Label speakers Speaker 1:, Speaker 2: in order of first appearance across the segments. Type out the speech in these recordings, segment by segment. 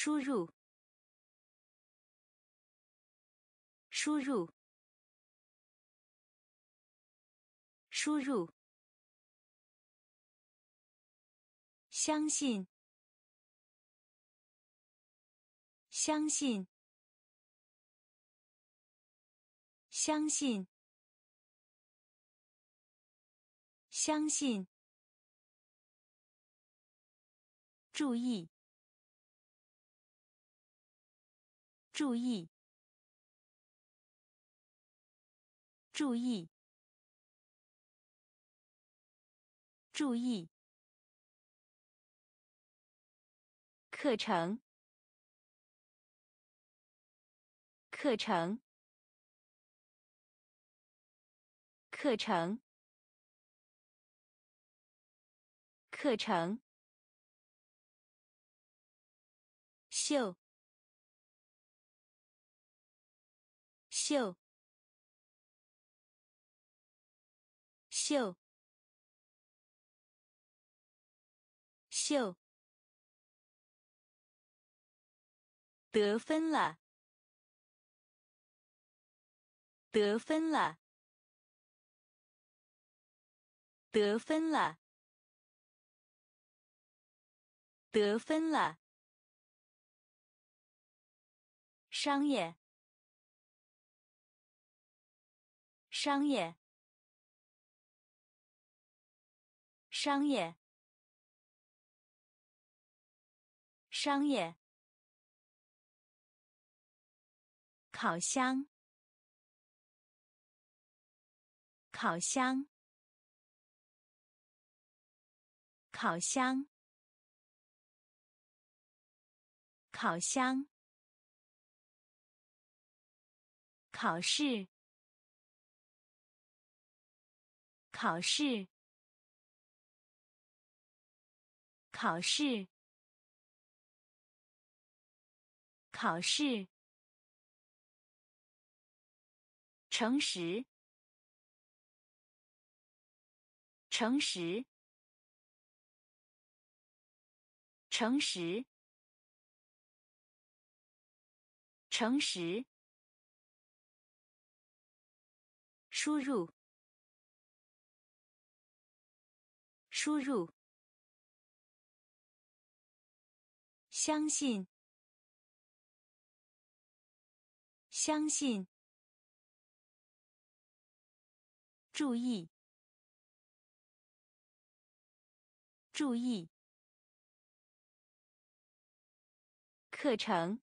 Speaker 1: 输入，输入，输入。相信，相信，相信，相信。注意，注意，注意，注意。课程，课程，课程，课程。秀，秀，秀，秀。得分了，得分了，得分了，得分了。商业，商业，商业，商业。烤箱，烤箱，烤箱，烤箱。考试，考试，考试，考试。诚实，诚实，诚实，诚实。输入，输入。相信，相信。注意，注意。课程，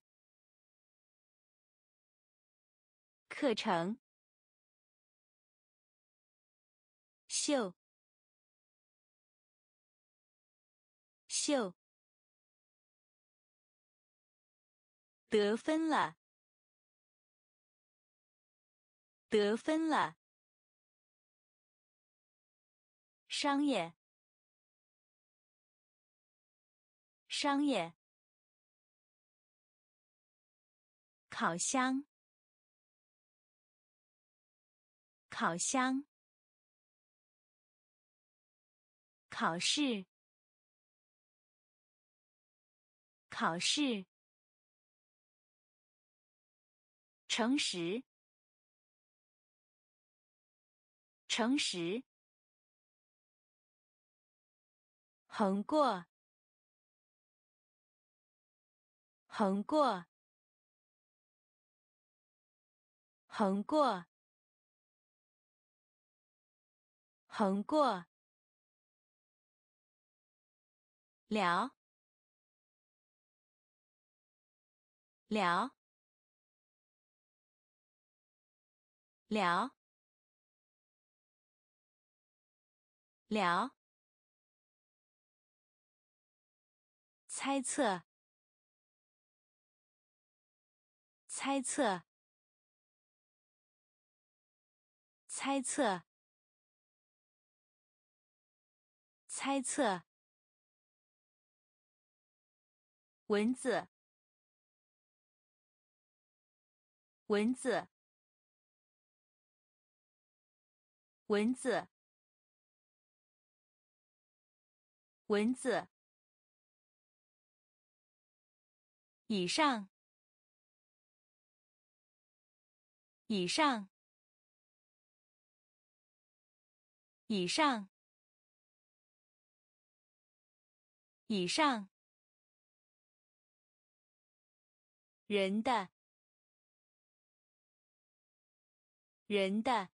Speaker 1: 课程。秀，秀。得分了，得分了。商业，商业。烤箱，烤箱。考试，考试。诚实，诚实。横过，横过，横过，横过。聊，聊，聊，聊。猜测，猜测，猜测，猜测。蚊子，蚊子，蚊子，蚊子。以上，以上，以上，以上，人的，人的，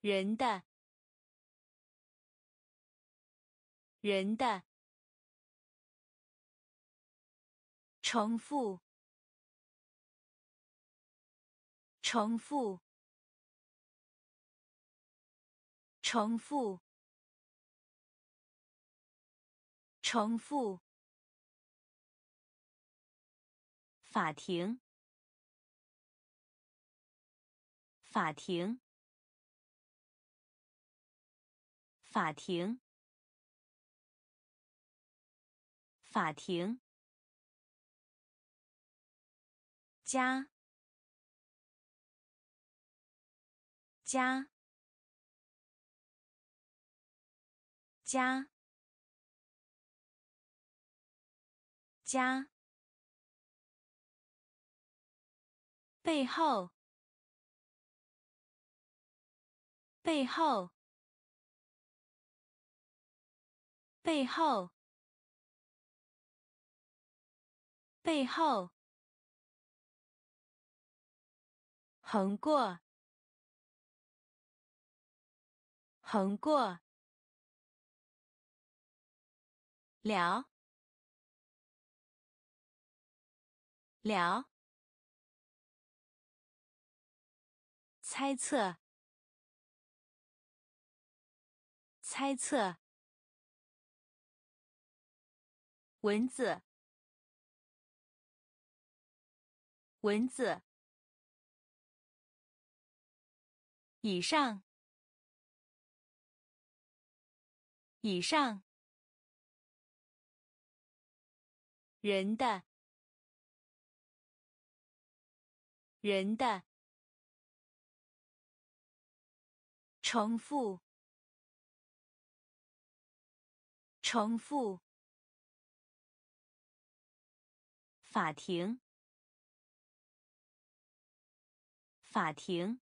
Speaker 1: 人的，人的。重复，重复，重复，重复。法庭，法庭，法庭，法庭。加，加，加，加，背后，背后，背后，背后。横过，横过，了，了，猜测，猜测，蚊子，蚊子。以上，以上，人的，人的，重复，重复，法庭，法庭。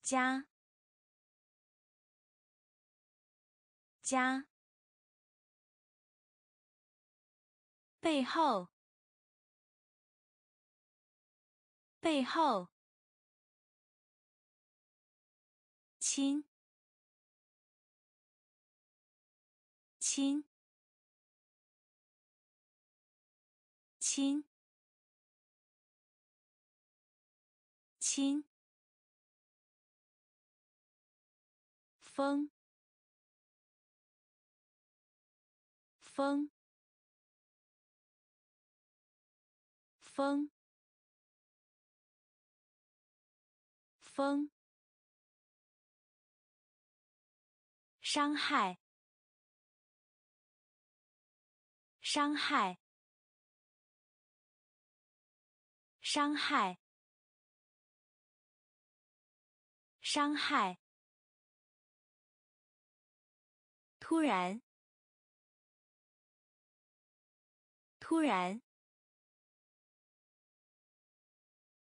Speaker 1: 家，家，背后，背后，亲，亲，亲，亲。风，风，风，风，伤害，伤害，伤害，伤害。突然，突然，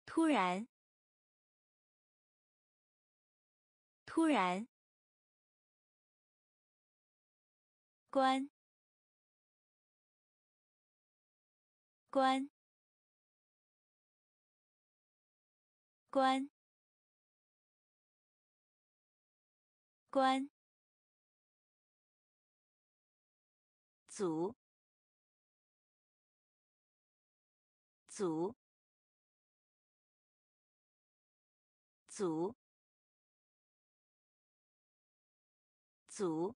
Speaker 1: 突然，突然，关，关，关，关。组，组，组，组，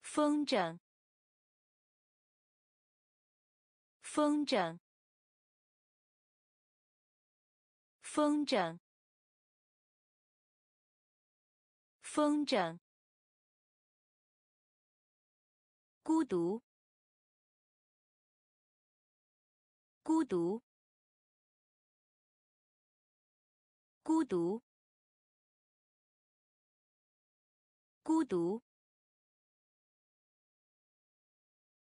Speaker 1: 风筝，风筝，风筝，风筝。孤独，孤独，孤独，孤独，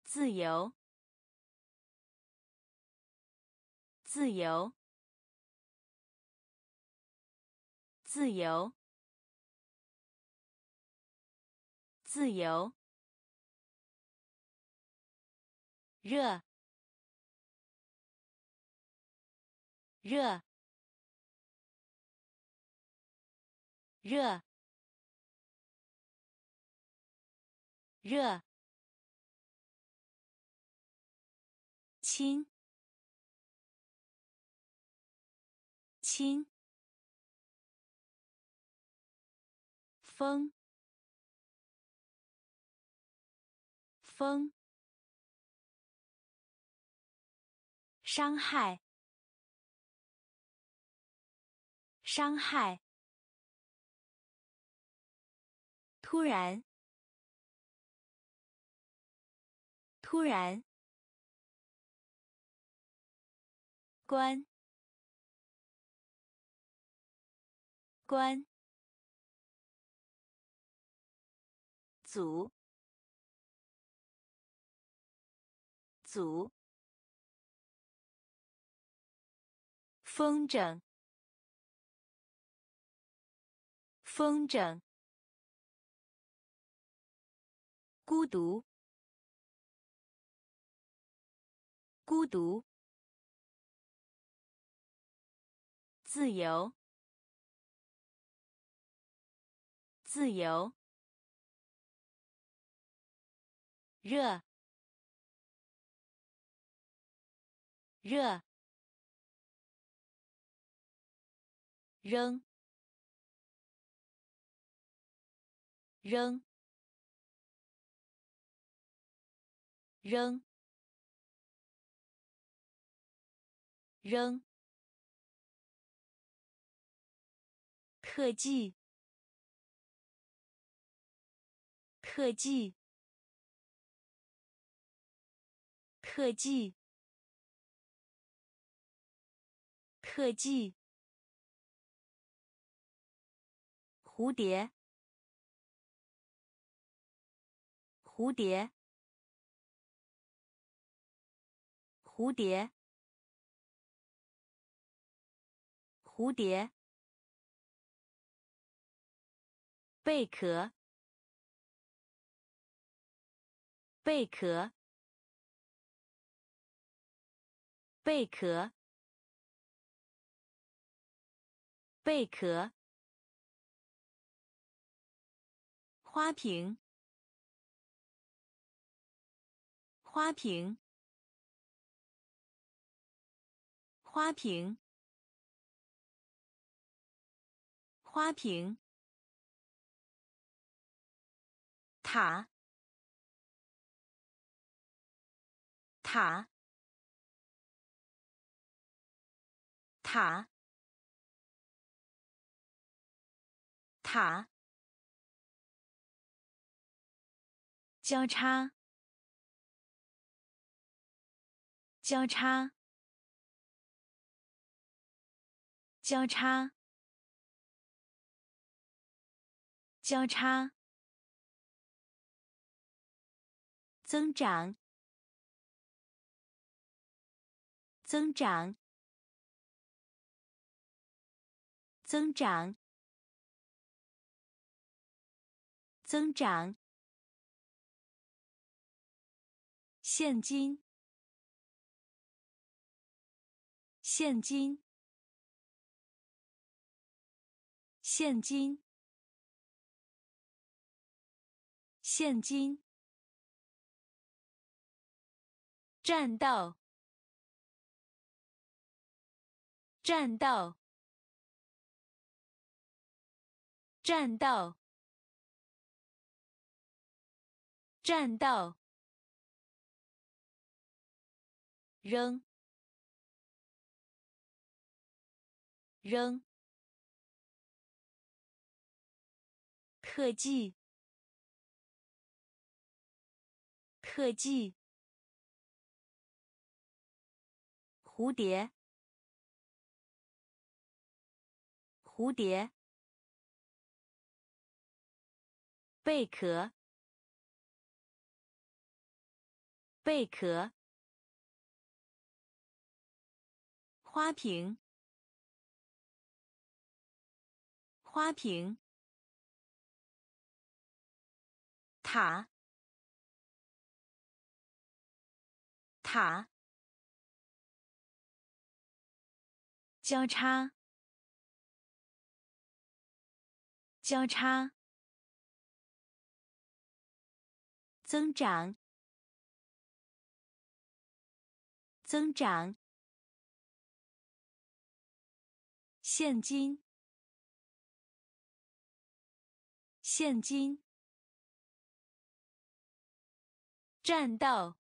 Speaker 1: 自由，自由，自由，自由，热，热。热，热，亲，亲，风，风，伤害，伤害。突然，突然，关，关，组，组，风筝，风筝。孤独，孤独，自由，自由，热，热，扔，扔。扔，扔，特技，特技，特技，特技，蝴蝶，蝴蝶。蝴蝶，蝴蝶，贝壳，贝壳，贝壳，贝壳，花瓶，花瓶。花瓶，花瓶，塔，塔，塔，塔，交叉，交叉。交叉，交叉，增长，增长，增长，增长，现金，现金。现金，现金，战斗，战斗，战斗，战斗，扔，扔。特技，特技，蝴蝶，蝴蝶，贝壳，贝壳，花瓶，花瓶，塔，塔，交叉，交叉。增长，增长。现金，现金。战斗，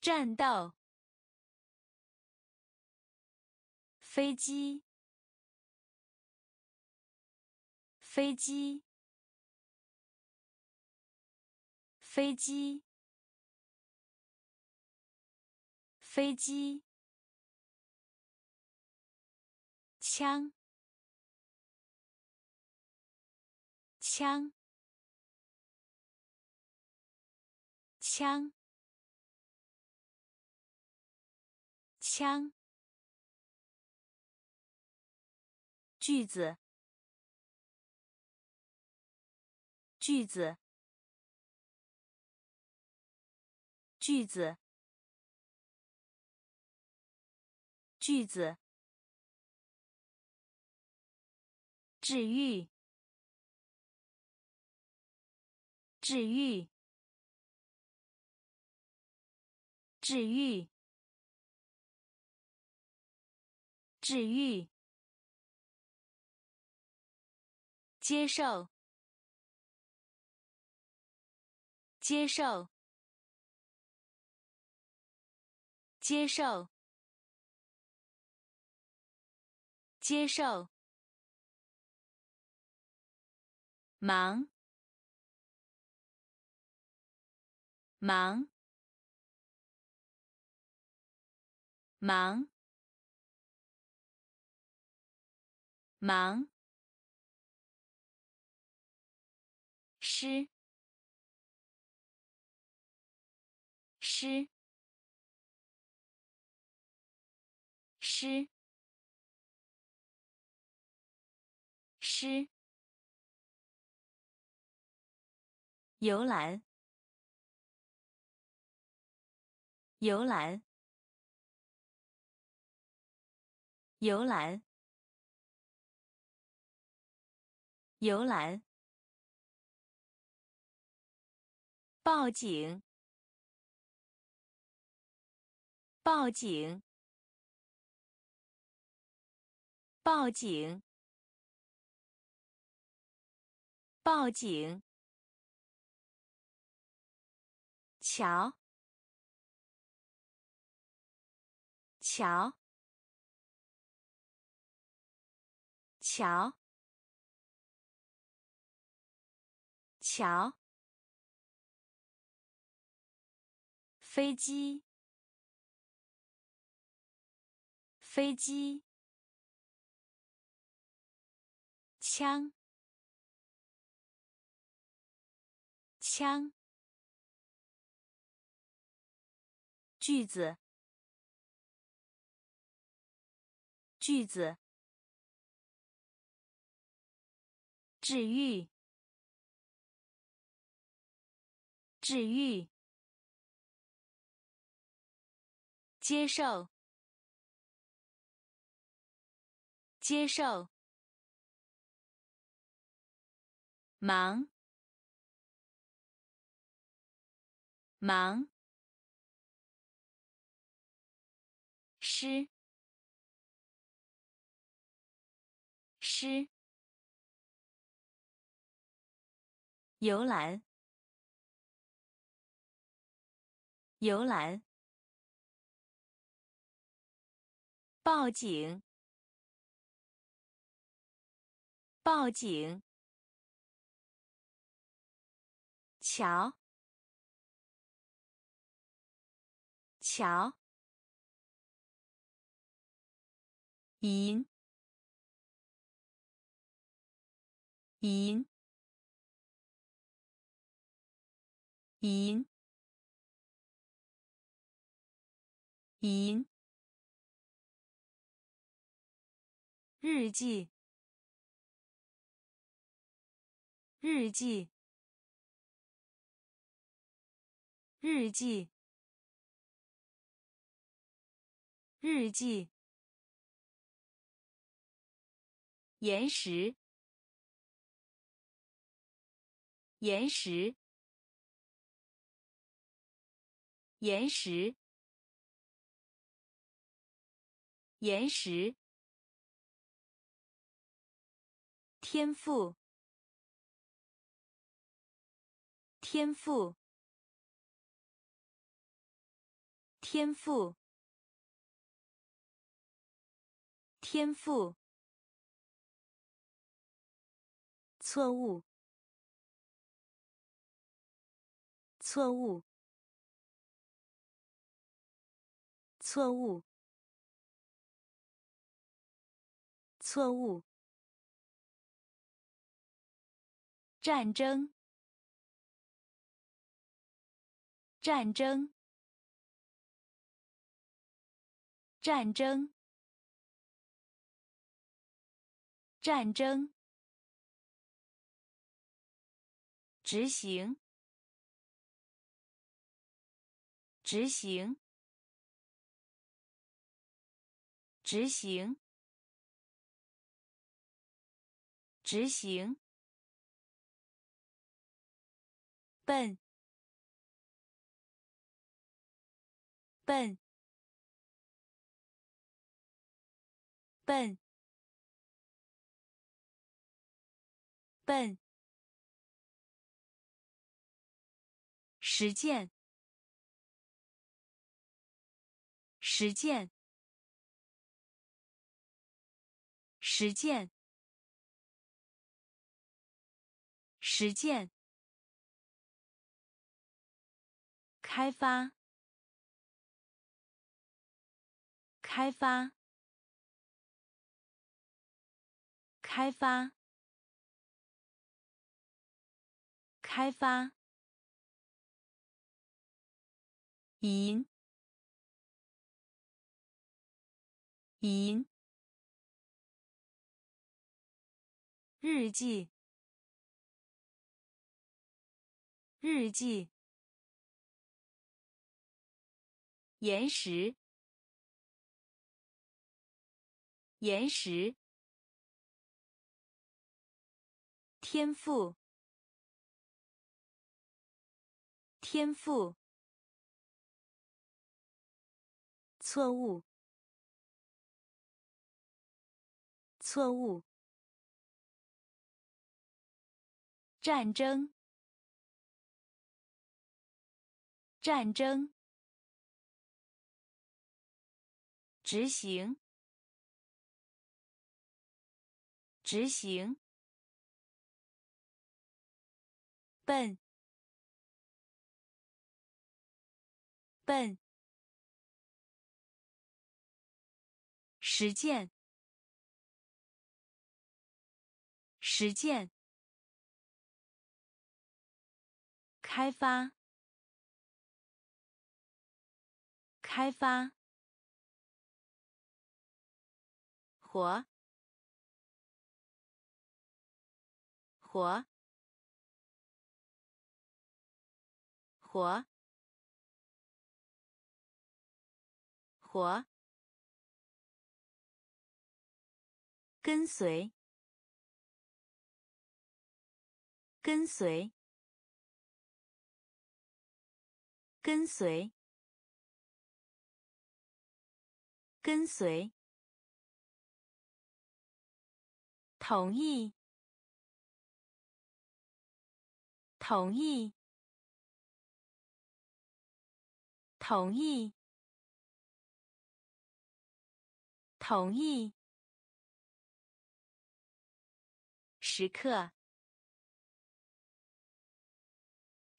Speaker 1: 战斗。飞机，飞机。飞机，飞机，枪，枪，枪，枪，句子，句子。句子，句子，治愈，治愈，治愈，治愈，接受，接受。接受，接受，忙，忙，忙，忙，诗，诗。诗，诗，游览，游览，游览，游览，报警，报警。报警！报警！桥！桥！桥！桥！飞机！飞机！枪，枪，句子，句子，治愈，治愈，接受，接受。忙，忙，诗，诗，游览，游览，报警，报警。桥，桥，银，银，银，银。日记，日记，日记，日记。岩石，岩石，岩石，岩石。天赋，天赋，天赋，天赋。错误，错误，错误，错误。战争，战争，战争，战争。执行，执行，执行，执行。笨，笨，笨，笨。实践，实践，实践，实践。开发，开发，开发，开发。银，银。日记，日记。岩石，岩石。天赋，天赋。错误，错误。战争，战争。执行，执行。笨，笨。实践，实践。开发，开发。活，活，活，活。跟随，跟随，跟随，跟随。同意，同意，同意，同意。时刻，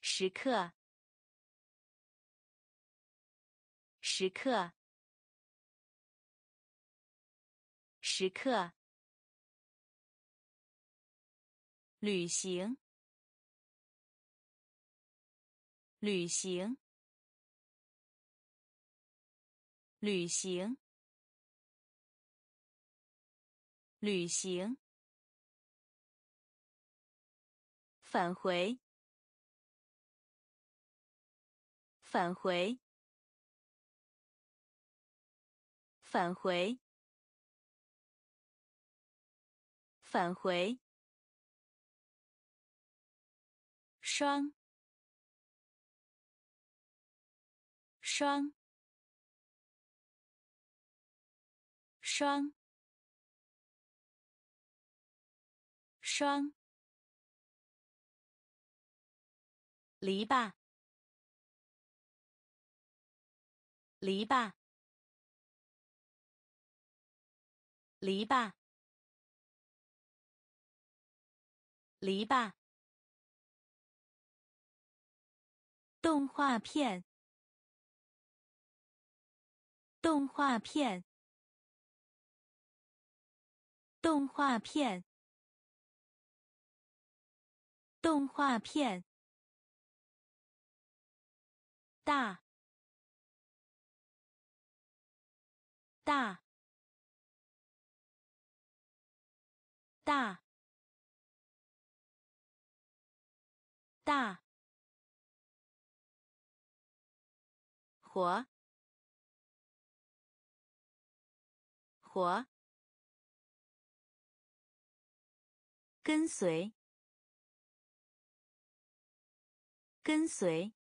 Speaker 1: 时刻，时刻，时刻。旅行，旅行，旅行，旅行。返回，返回，返回，返回。双，双，双，双。篱笆，篱笆，篱笆，篱笆。动画片，动画片，动画片，动画片。大，大，大，大，活，活，跟随，跟随。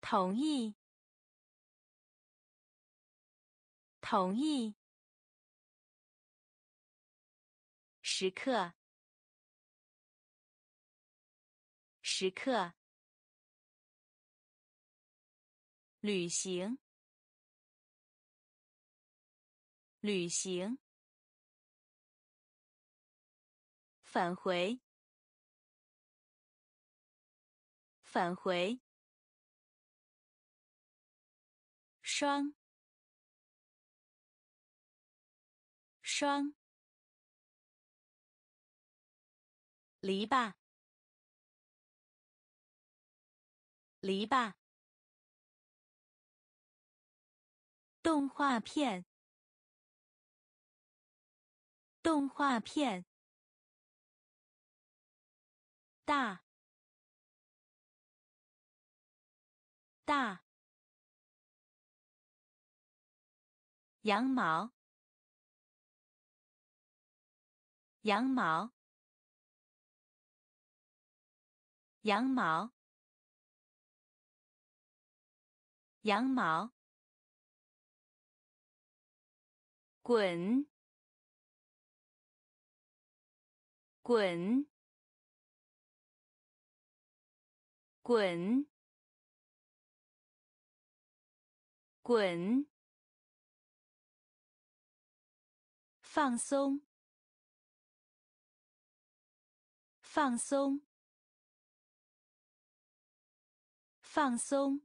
Speaker 1: 同意，同意。时刻，时刻。旅行，旅行。返回，返回。双，双，篱笆，篱笆，动画片，动画片，大，大。羊毛，羊毛，羊毛，羊毛，滚，滚，滚，滚。放松，放松，放松，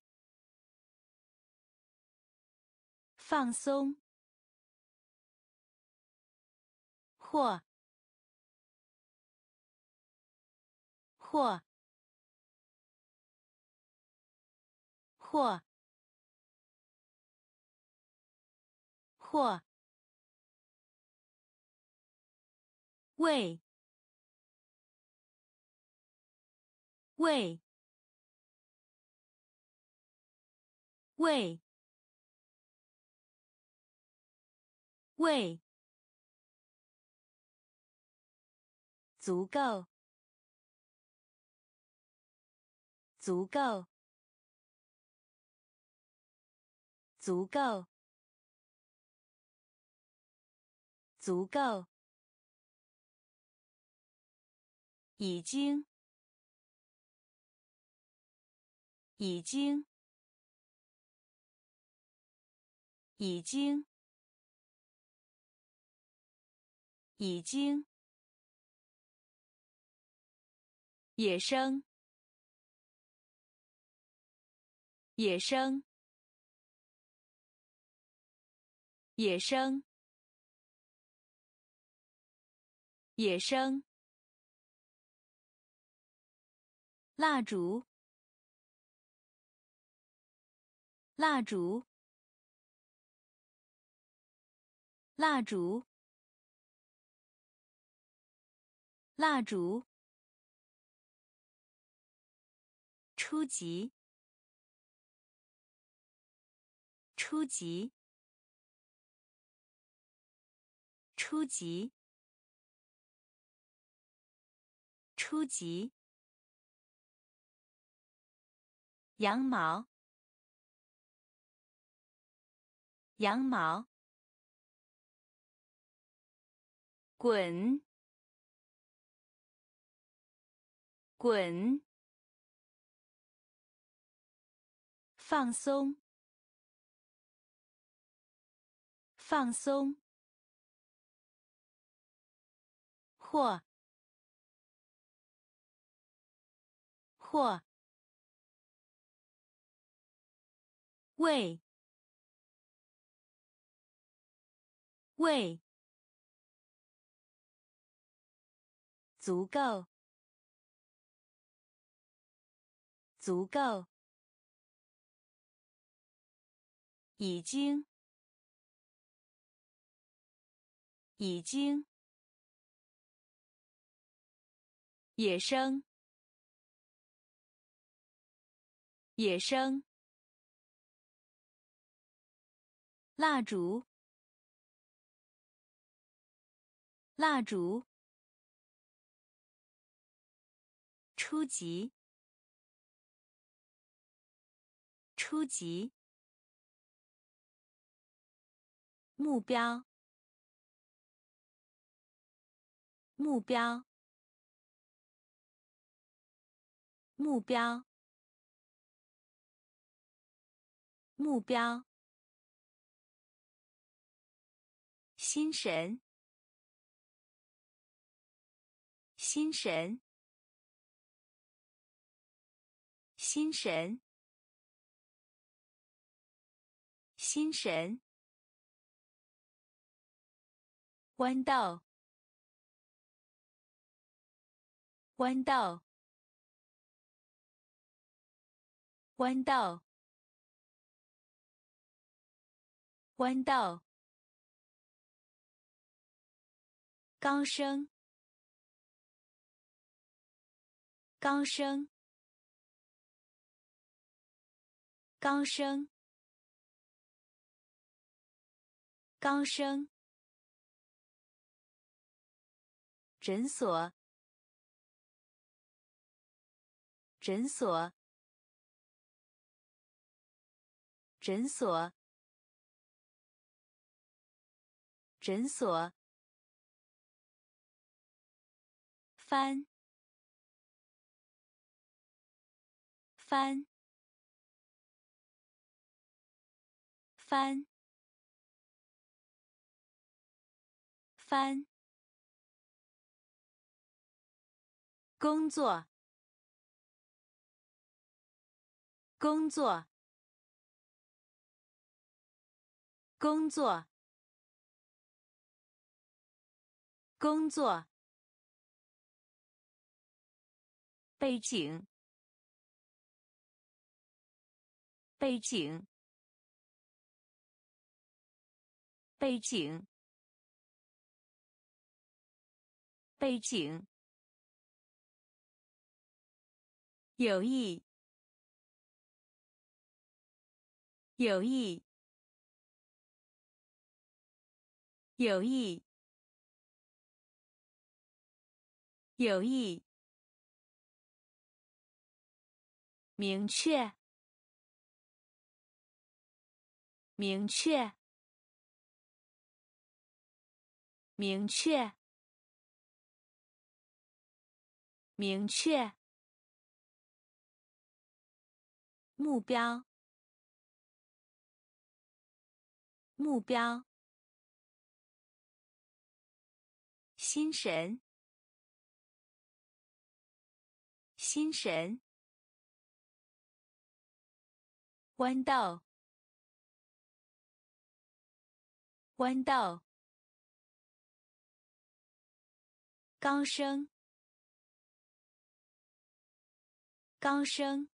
Speaker 1: 放松。或，或，或，或。喂，喂，喂，喂，足够，足够，足够，足够。已经，已经，已经，已经。野生，野生，野生。野生，蜡烛，蜡烛，蜡烛，蜡烛，初级，初级，初级。初级，羊毛，羊毛，滚，滚，放松，放松，或。或，喂，喂，足够，足够，已经，已经，野生。野生，蜡烛，蜡烛，初级，初级，目标，目标，目标。目标，心神，心神，心神，心神，豌豆，弯道弯道弯道刚生刚生刚生刚生诊所诊所，诊所。诊所，翻，翻，翻，翻，工作，工作，工作。工作。背景，背景，背景，背景，有意，有意，有意。有意，明确，明确，明确，明确，目标，目标，心神。心神，豌豆，豌豆，高升，高升。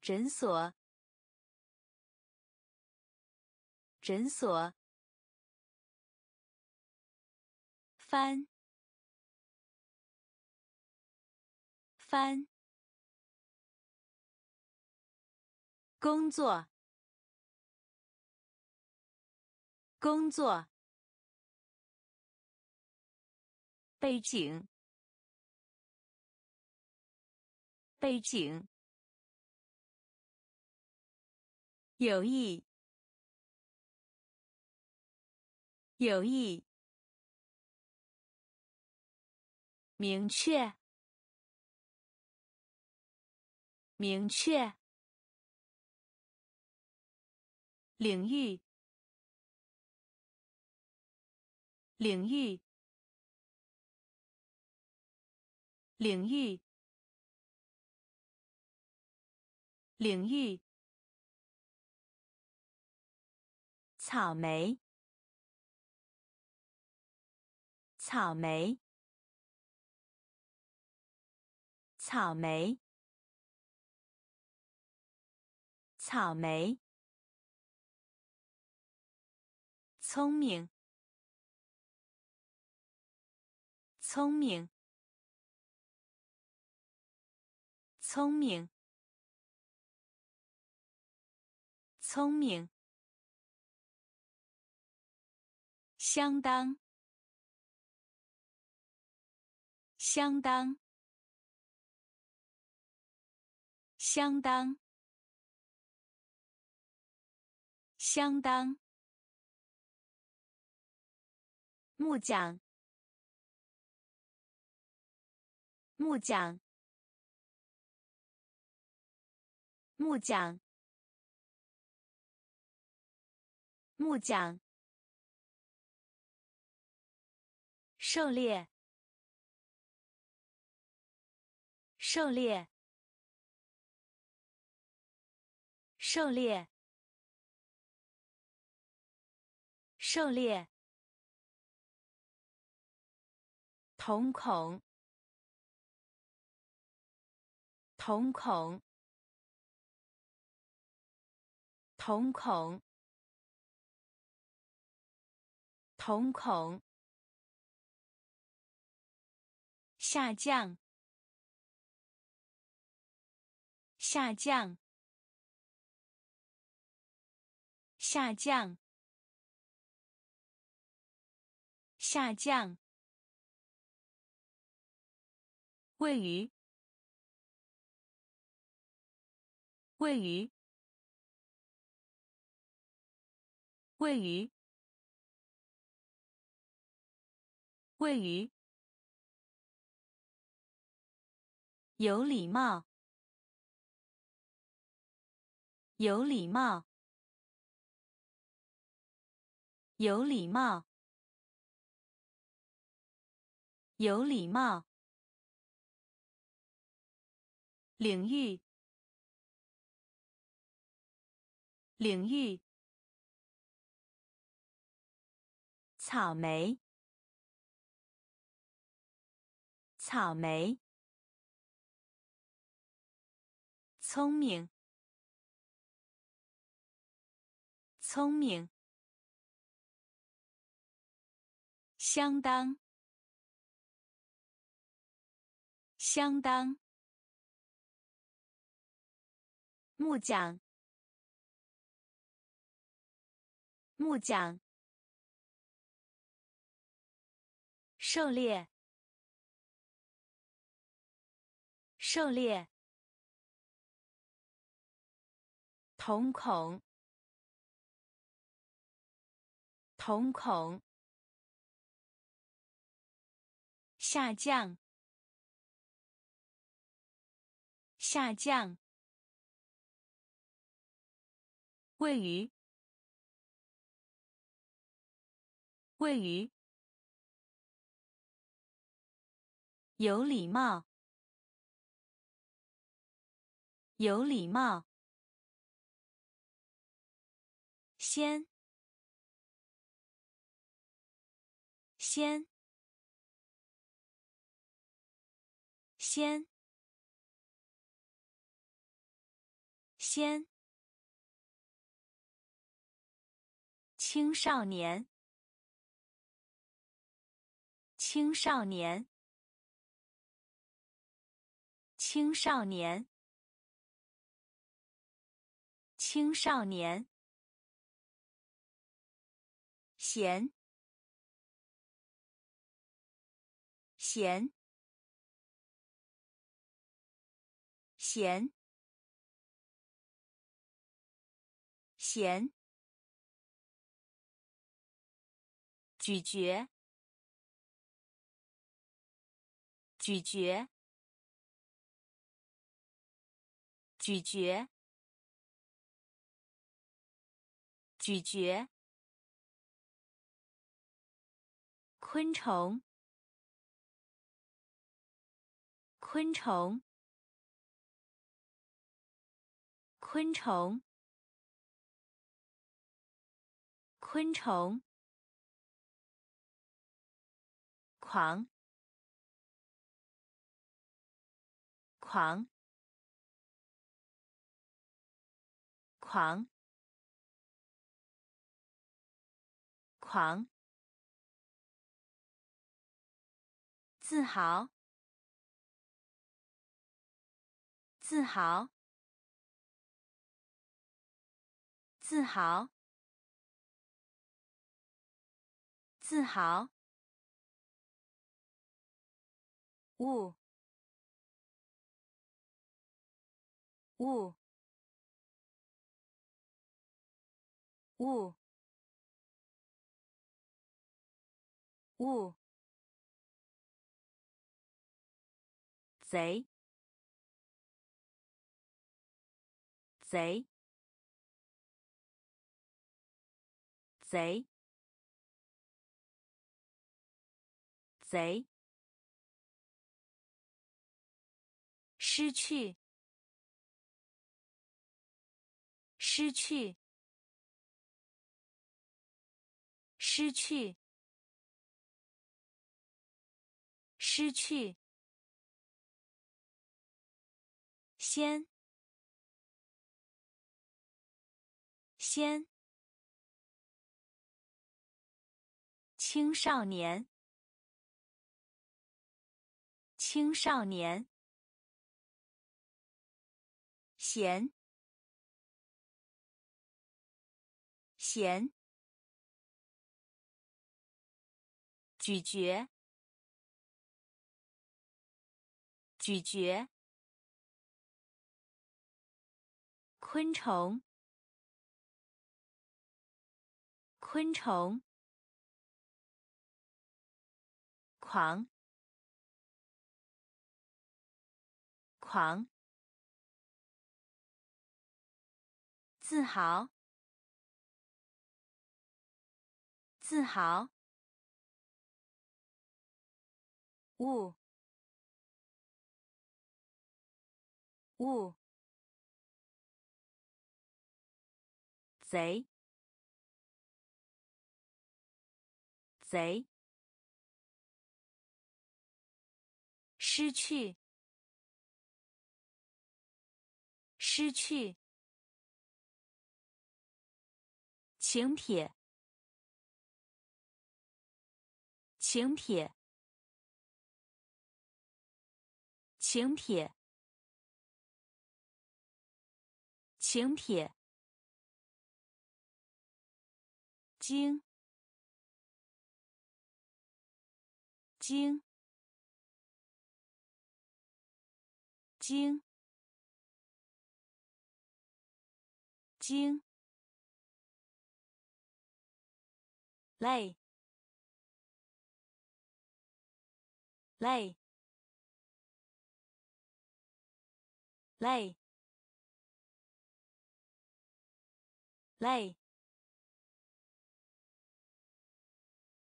Speaker 1: 诊所，诊所。翻，翻。工作，工作。背景，背景。有意，有意。明确，明确。领域，领域，领域，领域。草莓，草莓，草莓，草莓。聪明，聪明，聪明，聪明。相当，相当，相当，相当。木匠，木匠，木匠，木匠。狩猎，狩猎，狩猎，狩猎。瞳孔，瞳孔，瞳孔，瞳孔。下降，下降，下降，下降。位于，位于，位于，位于。有礼貌，有礼貌，有礼貌，有礼貌。领域，领域。草莓，草莓。聪明，聪明，相当，相当。木匠，木匠。狩猎，狩猎。瞳孔，瞳孔，下降，下降，位于，位于，有礼貌，有礼貌。先，先，先，先。青少年，青少年，青少年，青少年。咸，咸，咸，咸。咀嚼，咀嚼，咀嚼，咀嚼。昆虫，昆虫，昆虫，昆虫。狂，狂，狂，狂。自豪，自豪，自豪，自豪。雾，雾，雾，雾。贼，贼，贼，贼。失去，失去，失去，失去。先，先。青少年，青少年。咸，咸。咀嚼，咀嚼。昆虫，昆虫。狂，狂。自豪，自豪。雾，雾。贼，贼。失去，失去。请帖，请帖，请帖，请帖。经，经，经，经。累，累，累，累。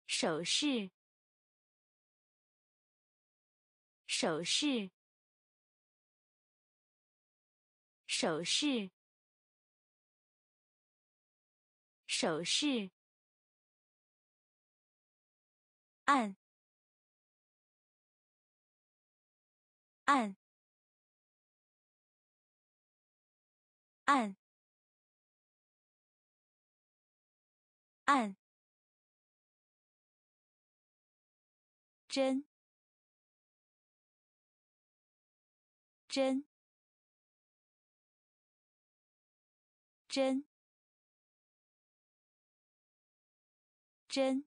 Speaker 1: 手势，手势，手势，手势。按。按。按。按。真。真真真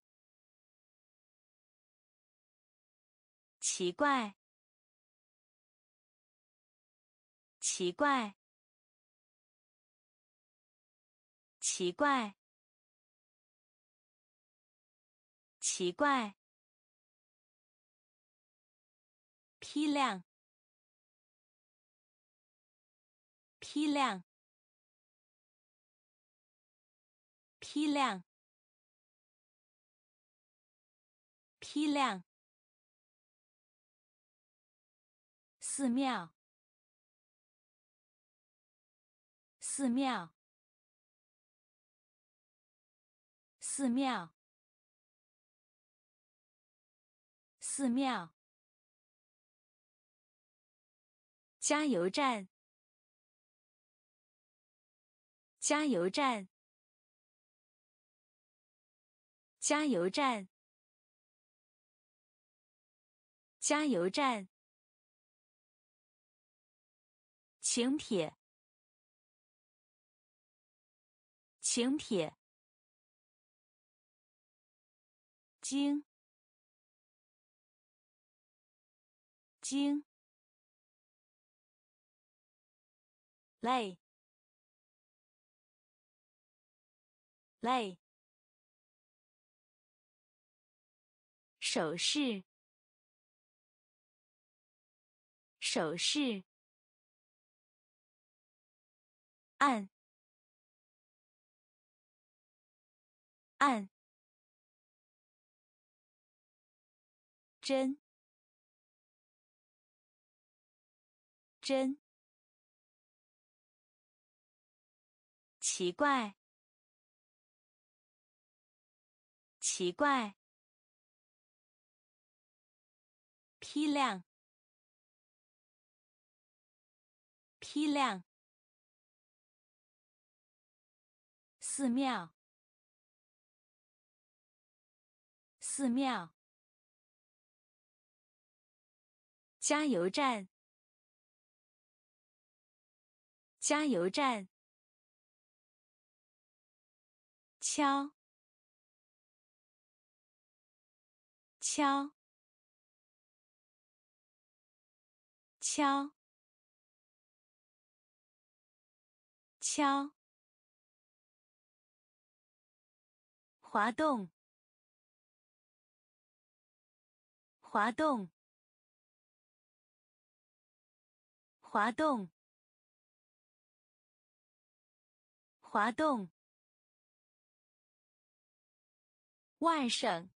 Speaker 1: 奇怪，奇怪，奇怪，奇怪。批量，批量，批量，批量。寺庙，寺庙，寺庙，寺庙。加油站，加油站，加油站，加油站。请帖，请帖，经，经，累，哎，手势，手势。按按真真奇怪奇怪批量。批量。寺庙，寺庙，加油站，加油站，敲，敲，敲，敲。滑动，滑动，滑动，滑动。外省，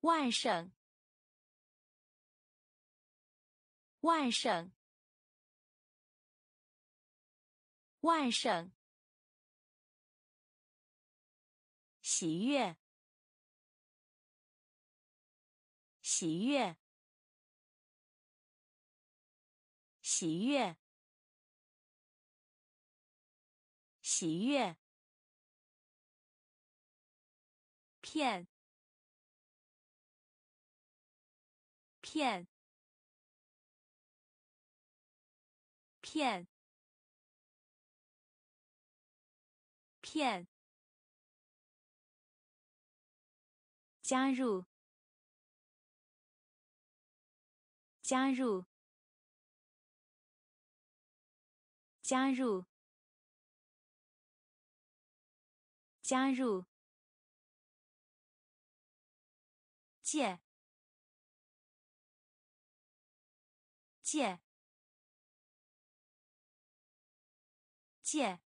Speaker 1: 万省，外省，外省。喜悦，喜悦，喜悦，喜悦。片，片，片，片。加入，加入，加入，加入，借，借，借，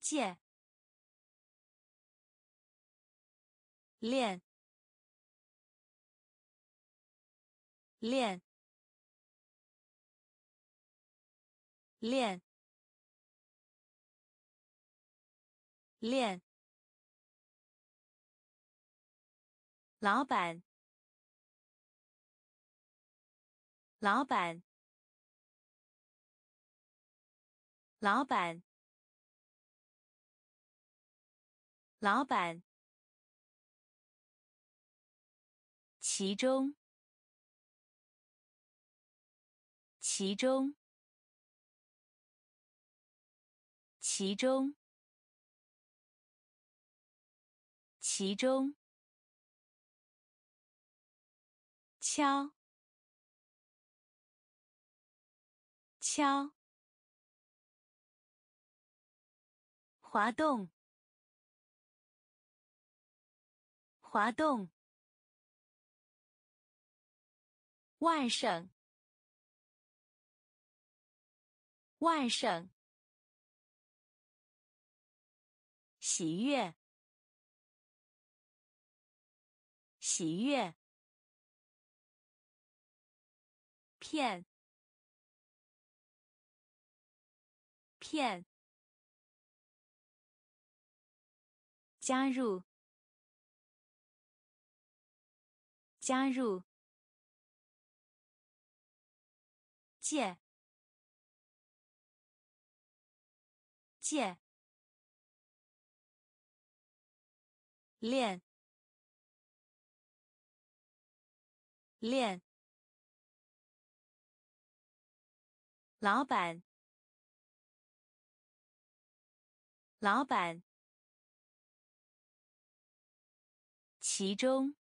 Speaker 1: 借。练，练，练，练，老板，老板，老板，老板，其中，其中，其中。其中，敲，敲，滑动，滑动，万省，万省，喜悦。喜悦，片，片，加入，加入，借，借，练。练，老板，老板，其中，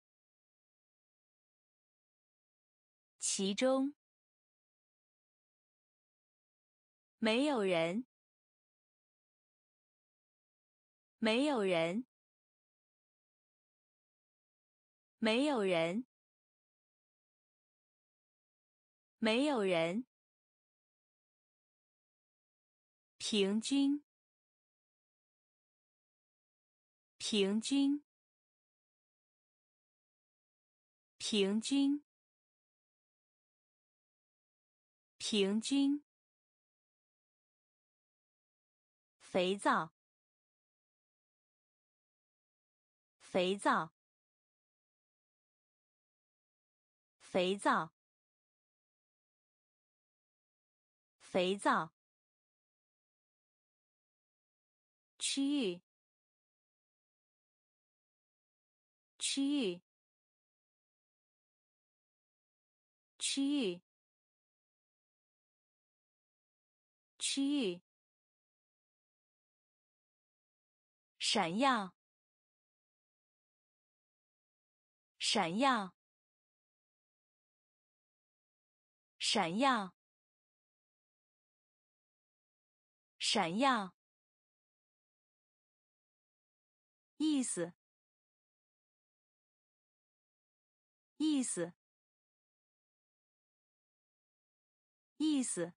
Speaker 1: 其中，没有人，没有人，没有人。没有人。平均，平均，平均，平均。肥皂，肥皂，肥皂。肥皂。区域。区域。区域。区域。闪耀。闪耀。闪耀。闪耀，意思，意思，意思，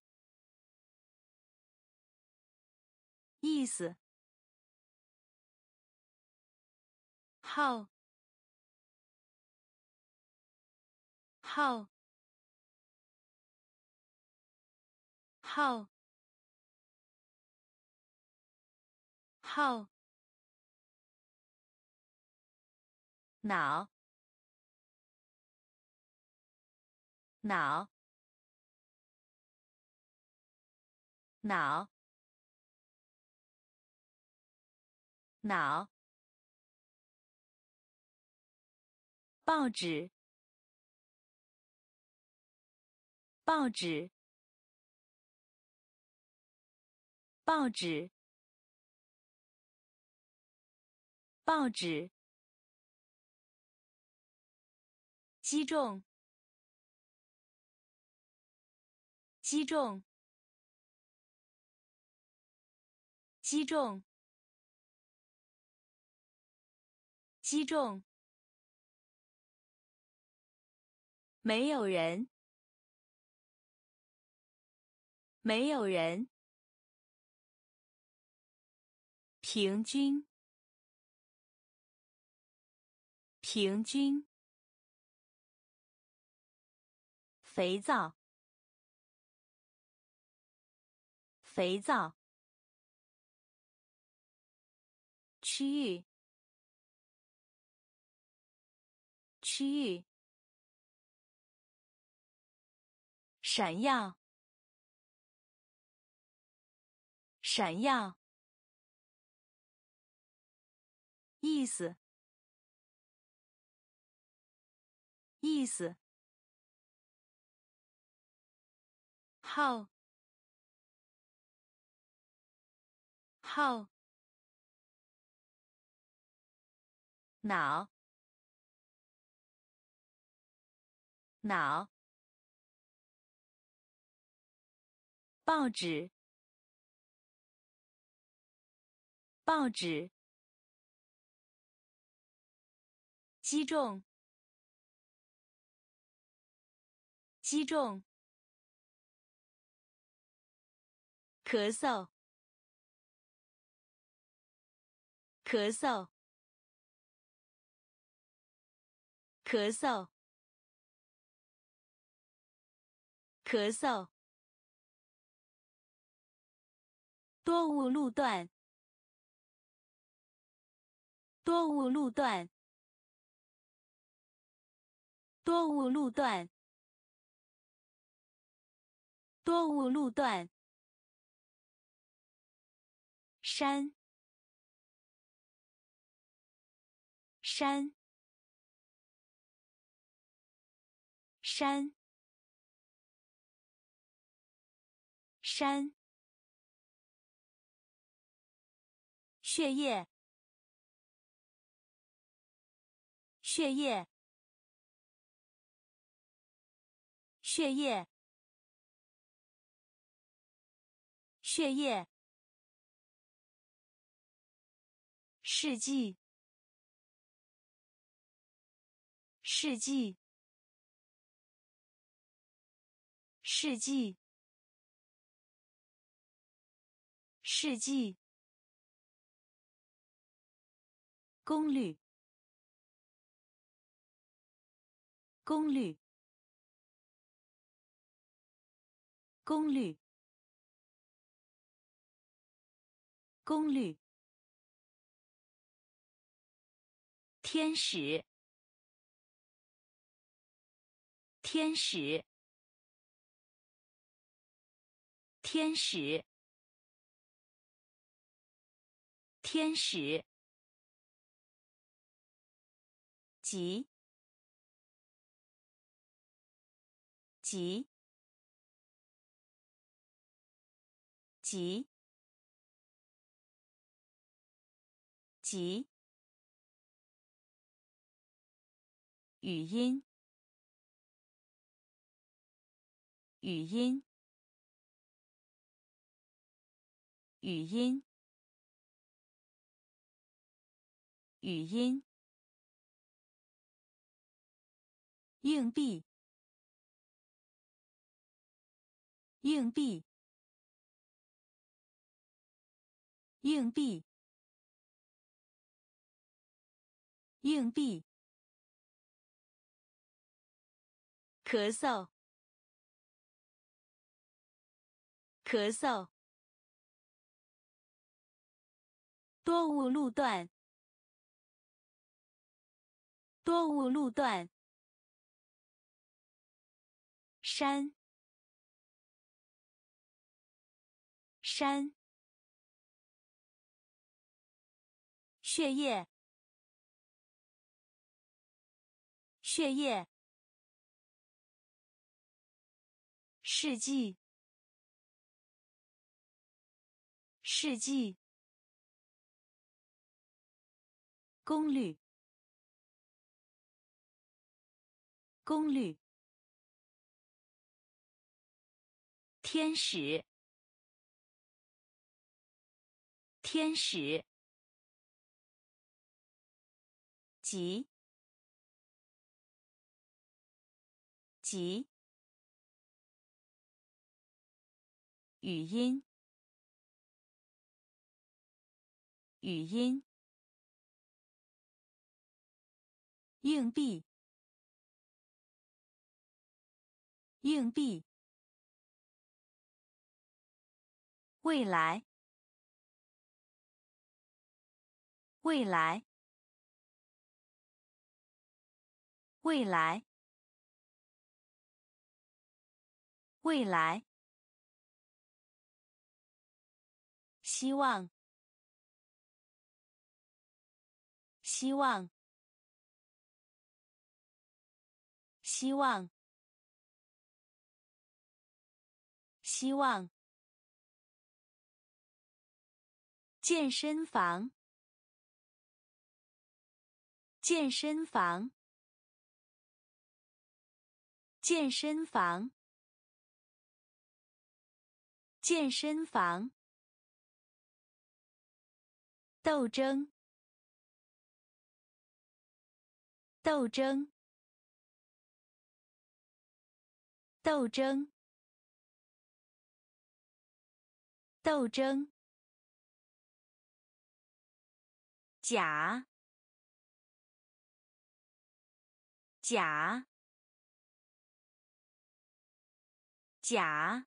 Speaker 1: 意思，号，号，号。号，脑，脑，脑，脑，报纸，报纸，报纸。报纸，击中，击中，击中，击中，没有人，没有人，平均。平均，肥皂，肥皂，区域，区域，闪耀，闪耀，意思，意思，号，号。脑，脑，报纸，报纸，击中，击中，咳嗽，咳嗽。咳嗽，咳嗽。多雾路段，多雾路段，多雾路段，多雾路段。山，山。山，山，血液，血液，血液，血液，世纪，世纪。世纪，世纪，功率，功率，功率，功率，天使，天使。天使，天使，急，急，急，急，语音，语音。语音，语音，硬币，硬币，硬币，硬币，咳嗽，咳嗽。多雾路段，多雾路段，山，山，血液，血液，世纪，世纪。功率，功率，天使，天使，急，急，语音，语音。硬币，硬币，未来，未来，未来，未来，希望，希望，希望，希望。健身房，健身房，健身房，健身房。斗争，斗争，斗争，斗争。甲，甲，甲，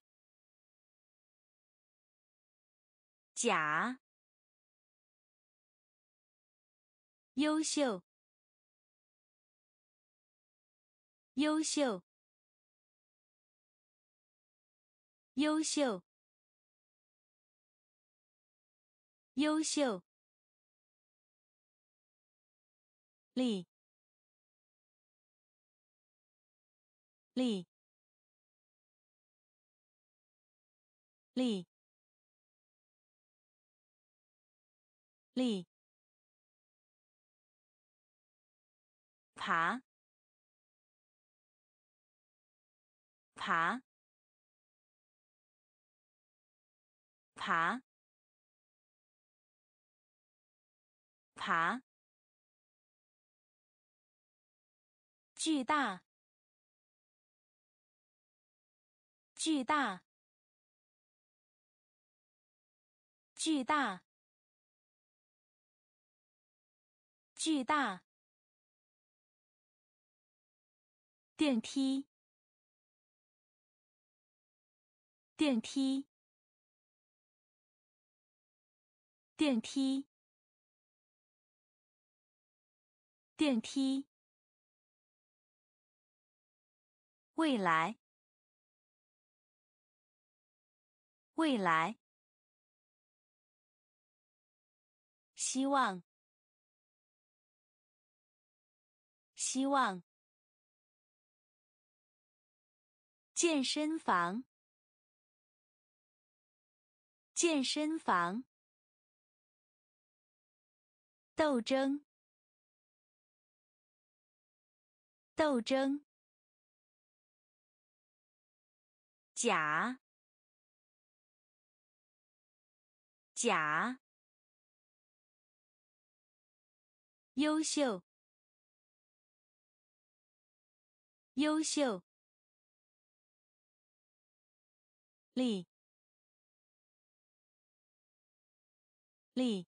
Speaker 1: 甲，优秀，优秀，优秀，优秀。力，力，力，力，爬，爬，爬，爬。巨大，巨大，巨大，巨大。电梯，电梯，电梯，电梯。未来，未来，希望，希望，健身房，健身房，斗争，斗争。甲，甲，优秀，优秀，力，力，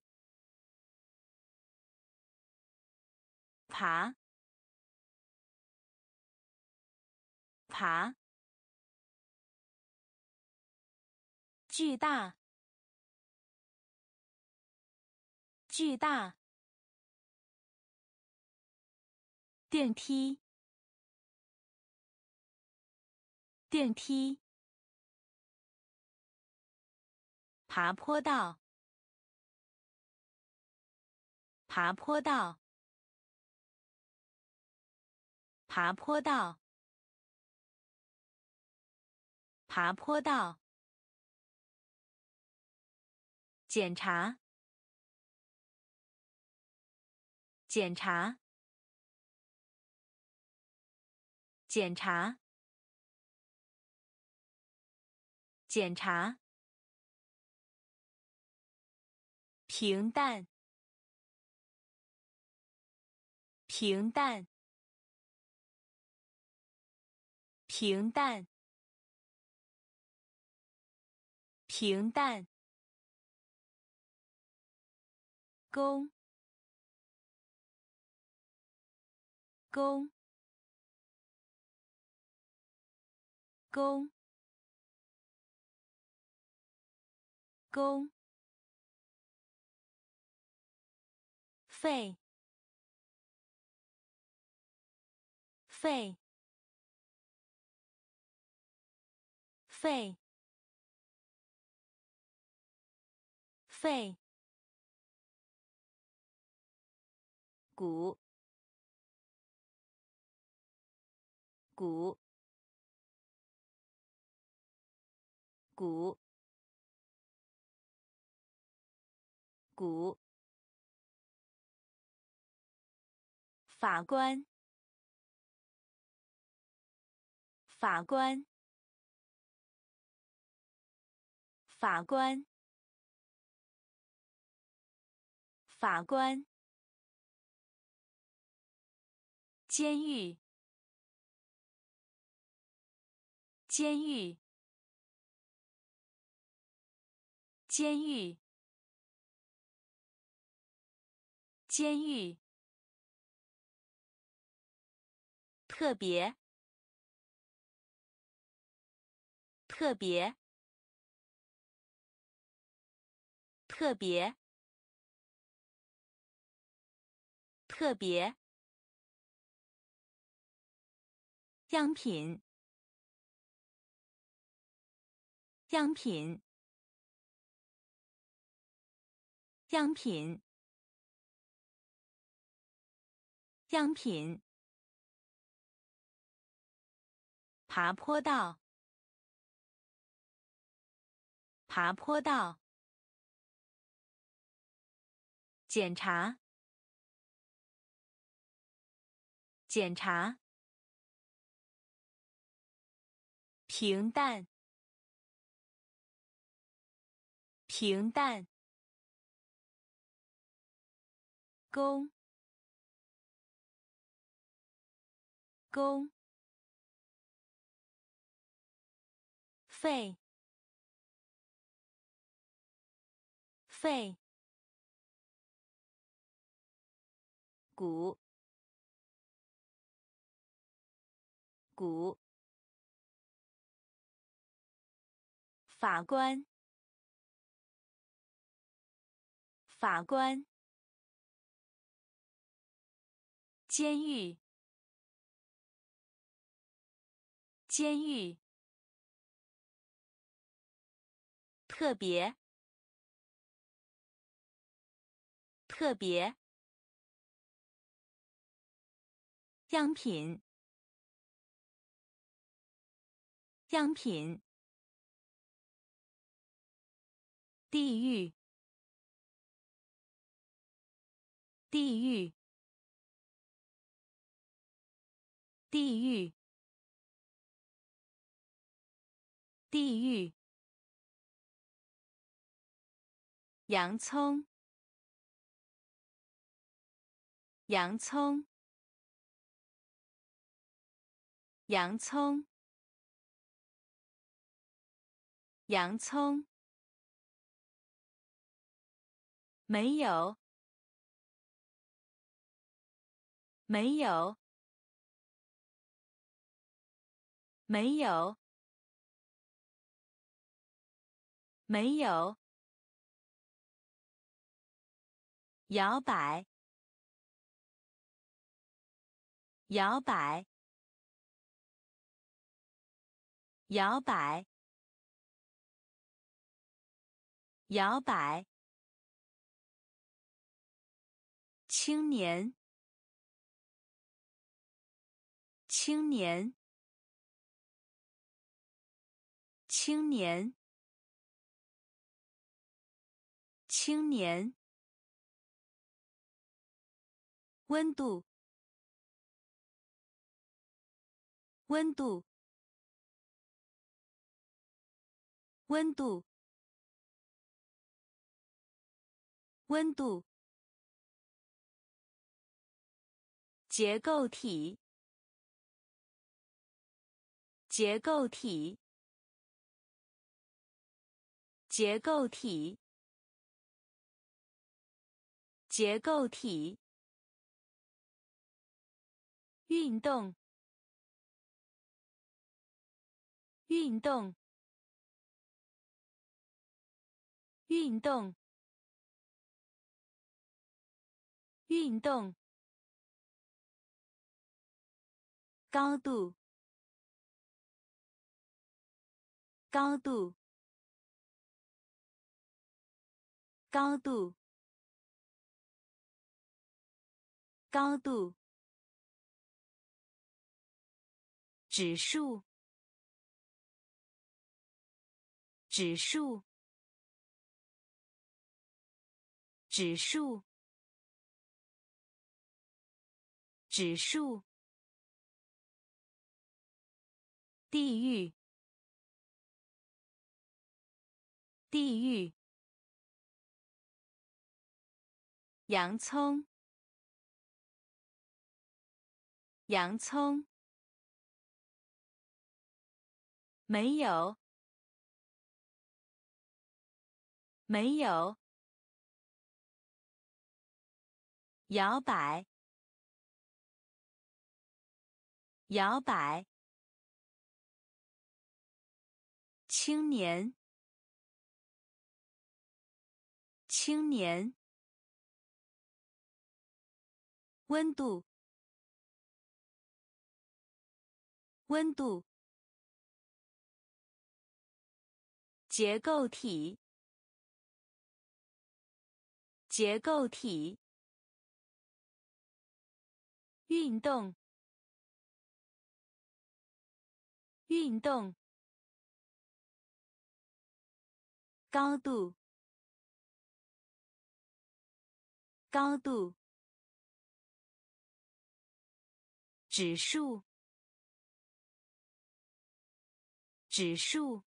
Speaker 1: 爬，爬。巨大，巨大。电梯，电梯。爬坡道，爬坡道，爬坡道，爬坡道。检查，检查，检查，检查。平淡，平淡，平淡，平淡。公，公，公，公，肺，肺，肺，肺，鼓，鼓，鼓，鼓。法官，法官，法官，法官。监狱，监狱，监狱，监狱。特别，特别，特别，特别。样品，样品，样品，样品。爬坡道，爬坡道。检查，检查。平淡，平淡。工，工。肺，肺，鼓，鼓，法官，法官，监狱，监狱。特别，特别，样品，样品，地狱，地狱，地狱，地狱。洋葱，洋葱，洋葱，洋葱，没有，没有，没有，没有。摇摆，摇摆，摇摆，摇摆。青年，青年，青年，青年。温度，温度，温度，温度。结构体，结构体，结构体，结构体。运动，运动，运动，运动，高度，高度，高度，高度。指数，指数，指数，指数。地狱，地狱。洋葱，洋葱。没有，没有。摇摆，摇摆。青年，青年。温度，温度。结构体，结构体。运动，运动。高度，高度。指数，指数。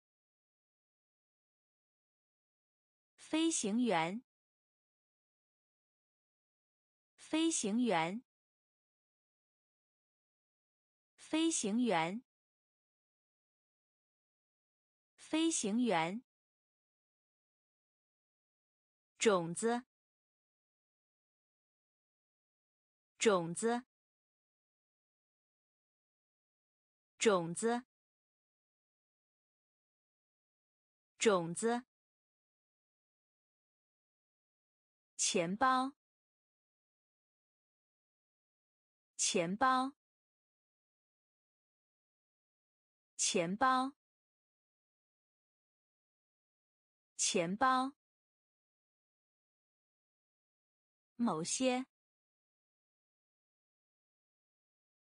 Speaker 1: 飞行员，飞行员，飞行员，飞行员。种子，种子，种子，种子。钱包，钱包，钱包，钱包。某些，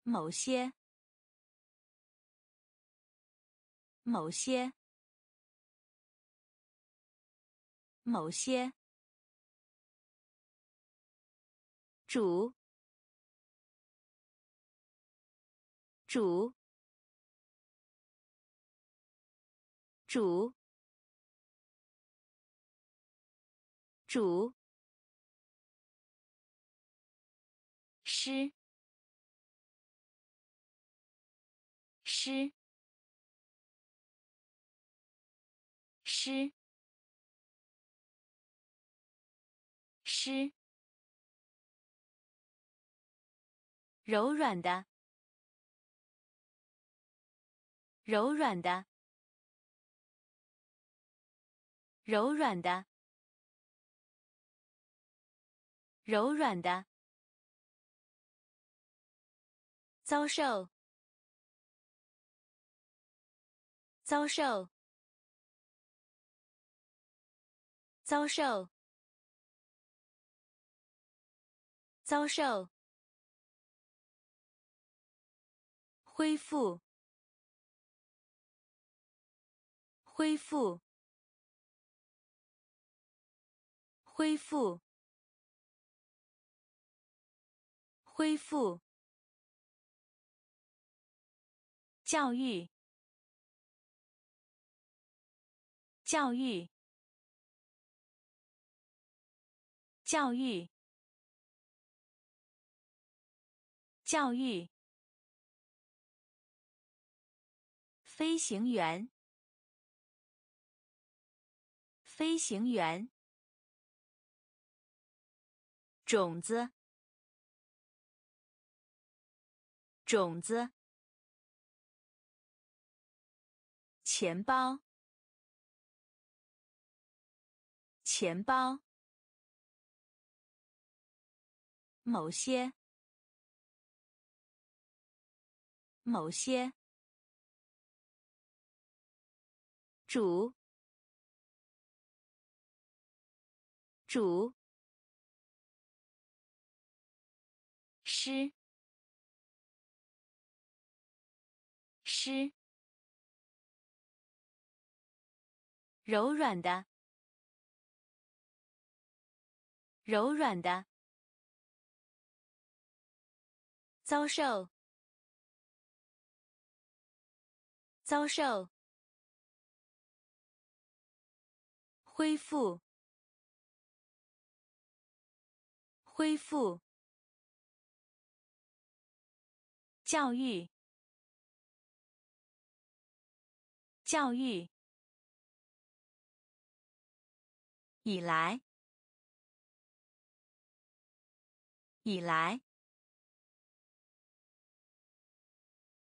Speaker 1: 某些，某些，某些。主，主，主，主，诗，诗，诗，诗。柔软的，柔软的，柔软的，柔软的，遭受，遭受，遭受，遭受。恢复，恢复，恢复，恢复。教育，教育，教育，教育。飞行员，飞行员。种子，种子。钱包，钱包。某些，某些，主，主，诗，诗，柔软的，柔软的。遭受，遭受，恢复，恢复，教育，教育，以来，以来。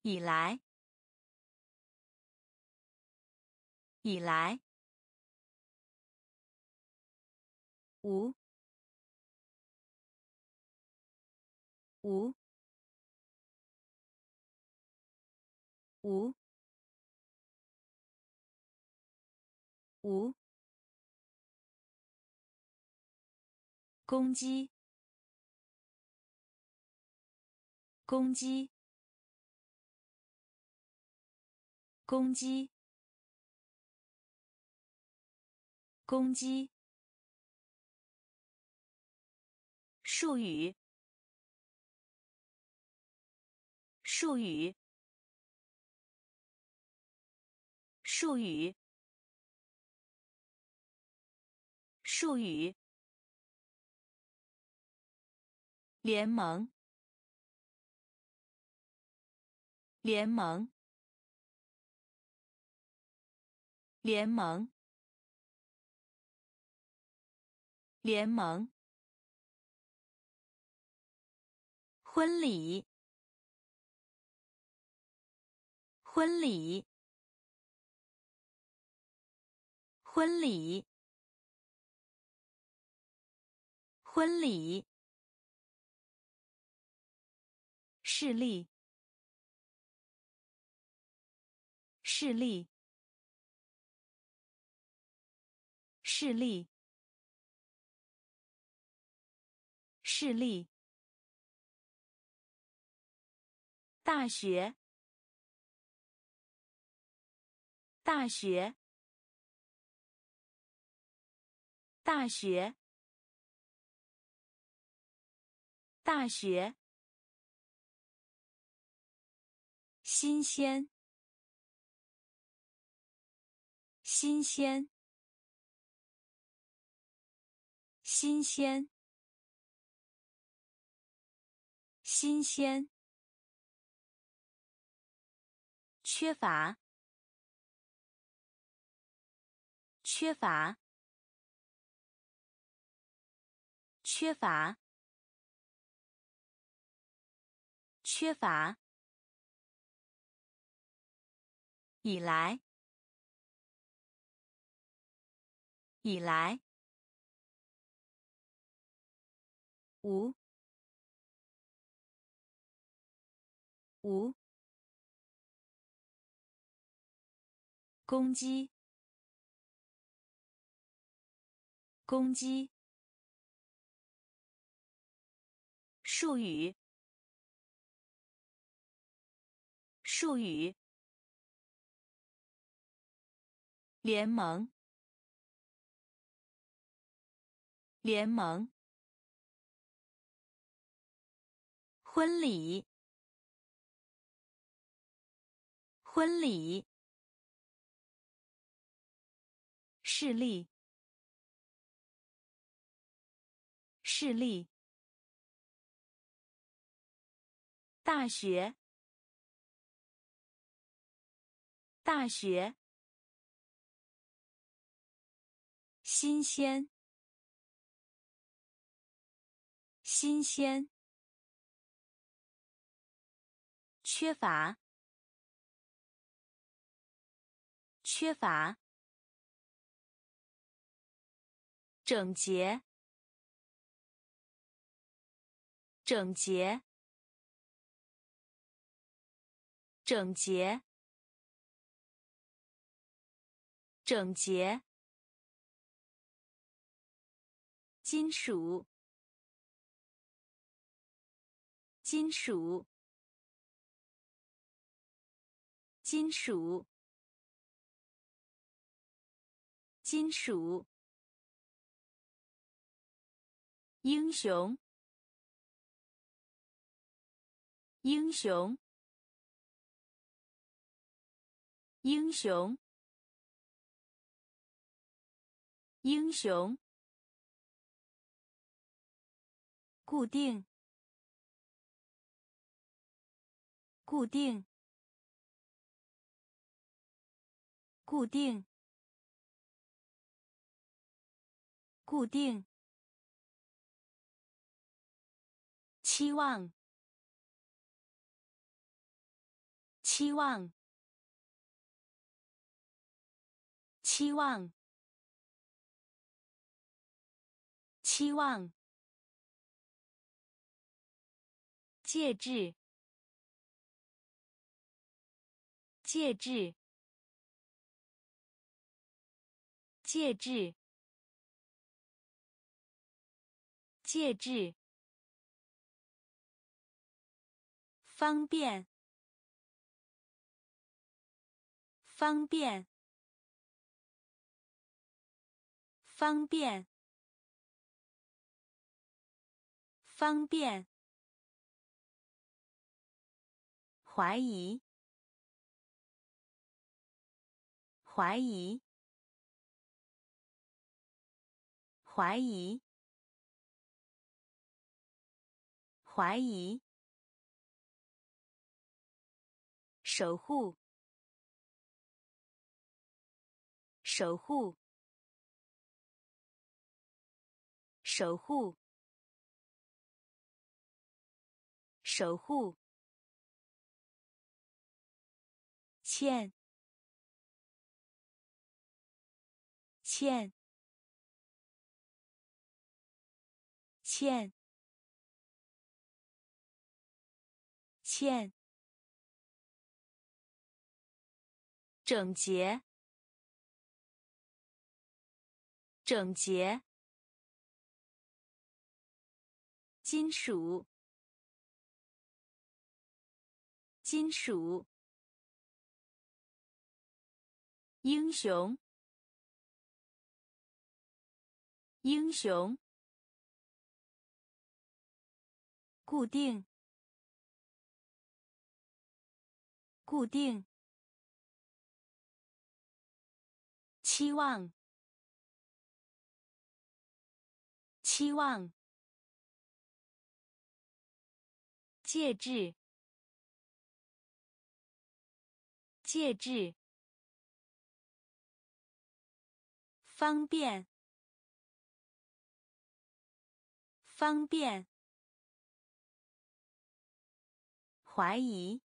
Speaker 1: 以来，以来，无，五五五，攻击，攻击。攻击！攻击！术语！术语！术语！术语！联盟！联盟！联盟，联盟，婚礼，婚礼，婚礼，婚礼，势力，势力。视力，视力。大学，大学，大学，大学。新鲜，新鲜。新鲜，新鲜，缺乏，缺乏，缺乏，缺乏，以来，以来。无，无，攻击，攻击，术语，术语，联盟，联盟。婚礼，婚礼，势力，智力，大学，大学，新鲜，新鲜。缺乏，缺乏，整洁，整洁，整洁，整洁。金属，金属，金属，金属。英雄，英雄，英雄，英雄。固定，固定，固定，固定。期望，期望，期望，期望。介质，介质，介质，介质。方便，方便，方便，方便。怀疑，怀疑，怀疑，怀疑。守护，守护，守护，守护。欠，欠，欠，欠。整洁，整洁。金属，金属。英雄，英雄。固定，固定。期望，期望。介质，介质。方便，方便。怀疑，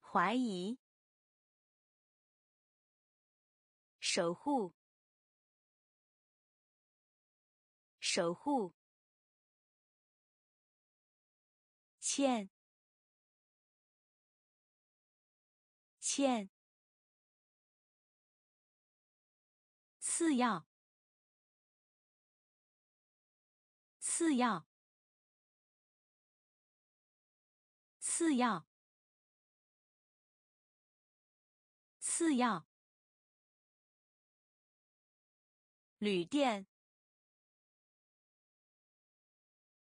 Speaker 1: 怀疑。守护，守护。欠，欠。次要，次要，次要，次要。旅店，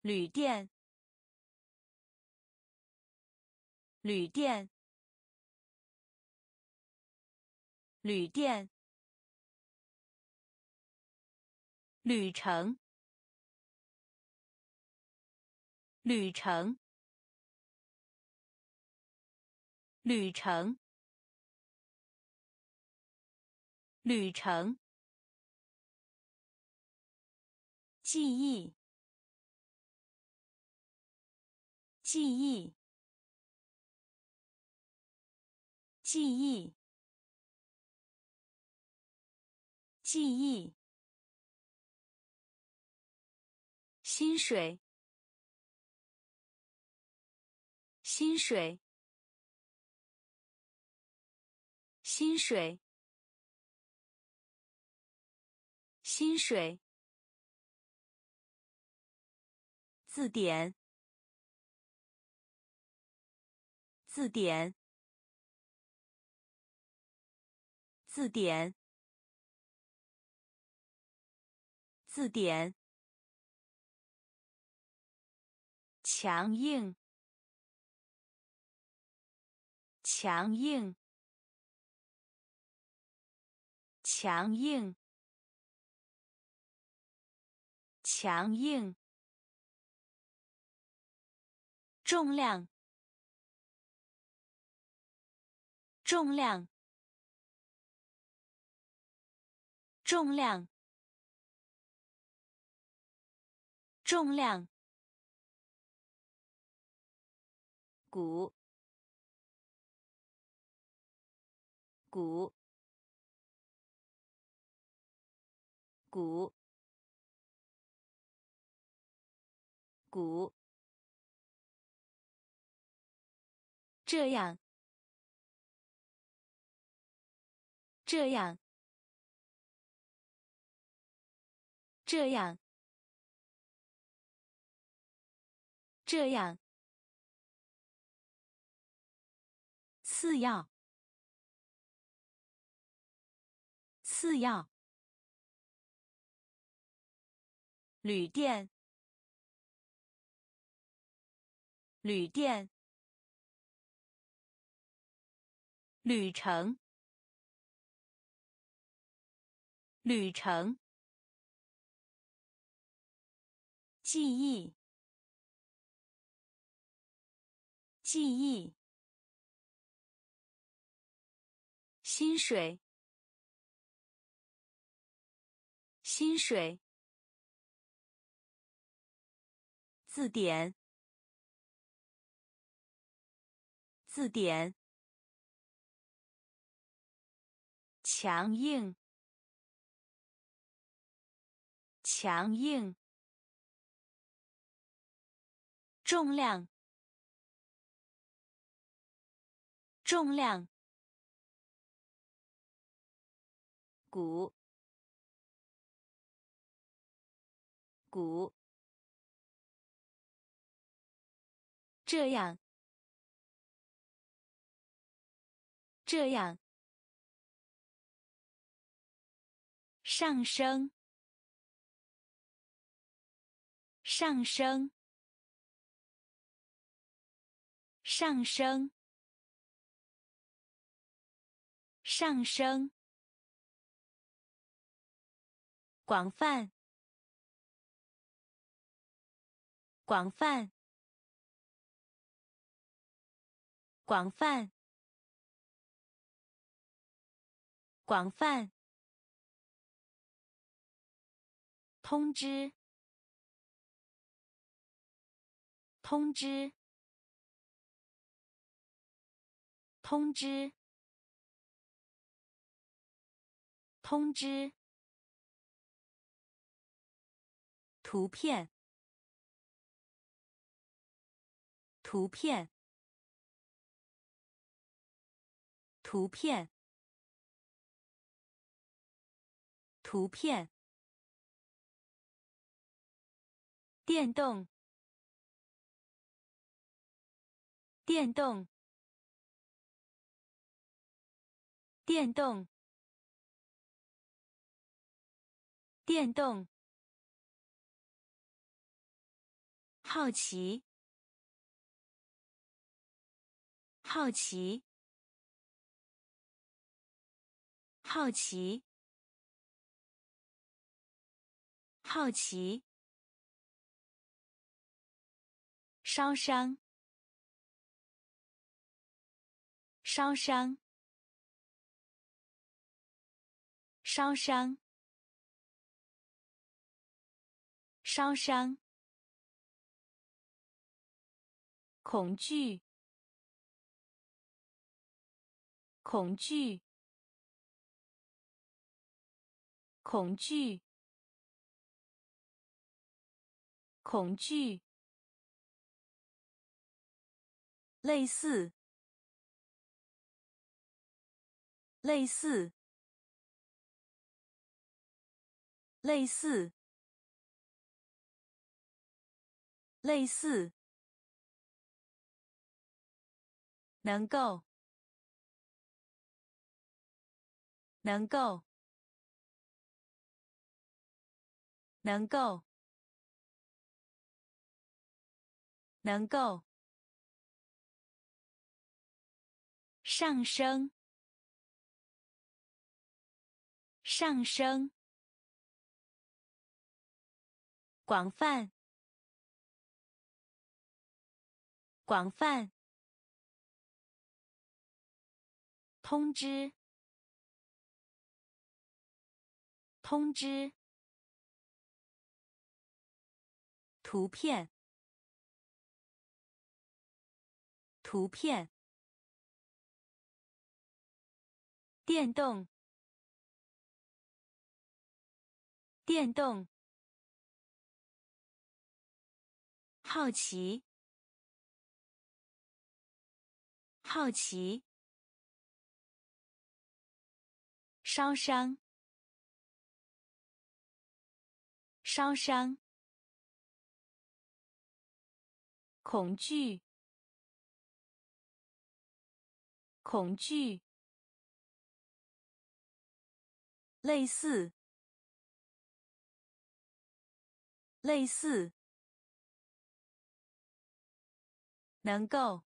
Speaker 1: 旅店，旅店，旅店。旅程，旅程，旅程，旅程。记忆，记忆，记忆，记忆。薪水，薪水，薪水，薪水。字典，字典，字典，字典。强硬，强硬，强硬，强硬。重量，重量，重量，重量。鼓，鼓，鼓，鼓。这样，这样，这样，这样。次要，次要。旅店，旅店。旅程，旅程。记忆，记忆。薪水，薪水。字典，字典。强硬，强硬。重量，重量。鼓，鼓。这样，这样。上升，上升，上升，上升。广泛，广泛，广泛，广泛。通知，通知，通知，通知。图片，图片，图片，图片。电动，电动，电动，电动。好奇，好奇，好奇，好奇。烧伤，烧伤，烧伤，烧伤。恐惧，恐惧，恐惧，恐惧，类似，类似，类似，类似，能够，能够。能够，能够上升，上升，广泛，广泛，通知，通知。图片，图片，电动，电动，好奇，好奇，烧伤，烧伤。恐惧，恐惧，类似，类似，能够，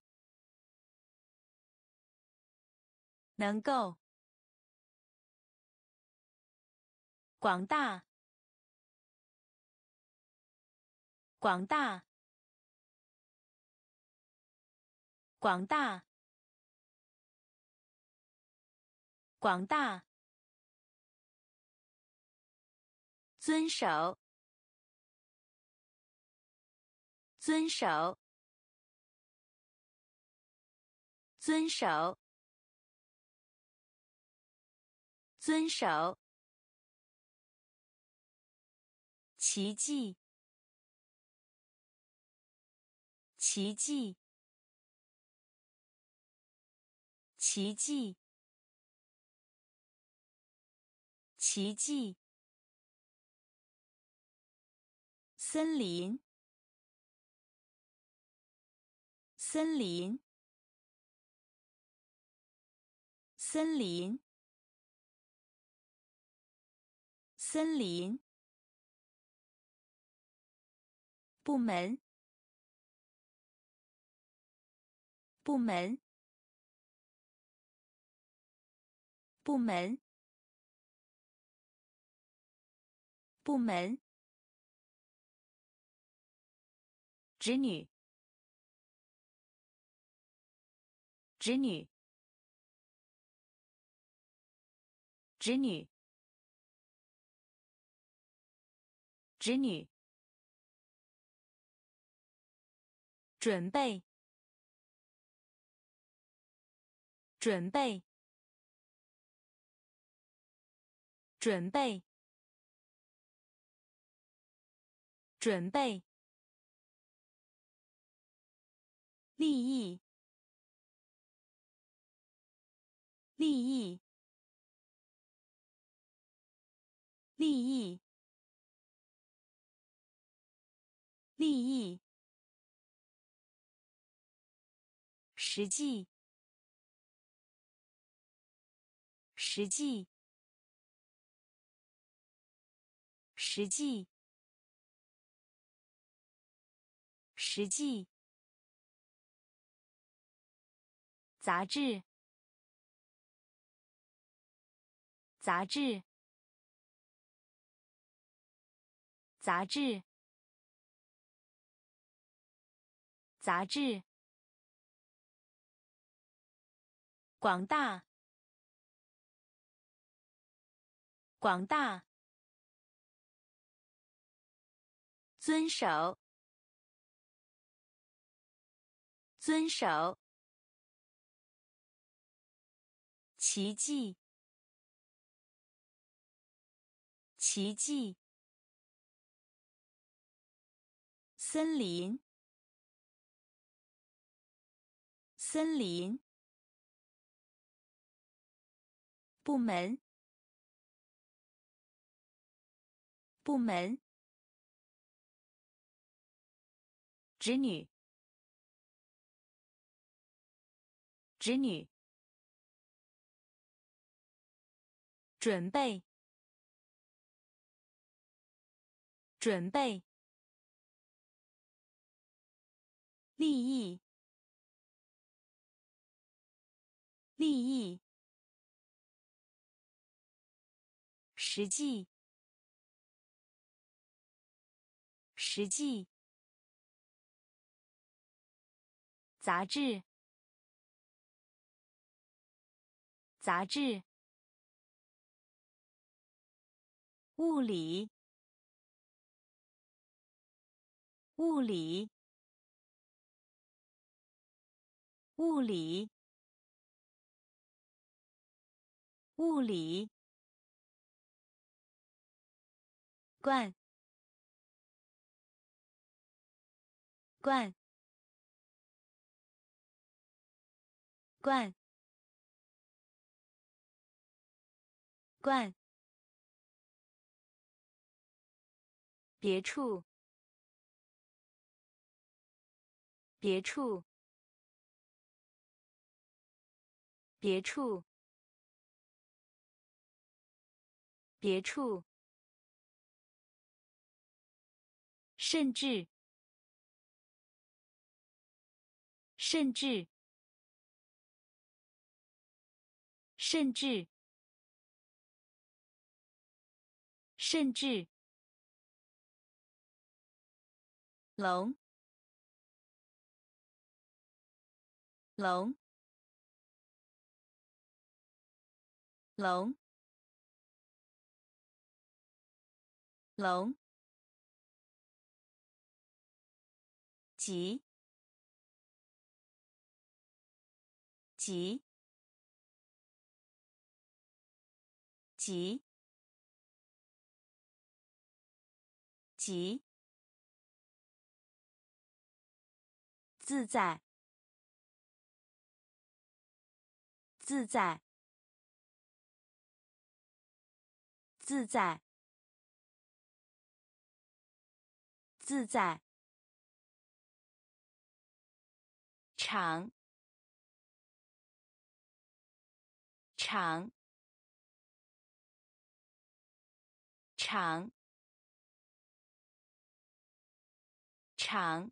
Speaker 1: 能够，广大，广大。广大，广大，遵守，遵守，遵守，遵守，奇迹，奇迹。奇迹，奇迹。森林，森林，森林，森林。部门，部门。部门，部门，侄女，侄女，侄女，侄女，准备，准备。准备，准备，利益，利益，利益，利益，实际，实际。实际，实际。杂志，杂志，杂志，杂志。广大，广大。遵守，遵守。奇迹，奇迹。森林，森林。部门，部门。侄女，侄女。准备，准备。利益，利益。实际，实际。杂志，杂志。物理，物理，物理，物理。罐，罐，罐，罐。别处，别处，别处，别处。甚至，甚至，甚至，甚至。龙，龙，龙，龙。急，急，急，急。自在，自在，自在，自在。长，长，长，长。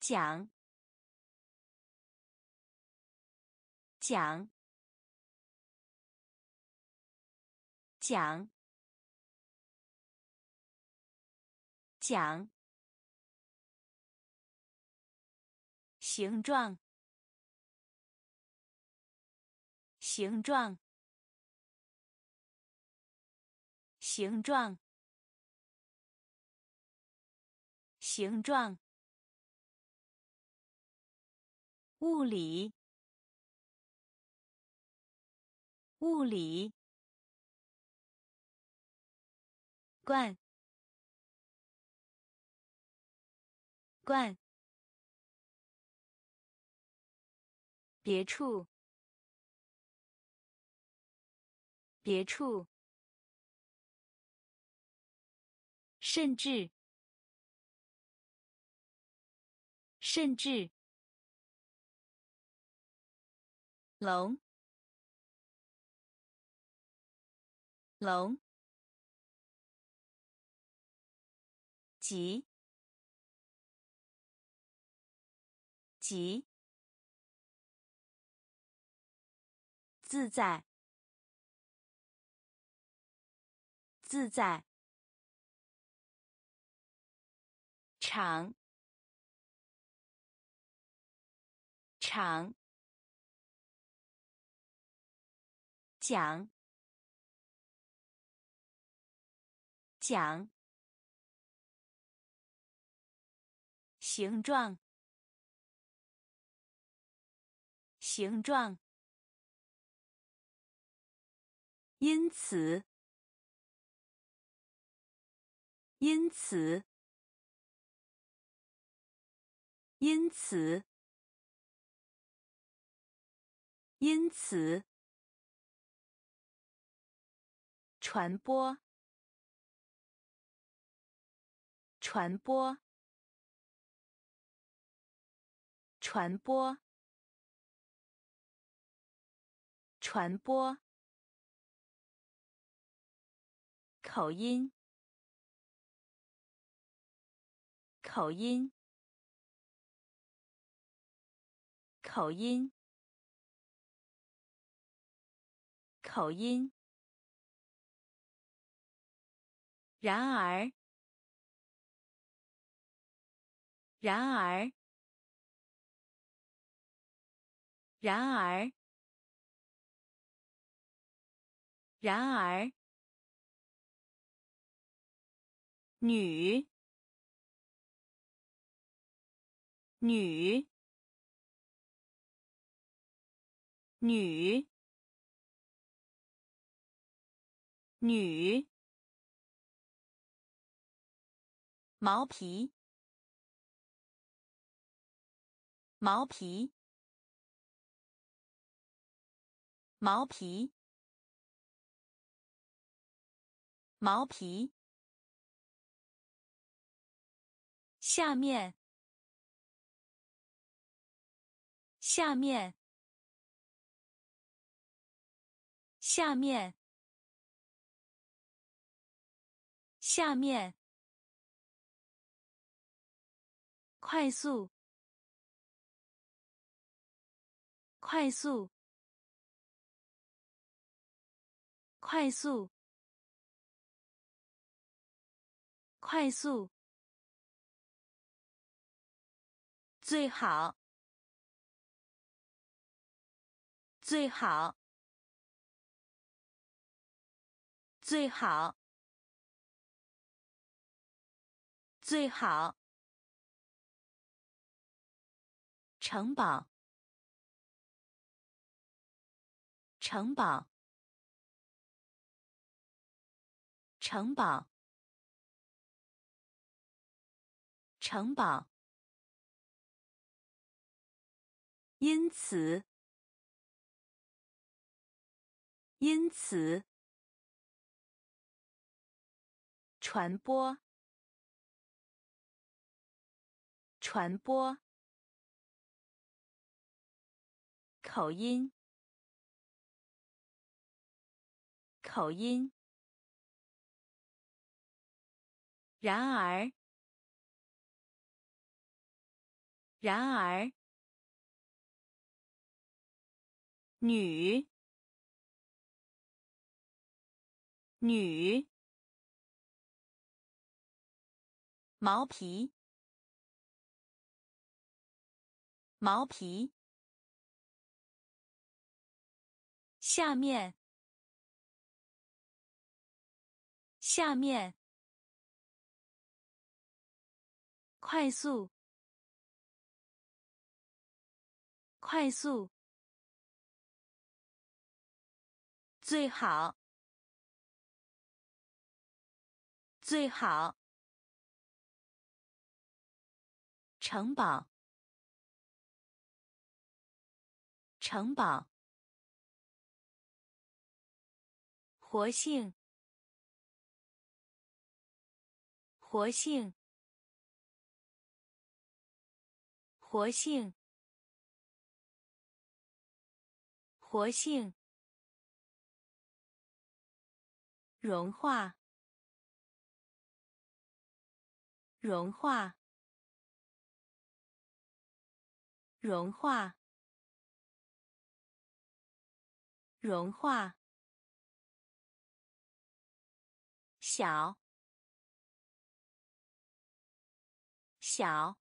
Speaker 1: 讲，讲，讲，讲。形状，形状，形状，形状。物理，物理，罐，罐，别处，别处，甚至，甚至。龙，龙，吉，吉，自在，自在，长，长。讲，讲，形状，形状，因此，因此，因此，因此，传播，传播，传播，传播。口音，口音，口音，口音。然而，然而，然而，然而。女，女，女，女，毛皮，毛皮，毛皮，毛皮。下面，下面，下面，下面，快速，快速，快速，快速。最好，最好，最好，最好。城堡，城堡，城堡，城堡。因此，因此，传播，传播，口音，口音。然而，然而。女，女，毛皮，毛皮，下面，下面，快速，快速。最好，最好。城堡，城堡。活性，活性，活性，活性。融化，融化，融化，融化。小，小，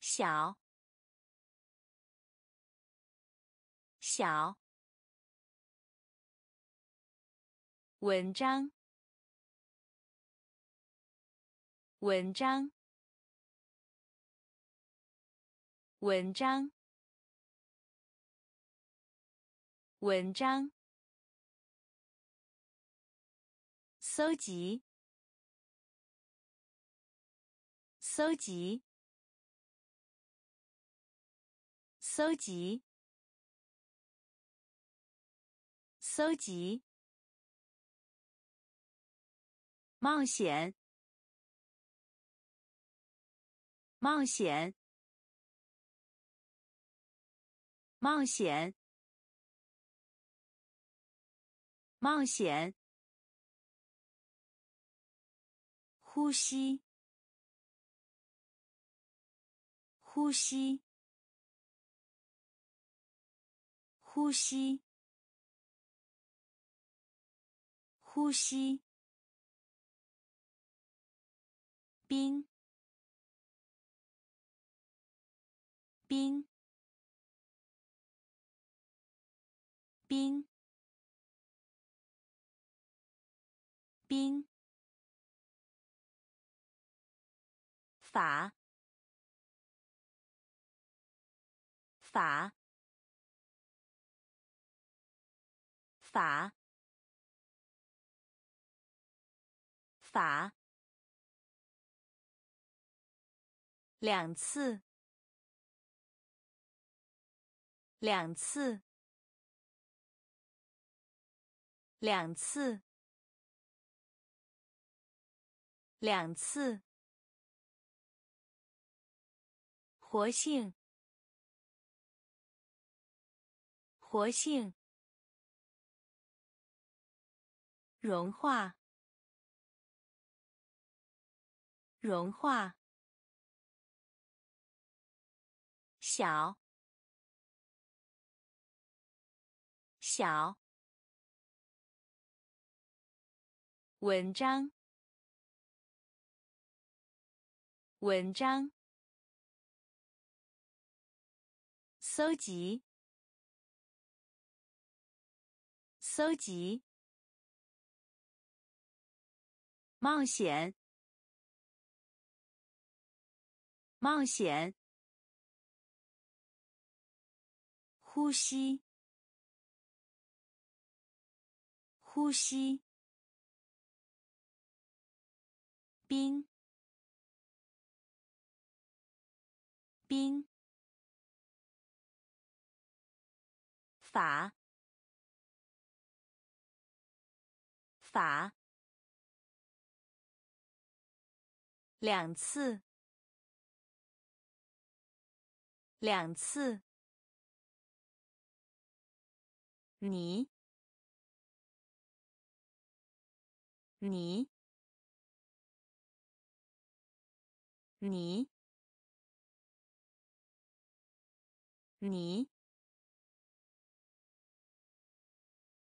Speaker 1: 小，小。文章，文章，文章，文章。搜集，搜集，搜集，搜集。冒险，冒险，冒险，冒险。呼吸，呼吸，呼吸，呼吸。冰，冰，冰，冰。法，法，法，法。两次，两次，两次，两次。活性，活性。融化，融化。小，小。文章，文章。搜集，搜集。冒险，冒险。呼吸，呼吸。冰，冰。法，法。两次，两次。你，你，你，你，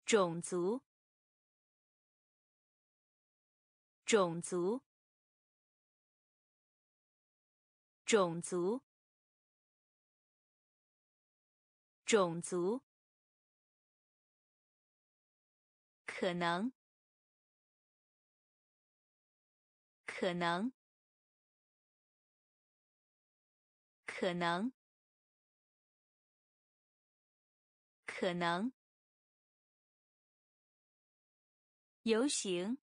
Speaker 1: 种族，种族，种族，种族。可能，可能，可能，可能。游行，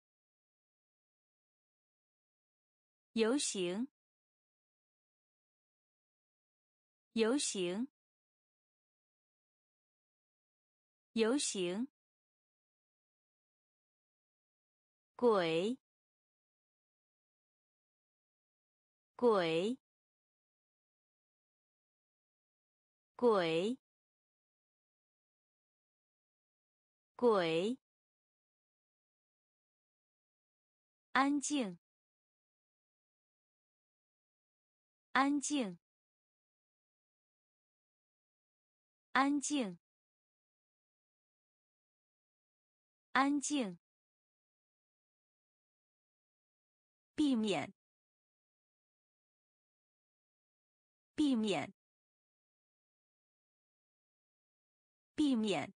Speaker 1: 游行，游行，游行。鬼，鬼，鬼，鬼。安静，安静，安静，安静。避免，避免，避免，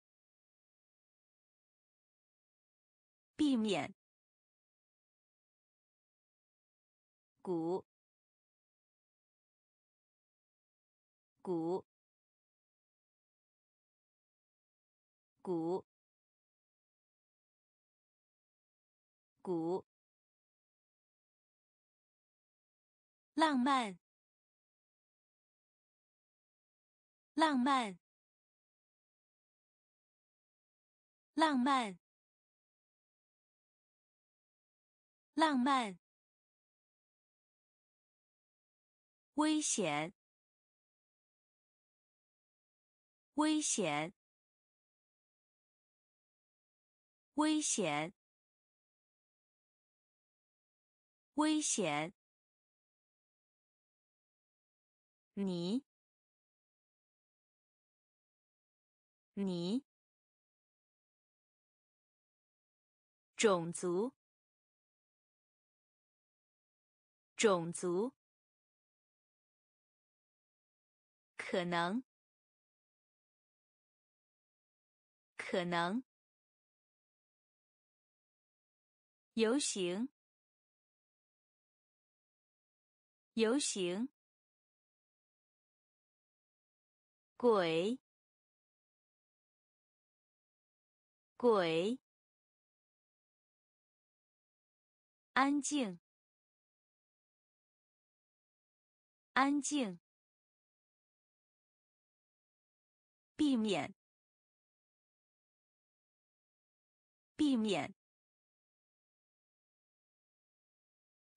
Speaker 1: 避免。鼓，鼓，鼓，鼓，浪漫，浪漫，浪漫，浪漫，危险，危险。危险！危险！你，你，种族，种族，可能，可能。游行，游行，鬼，鬼，安静，安静，避免，避免。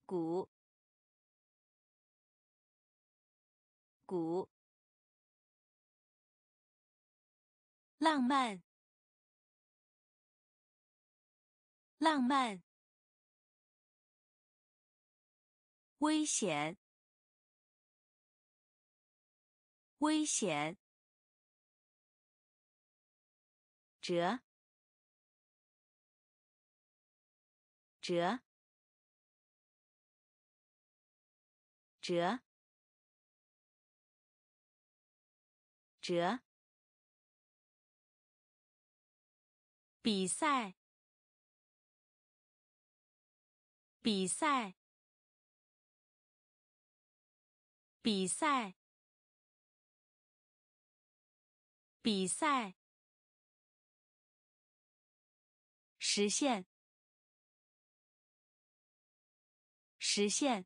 Speaker 1: 鼓，鼓，浪漫，浪漫，危险，危险，折，折。折，折。比赛，比赛，比赛，比赛。实现，实现。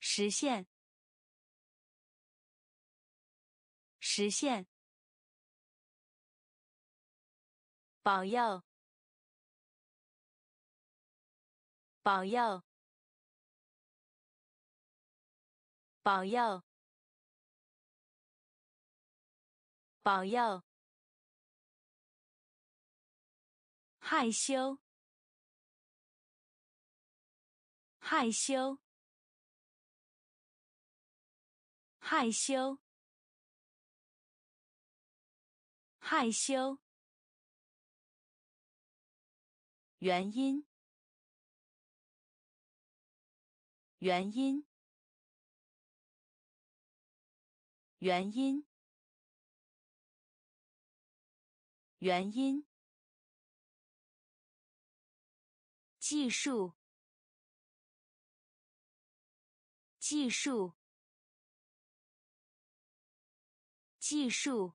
Speaker 1: 实现，实现，保佑，保佑，保佑，保佑，害羞，害羞。害羞，害羞。原因，原因，原因，原因。计数，技术，技术，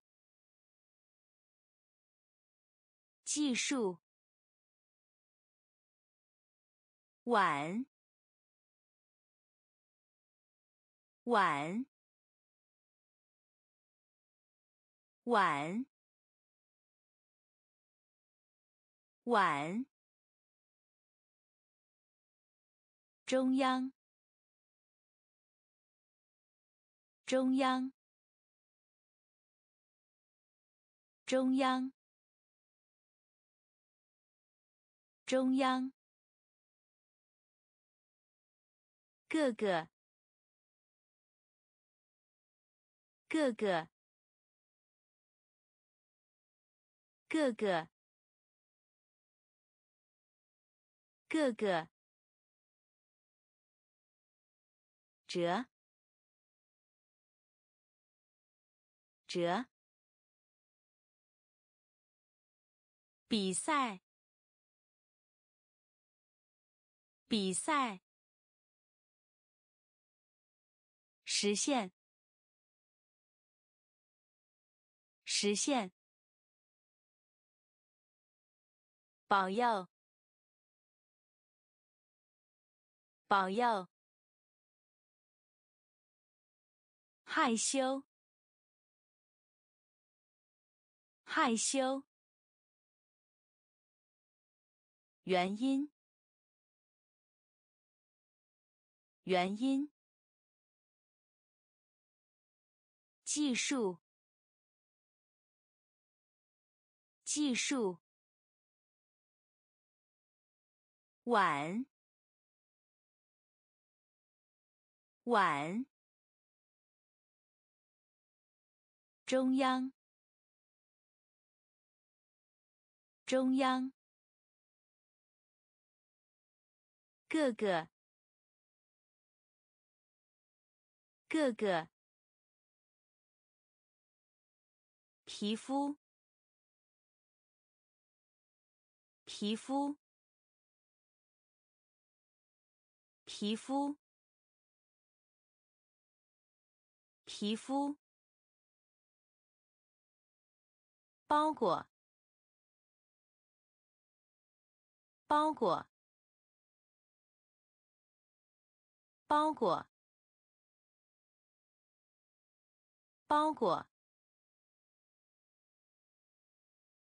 Speaker 1: 技术。晚，晚，晚，晚。中央，中央。中央，中央，各个，各个，各个，各个，折，折。比赛，比赛，实现，实现，保佑，保佑，害羞，害羞，原因，原因，计数，计数。晚，晚，中央，中央，各个，各个，皮肤，皮肤。皮肤，皮肤，包裹，包裹，包裹，包裹，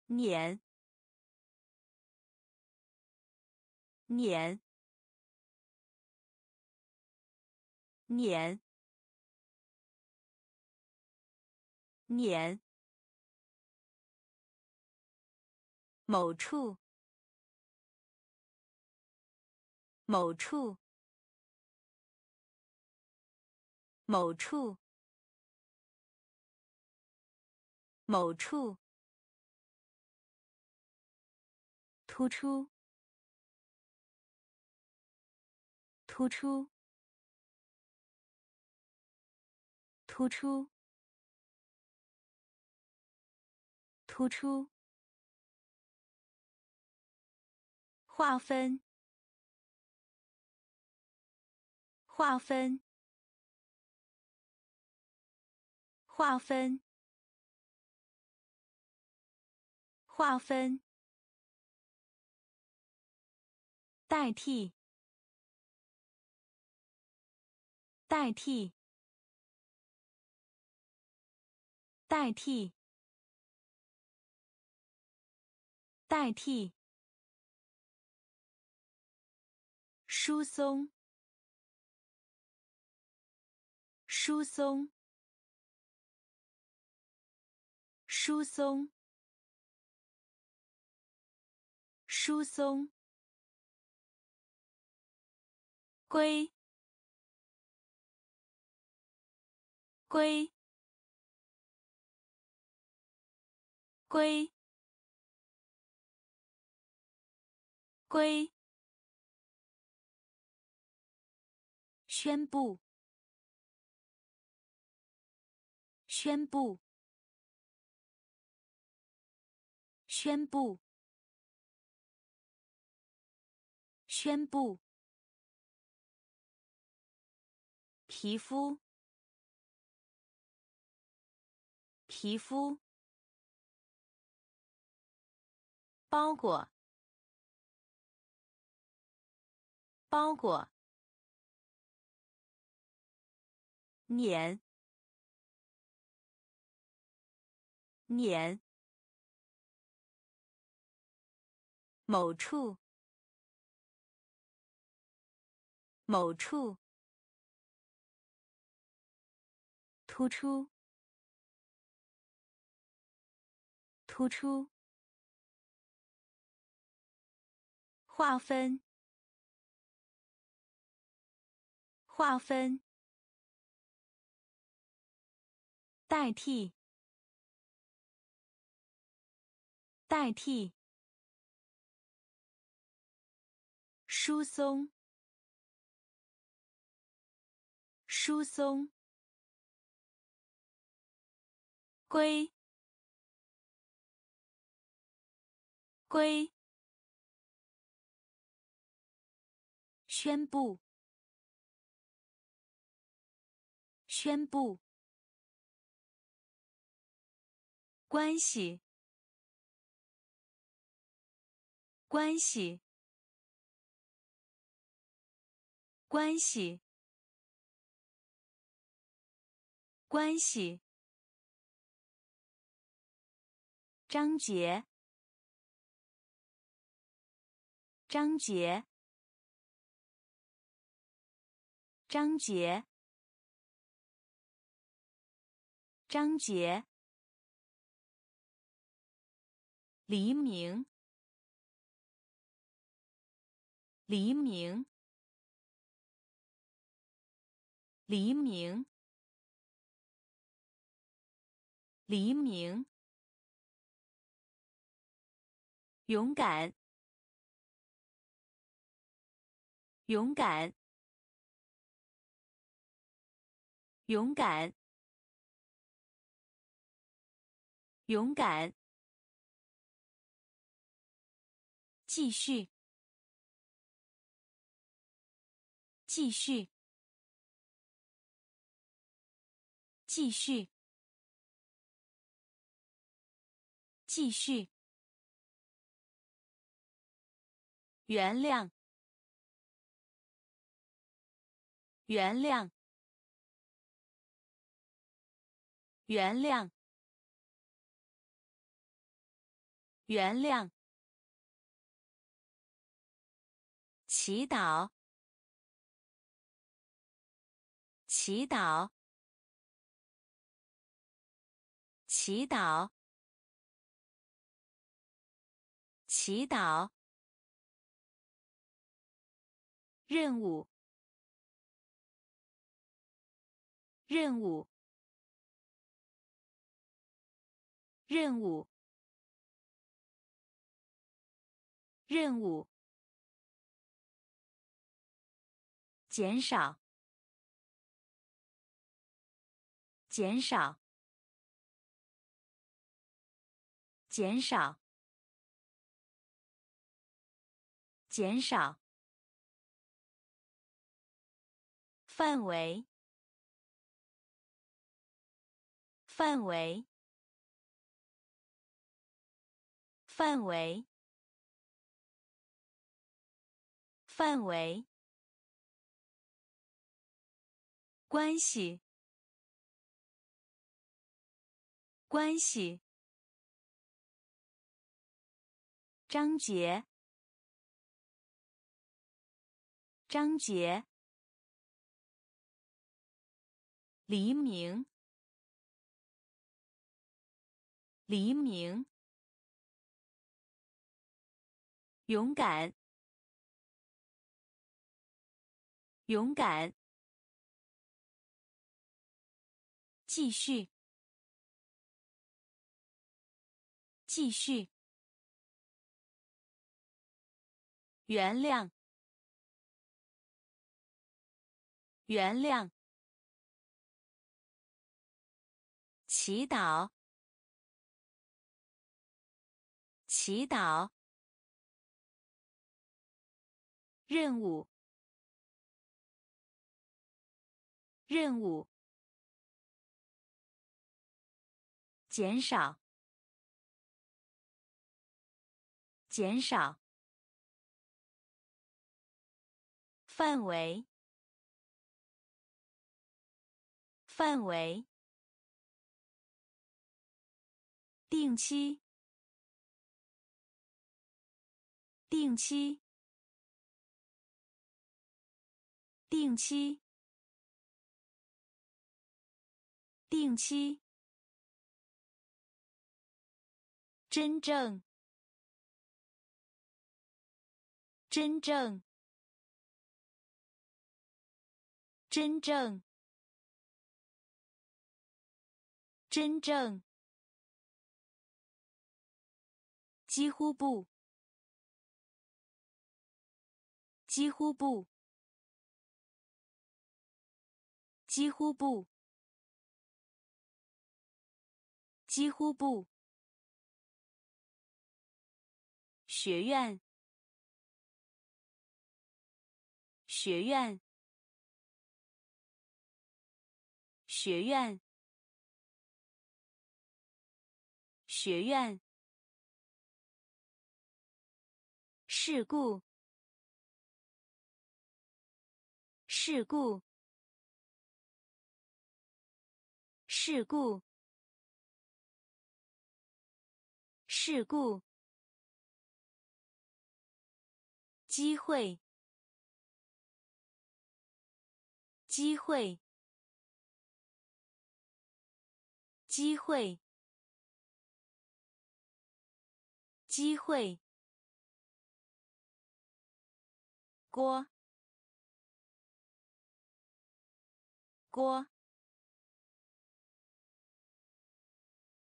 Speaker 1: 年，年。年，年，某处，某处，某处，某处，突出，突出。突出，突出，划分，划分，划分，划分，代替，代替。代替，代替，疏松，疏松，疏松，疏松，归，归。归，归，宣布，宣布，宣布，宣布，皮肤，皮肤。包裹，包裹，年，年，某处，某处，突出，突出。划分，划分，代替，代替，疏松，疏松，归，归。宣布，宣布，关系，关系，关系，关系。章节，章节，章节，章节。黎明，黎明，黎明，黎明。勇敢，勇敢，勇敢，勇敢。继续，继续，继续，继续。原谅，原谅，原谅，原谅。祈祷，祈祷，祈祷，祈祷。任务，任务，任务，任务。减少，减少，减少，减少。范围，范围，范围，范围。关系，关系。章节，章节。黎明，黎明。勇敢，勇敢。继续，继续。原谅，原谅。祈祷，祈祷。任务，任务。减少，减少。范围，范围。定期，定期，定期，定期。真正，真正，真正，真正，几乎不，几乎不，几乎不，几乎不。学院，学院，学院，学院。事故，事故，事故，事故。机会，机会，机会，机会。锅，锅，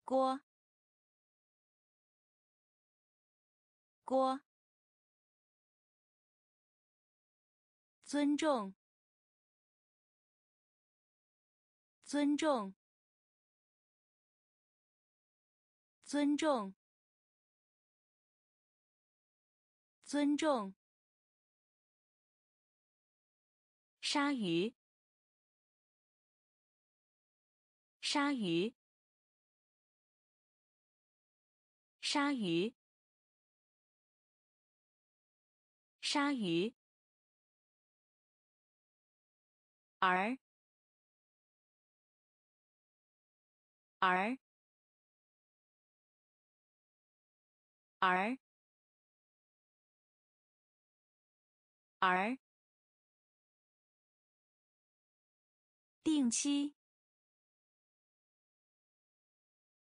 Speaker 1: 锅，锅。尊重，尊重，尊重，尊重。鲨鱼，鲨鱼，鲨鱼，鲨鱼。儿，而而而。定期，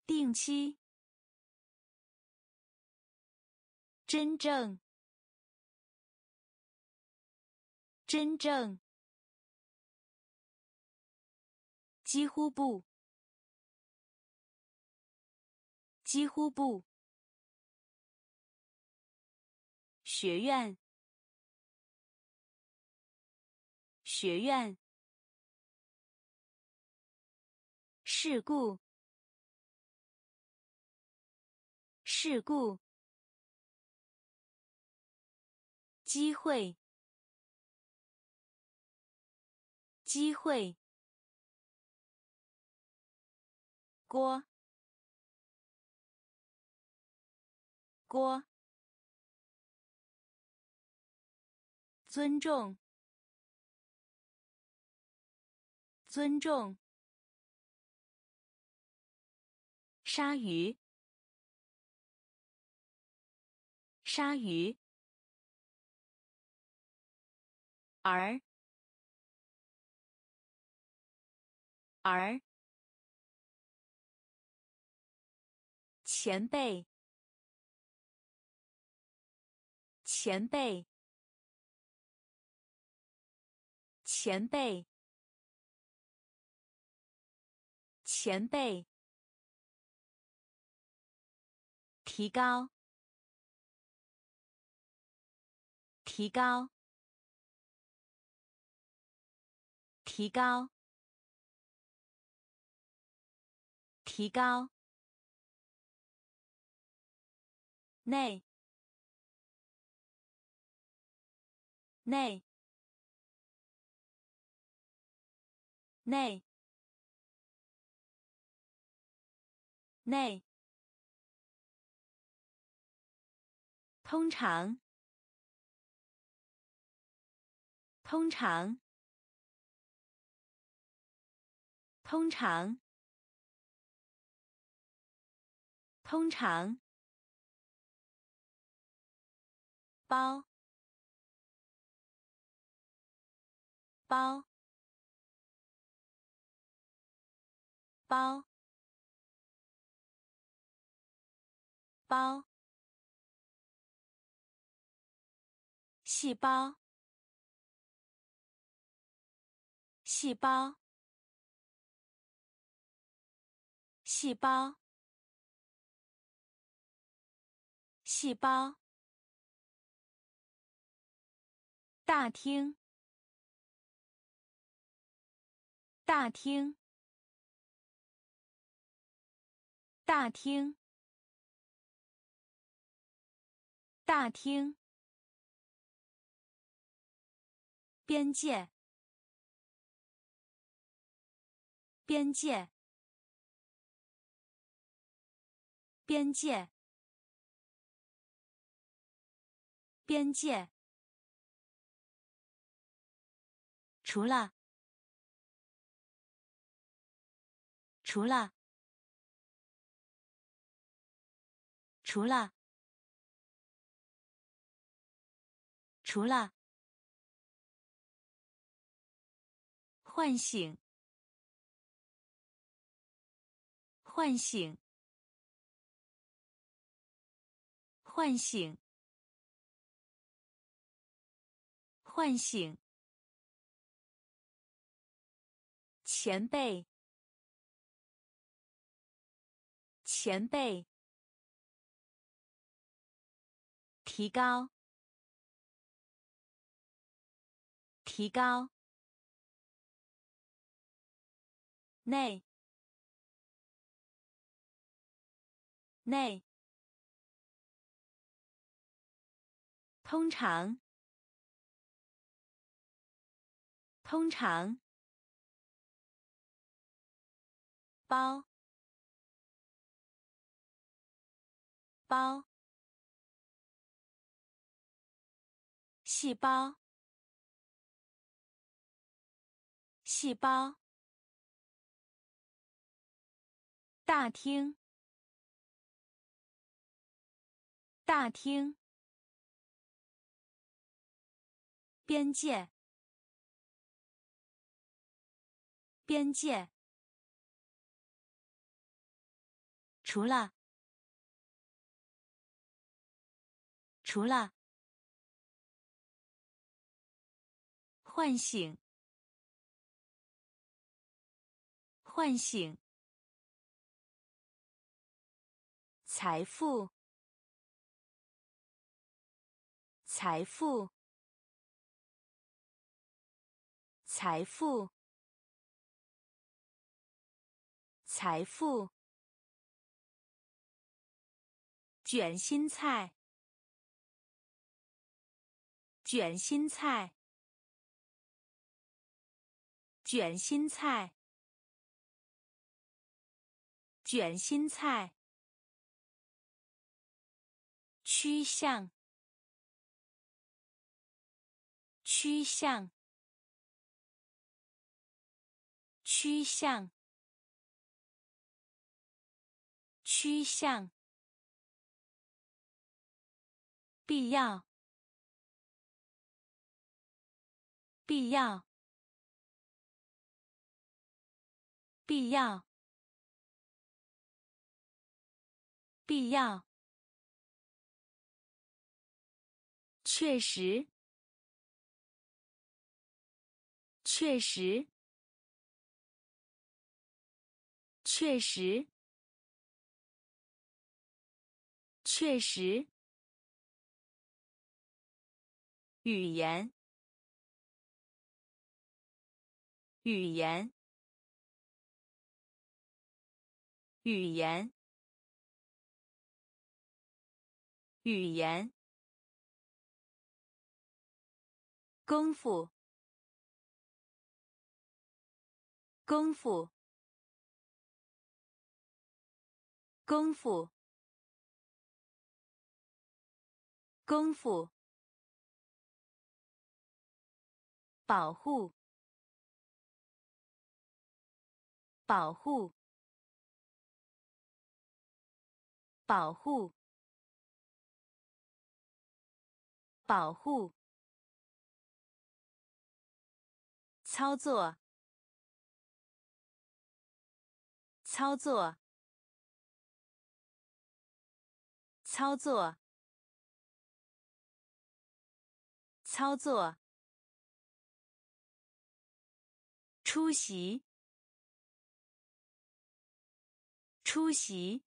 Speaker 1: 定期。真正，真正。几乎不，几乎不。学院，学院。事故，事故。机会，机会。锅，锅。尊重，尊重。鲨鱼，鲨鱼。儿，儿。前辈，前辈，前辈，前辈。提高，提高，提高，提高。内，内，内，内。通常，通常，通常，通常。包，包，包，包。细胞，细胞，细胞，细胞。大厅，大厅，大厅，大厅。边界，边界，边界，边界，除了，除了，除了，除了，唤醒，唤醒。唤醒，唤醒，前辈，前辈，提高，提高，内，内。通常，通常，包，包，细胞，细胞，大厅，大厅。边界，边界，除了，除了，唤醒，唤醒，财富，财富。财富，财富，卷心菜，卷心菜，卷心菜，卷心菜，趋向，趋向。趋向，趋向，必要，必要，必要，必要，确实，确实。确实，确实，语言，语言，语言，语言，功夫，功夫。功夫，功夫，保护，保护，保护，保护，操作，操作。操作，操作，出席，出席，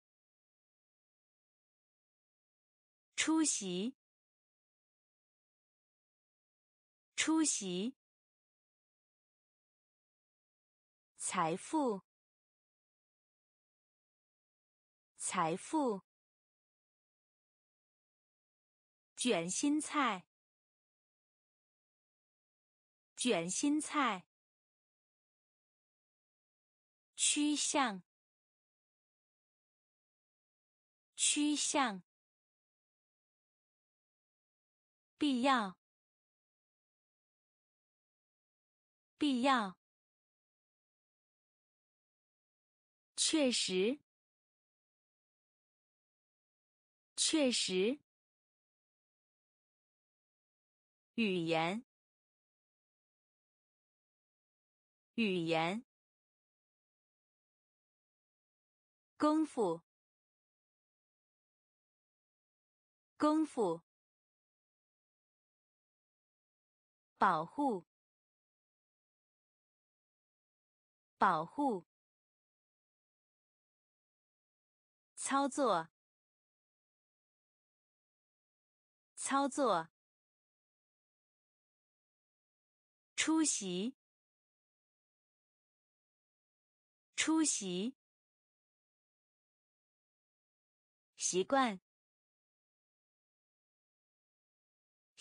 Speaker 1: 出席，出席，财富，财富。卷心菜，卷心菜，趋向，趋向，必要，必要，确实，确实，语言，语言，功夫，功夫。保护，保护，操作，操作，出席，出席，习惯，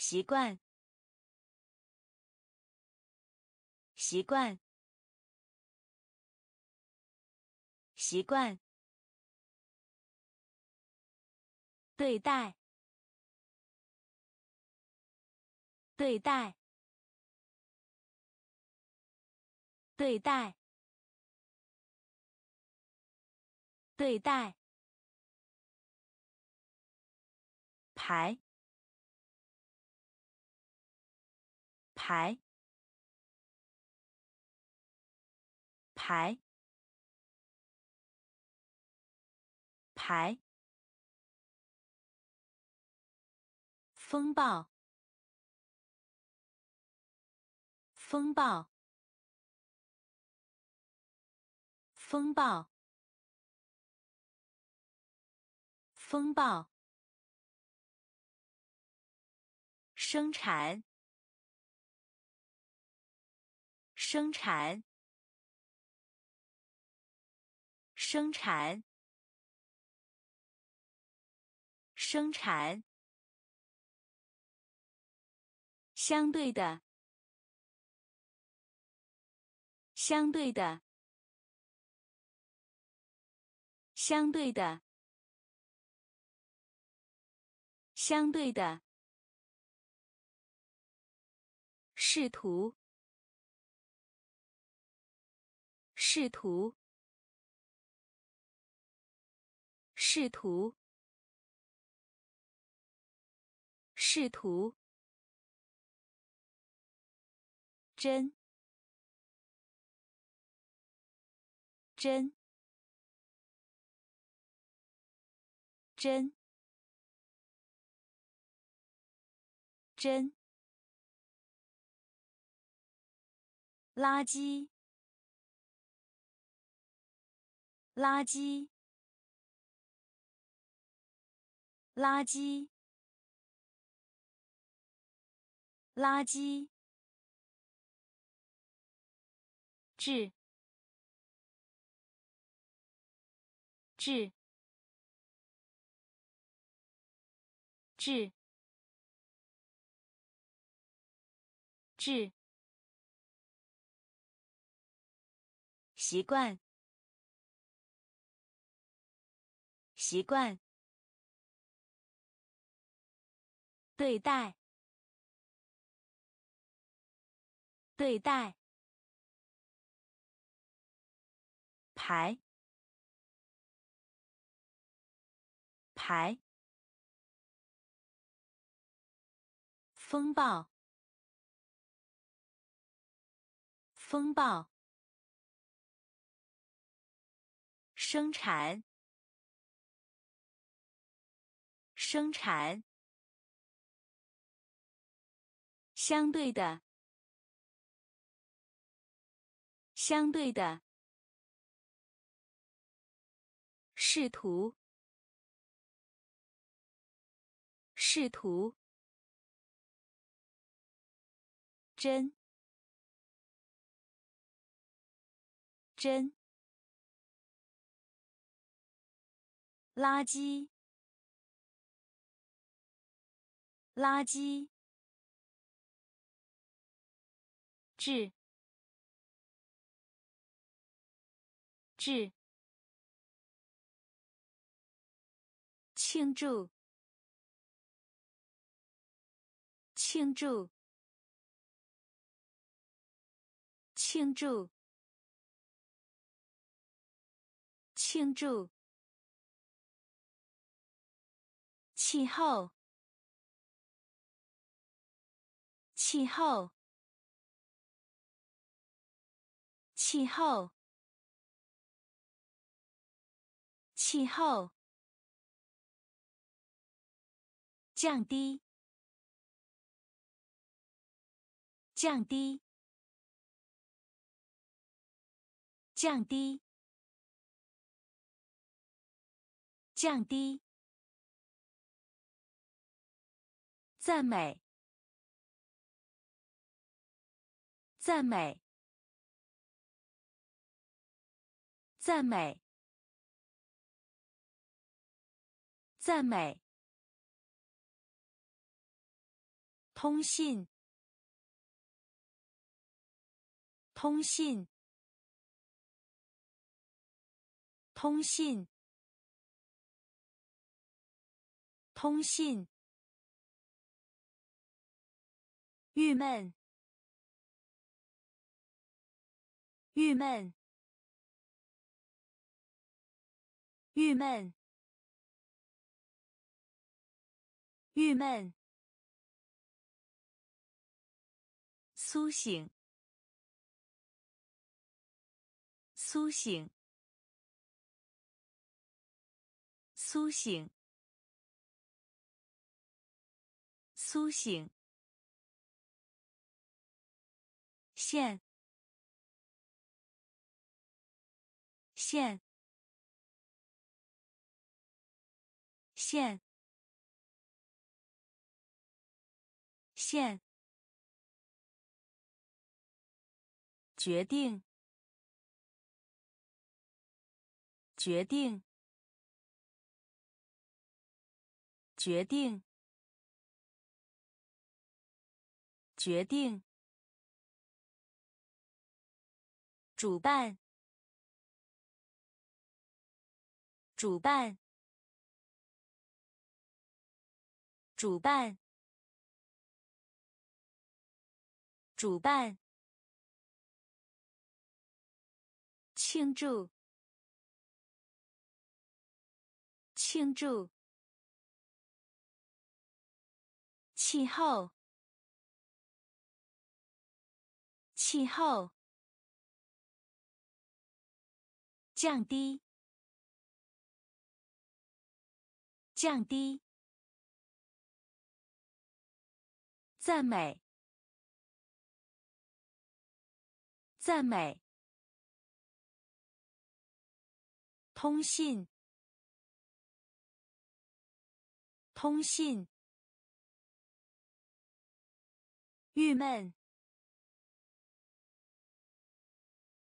Speaker 1: 习惯。习惯，习惯，对待，对待，对待，对待，排，排。排，排，风暴，风暴，风暴，风暴，生产，生产。生产，生产，相对的，相对的，相对的，相对的，试图，试图。试图，试图，真，真，真，真，垃圾，垃圾。垃圾，垃圾，质，质，质，质，习惯，习惯。对待，对待，排，排，风暴，风暴，生产，生产。相对的，相对的，试图，试图，真，真，垃圾，垃圾。质，质，庆祝，庆祝，庆祝，庆祝。气候，气候，气候，气候。降低，降低，降低，降低。赞美，赞美，赞美，赞美。通信，通信，通信，通信。郁闷，郁闷，郁闷，郁闷。苏醒，苏醒，苏醒，苏醒。线，线，线，线。决定，决定，决定，决定。主办，主办，主办，主办。庆祝，庆祝。气候，气候。降低，降低。赞美，赞美。通信，通信。郁闷，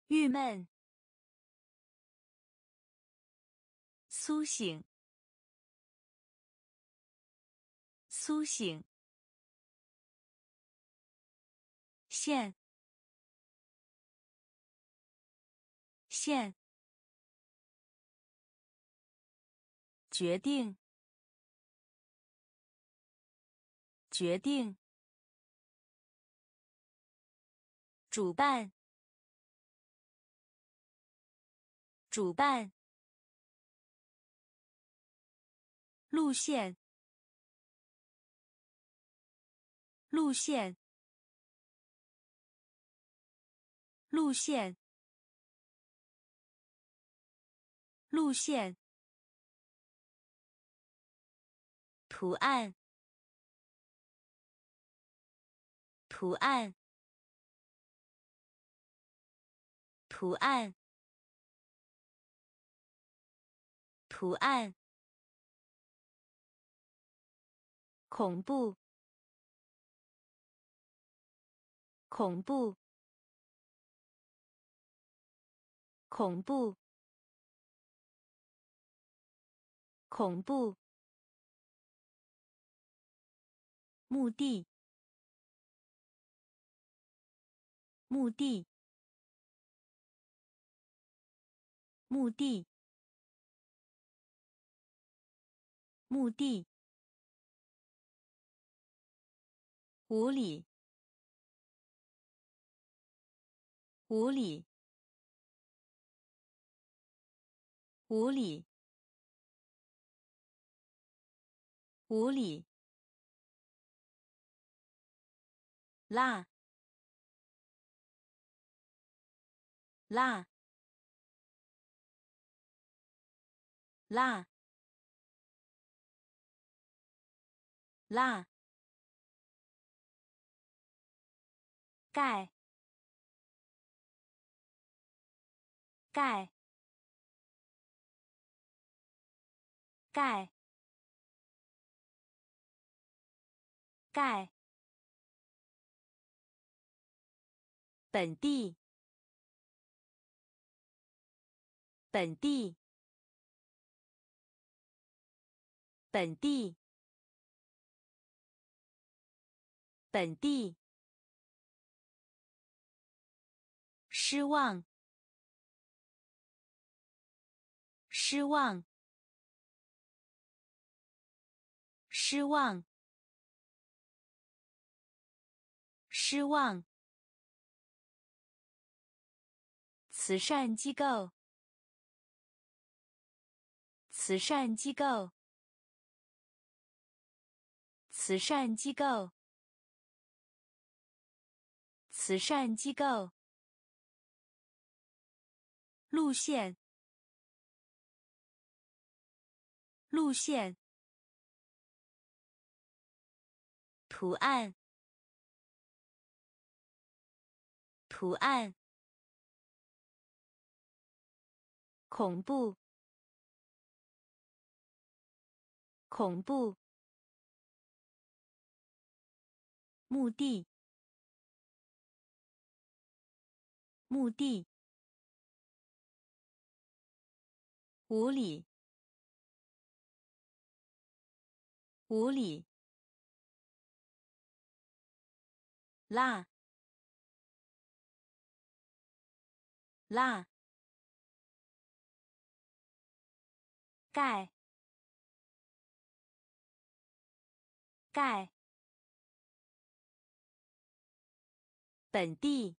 Speaker 1: 郁闷。苏醒，苏醒。线，线。决定，决定。主办，主办。路线，路线，路线，路线。图案，图案，图案，图案。恐怖，恐怖，恐怖，恐怖。目的，目的，目的，目的。无理，无理，无理，无理，辣，辣，辣，辣。盖，盖，盖，盖。本地，本地，本地，本地。失望，失望，失望，失望。慈善机构，慈善机构，慈善机构，慈善机构。路线，路线，图案，图案，恐怖，恐怖，目的，目的。无理，无理，辣，辣，盖，盖，本地，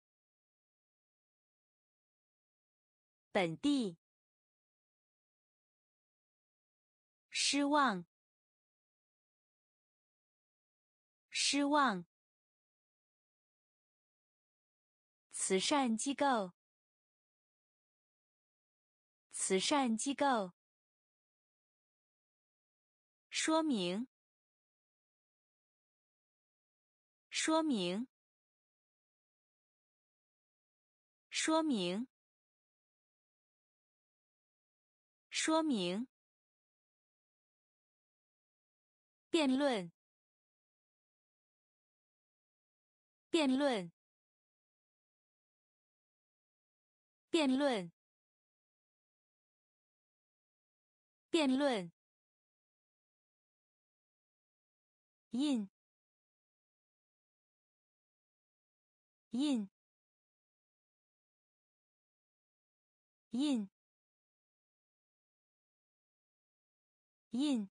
Speaker 1: 本地。失望，失望。慈善机构，慈善机构。说明，说明，说明，说明。辩论，辩论，辩论，辩论。印，印，印，印。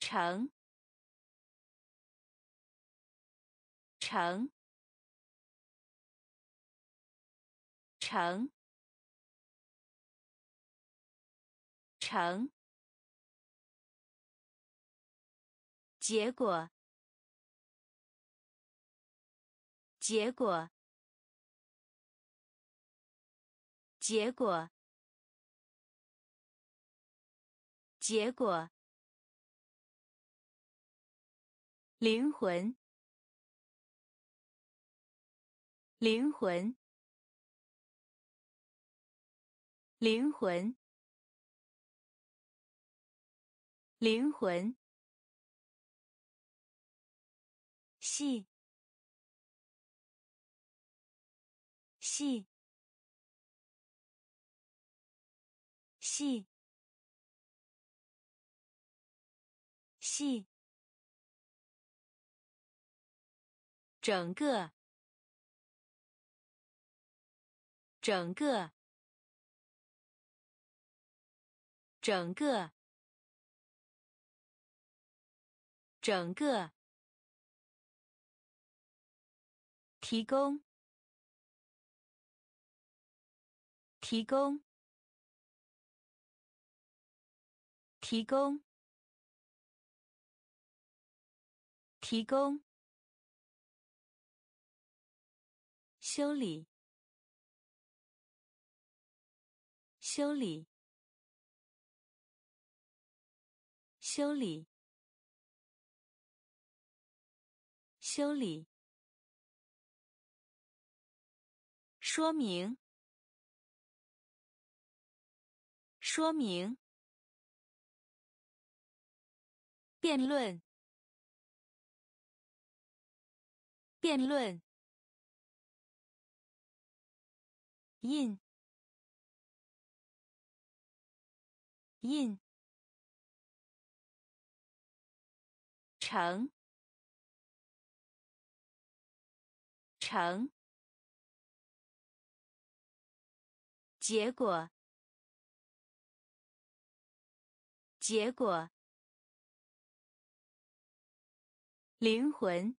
Speaker 1: 成，成，成，成。结果，结果，结果，结果。灵魂，灵魂，灵魂，灵魂，系，系，系，系。整个，整个，整个，整个。提供。提供。提供。提供。修理。修理修理修理说明说明辩论辩论印印。成。成。结果。结果。灵魂。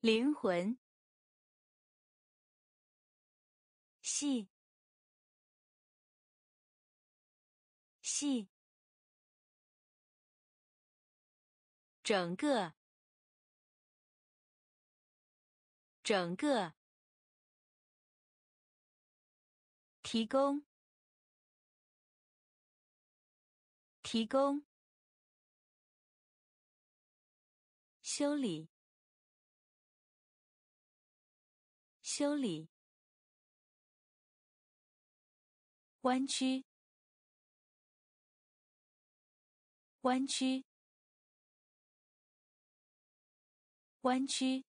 Speaker 1: 灵魂。细细整个。整个。提供。提供。修理。修理。弯曲。弯曲弯曲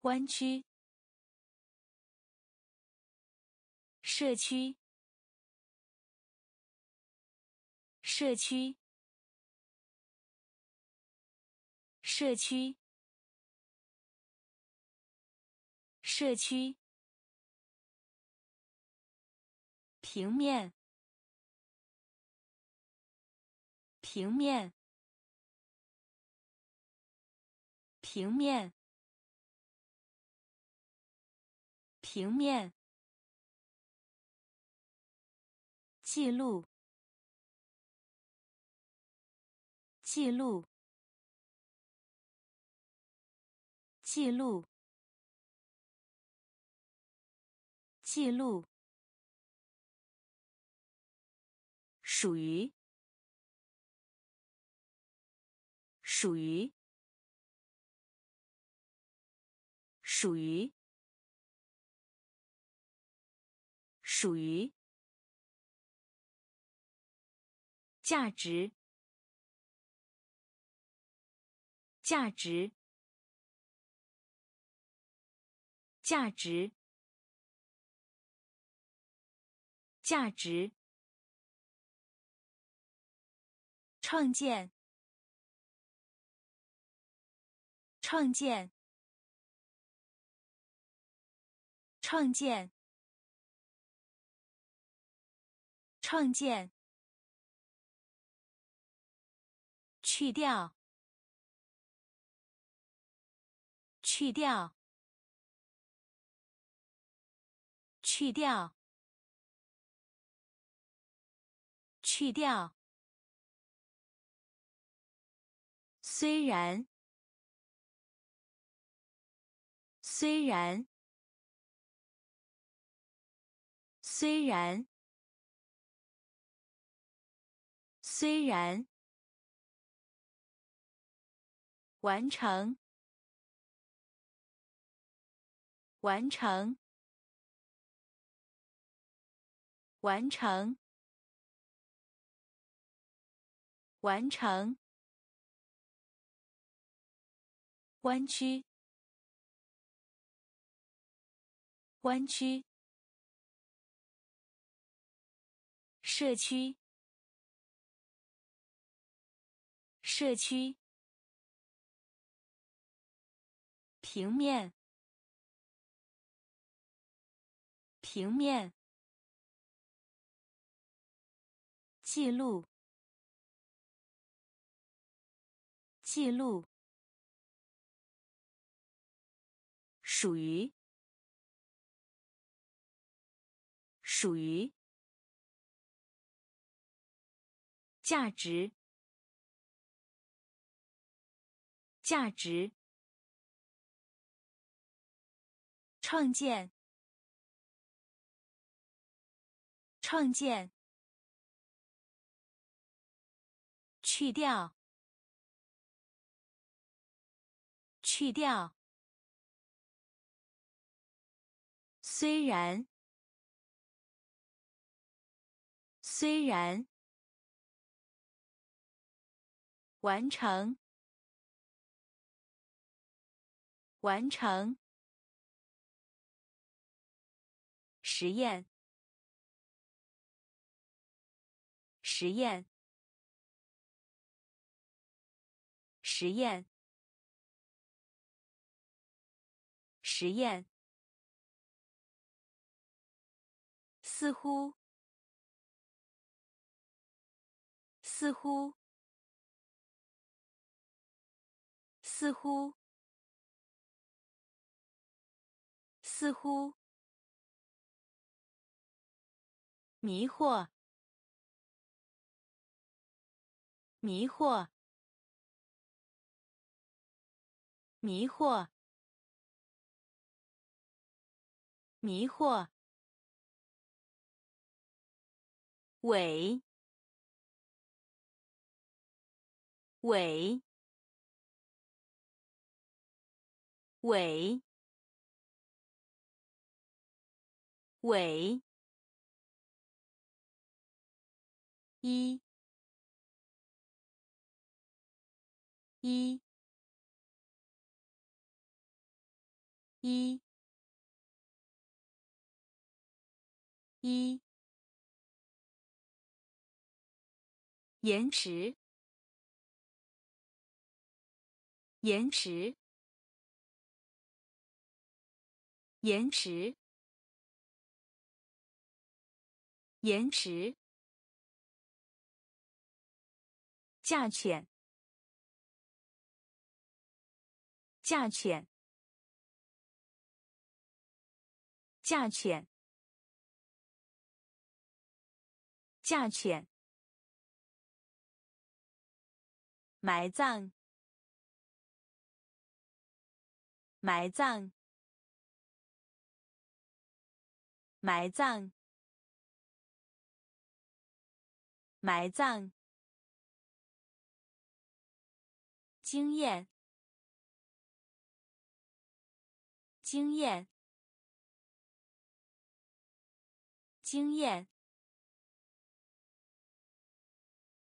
Speaker 1: 弯曲社区社区社区社区。平面平面。平面。平面。记录。记录。记录。记录。属于。属于属于属于价值价值价值价值。创建创建创建创建去掉去掉去掉去掉。虽然虽然虽然虽然。完成。完成。完成。完成。弯曲。弯曲社区社区平面平面记录，记录，属于，属于，价值，价值，创建，创建。去掉，去掉。虽然，虽然，完成，完成。实验，实验。实验，实验，似乎，似乎，似乎，似乎，迷惑，迷惑。迷惑，迷惑，尾，尾，尾，尾，一，一。一，一，延迟，延迟，延迟，延迟，价钱，价钱。价钱，价钱，埋葬，埋葬，埋葬，埋葬，经验，经验。经验，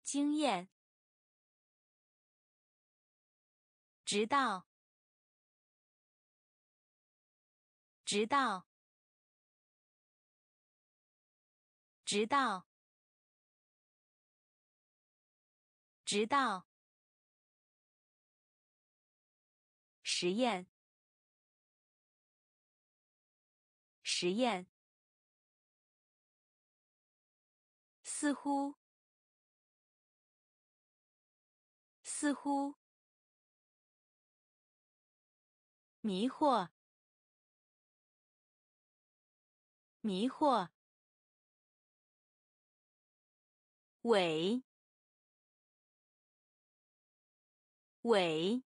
Speaker 1: 经验，直到，直到，直到，直到，实验，实验。似乎，似乎，迷惑，迷惑，尾，尾，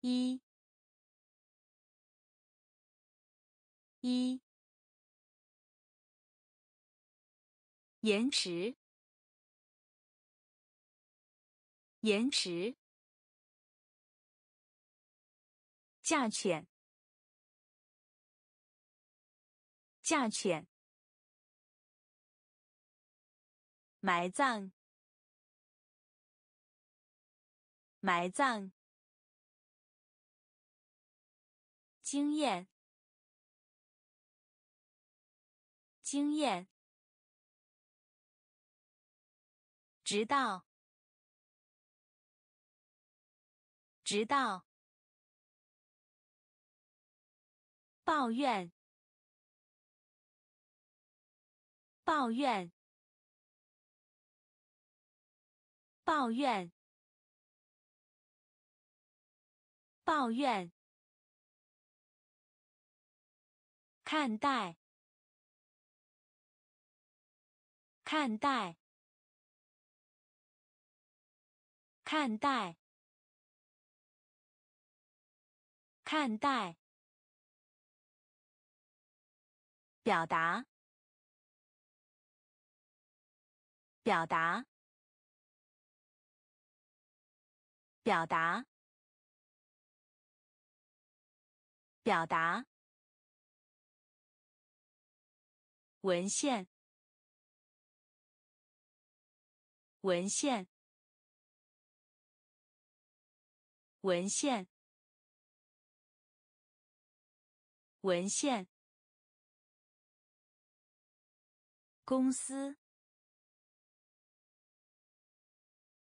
Speaker 1: 一，一。延迟，延迟，价钱，价钱，埋葬，埋葬，经验，经验。直到，直到，抱怨，抱怨，抱怨，抱怨。看待，看待，看待，看待。表达，表达，表达，表达。文献，文献，文献，文献。公司，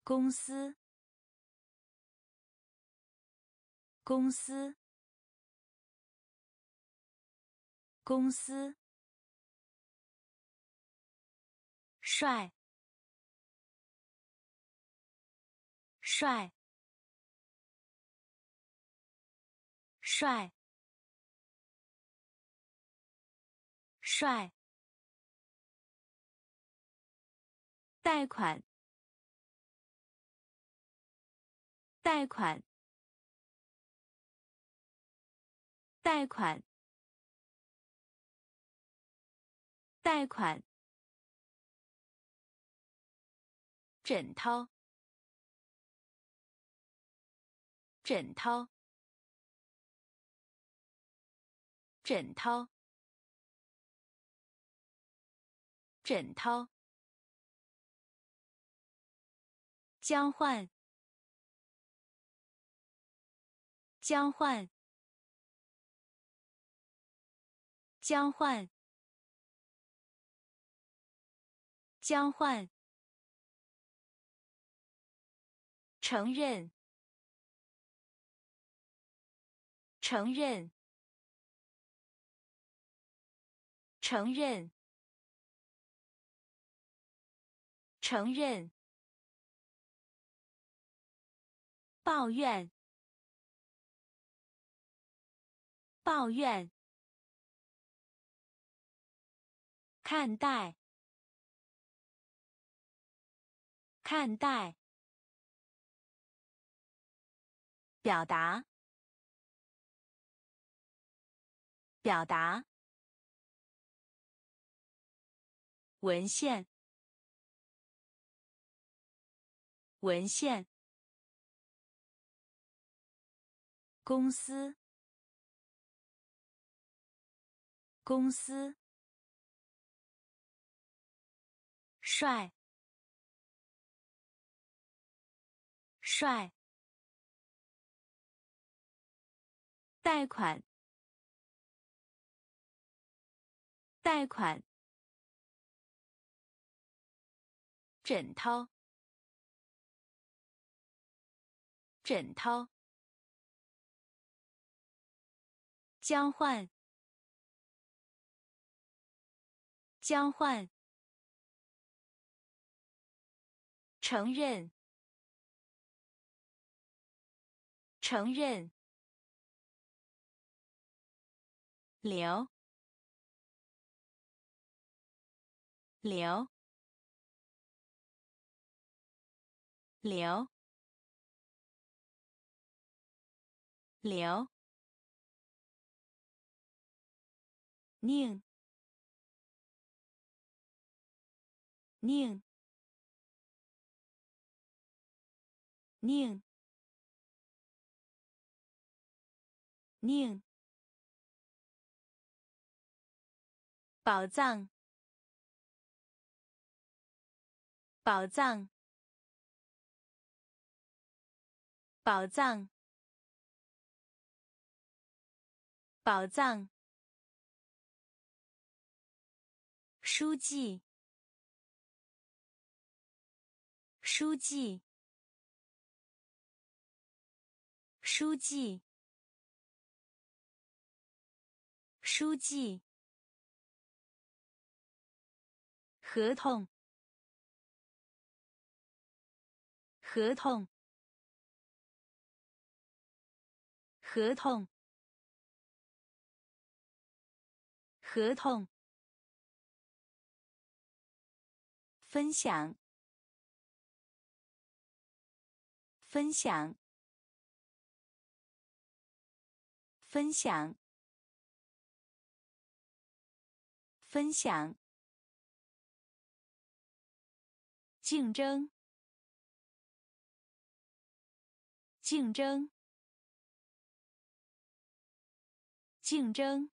Speaker 1: 公司，公司，公司。帅，帅，帅，帅。贷款，贷款，贷款，贷款。枕头，枕头，枕头，枕头。交换，交换，交换，交换。承认，承认，承认，承认。抱怨，抱怨。看待，看待。表达，表达。文献，文献。公司，公司。帅，帅。贷款，贷款。枕头，枕头。交换，交换。承认，承认。留，留，留，留。宁，宁，宁，宁。宝藏，宝藏，宝藏，宝藏。书记，书记，书记，书记。合同，合同，合同，合同。分享，分享，分享，分享。竞争，竞争，竞争，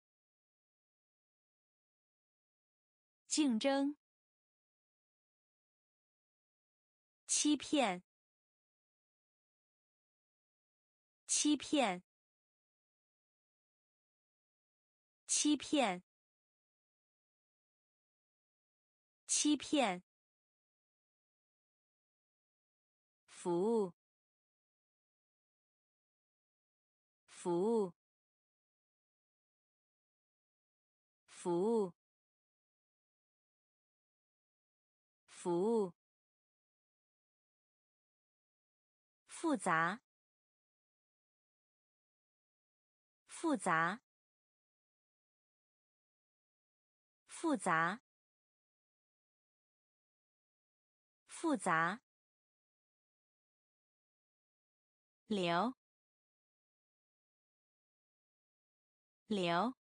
Speaker 1: 竞争。欺骗，欺骗，欺骗，欺骗。服务，服务，服务，服务。复杂，复杂，复杂，复杂。流，流，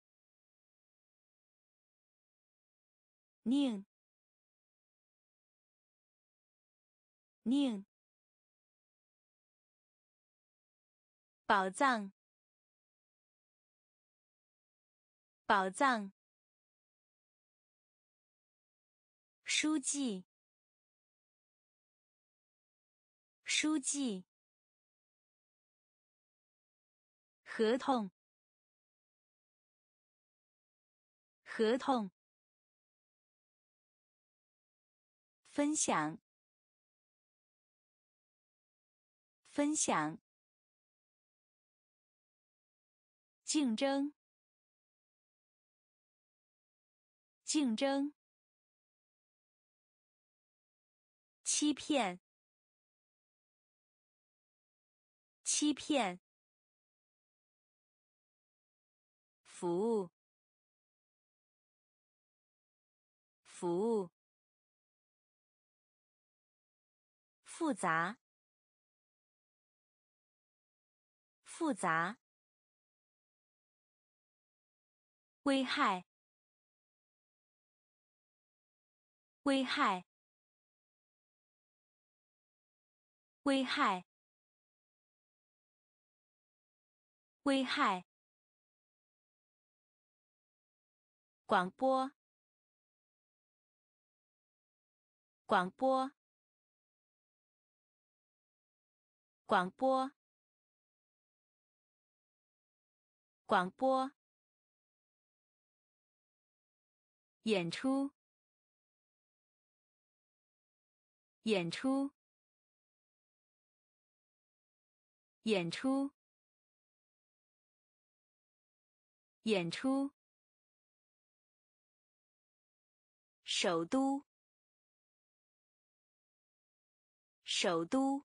Speaker 1: 宁，宁。宝藏，宝藏。书记，书记。合同，合同。分享，分享。竞争，竞争，欺骗，欺骗，服务，服务，复杂，复杂。危害，危害，危害，危害。广播，广播，广播，广播。演出，演出，演出，演出。首都，首都，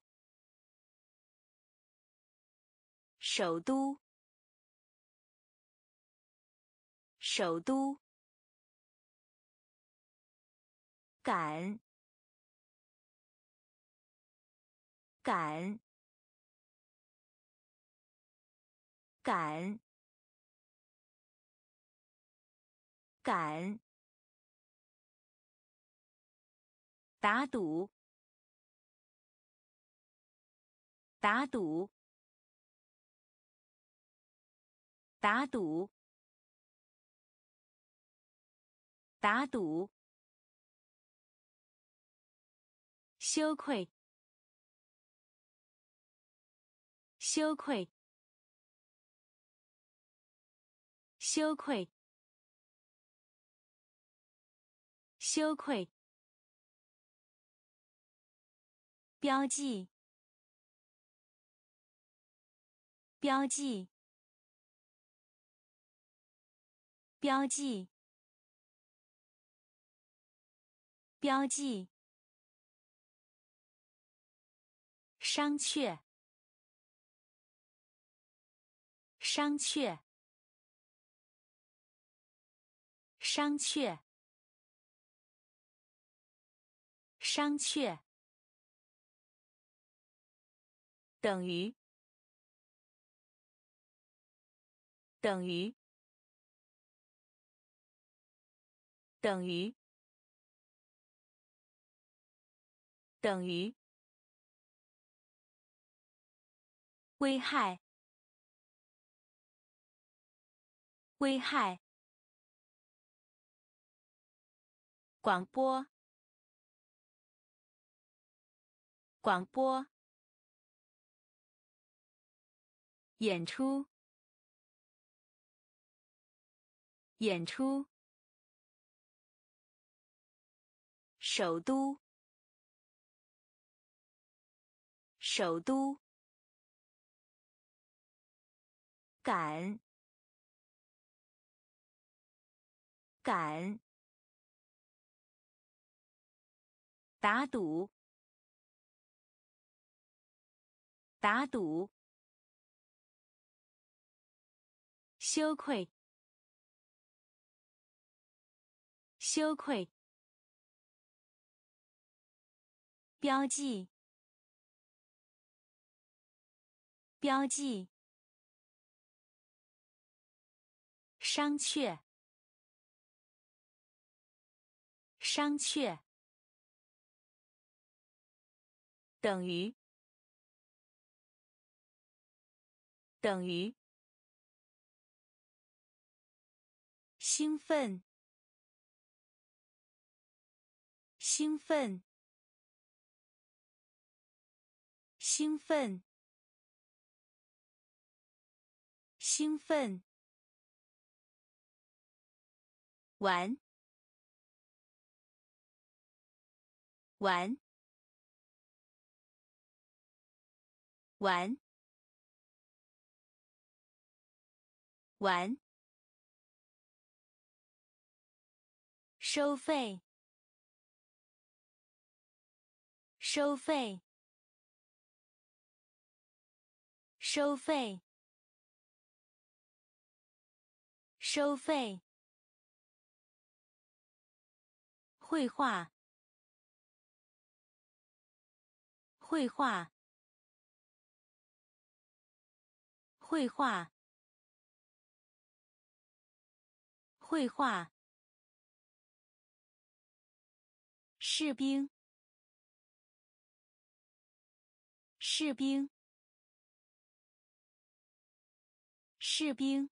Speaker 1: 首都，首都。赶，敢，敢，敢，打赌，打赌，打赌，打赌。羞愧，羞愧，羞愧，羞愧。标记，标记，标记，标记，商榷，商榷，商榷，商榷，等于，等于，等于。等于。危害，危害。广播，广播。演出，演出。首都。首都，感，赶，打赌，打赌，羞愧，羞愧，标记。标记，商榷，商榷，等于，等于，兴奋，兴奋，兴奋。兴奋，玩，玩，玩，玩，收费，收费，收费。收费。绘画。绘画。绘画。绘画。士兵。士兵。士兵。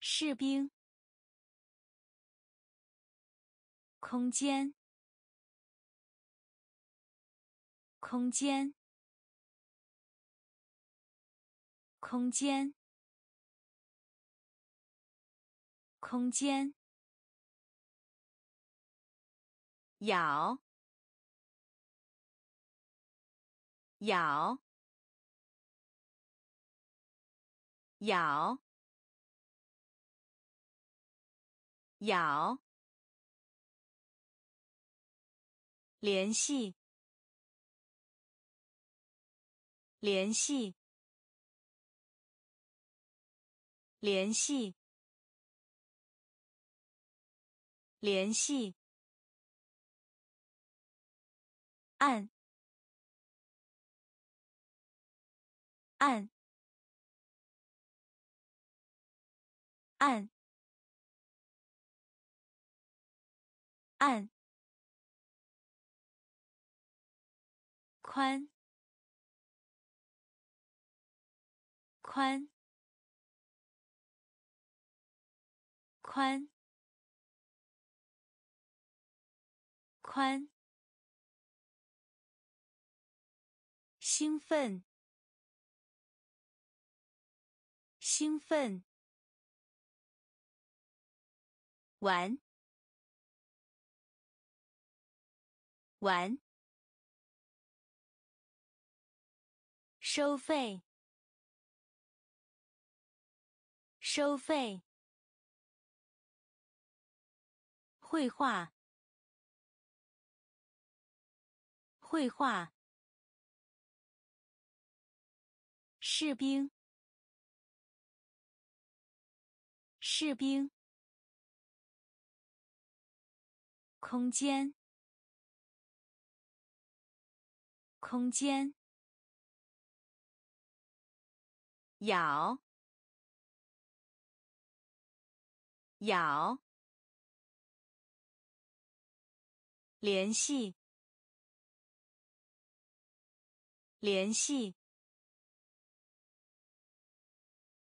Speaker 1: 士兵，空间，空间，空间，空间，咬，咬，咬。咬，联系，联系，联系，联系，按，按，按。按。宽。宽宽宽兴奋兴奋玩。玩，收费，收费，绘画，绘画。士兵，士兵。空间，空间。咬，咬。联系，联系。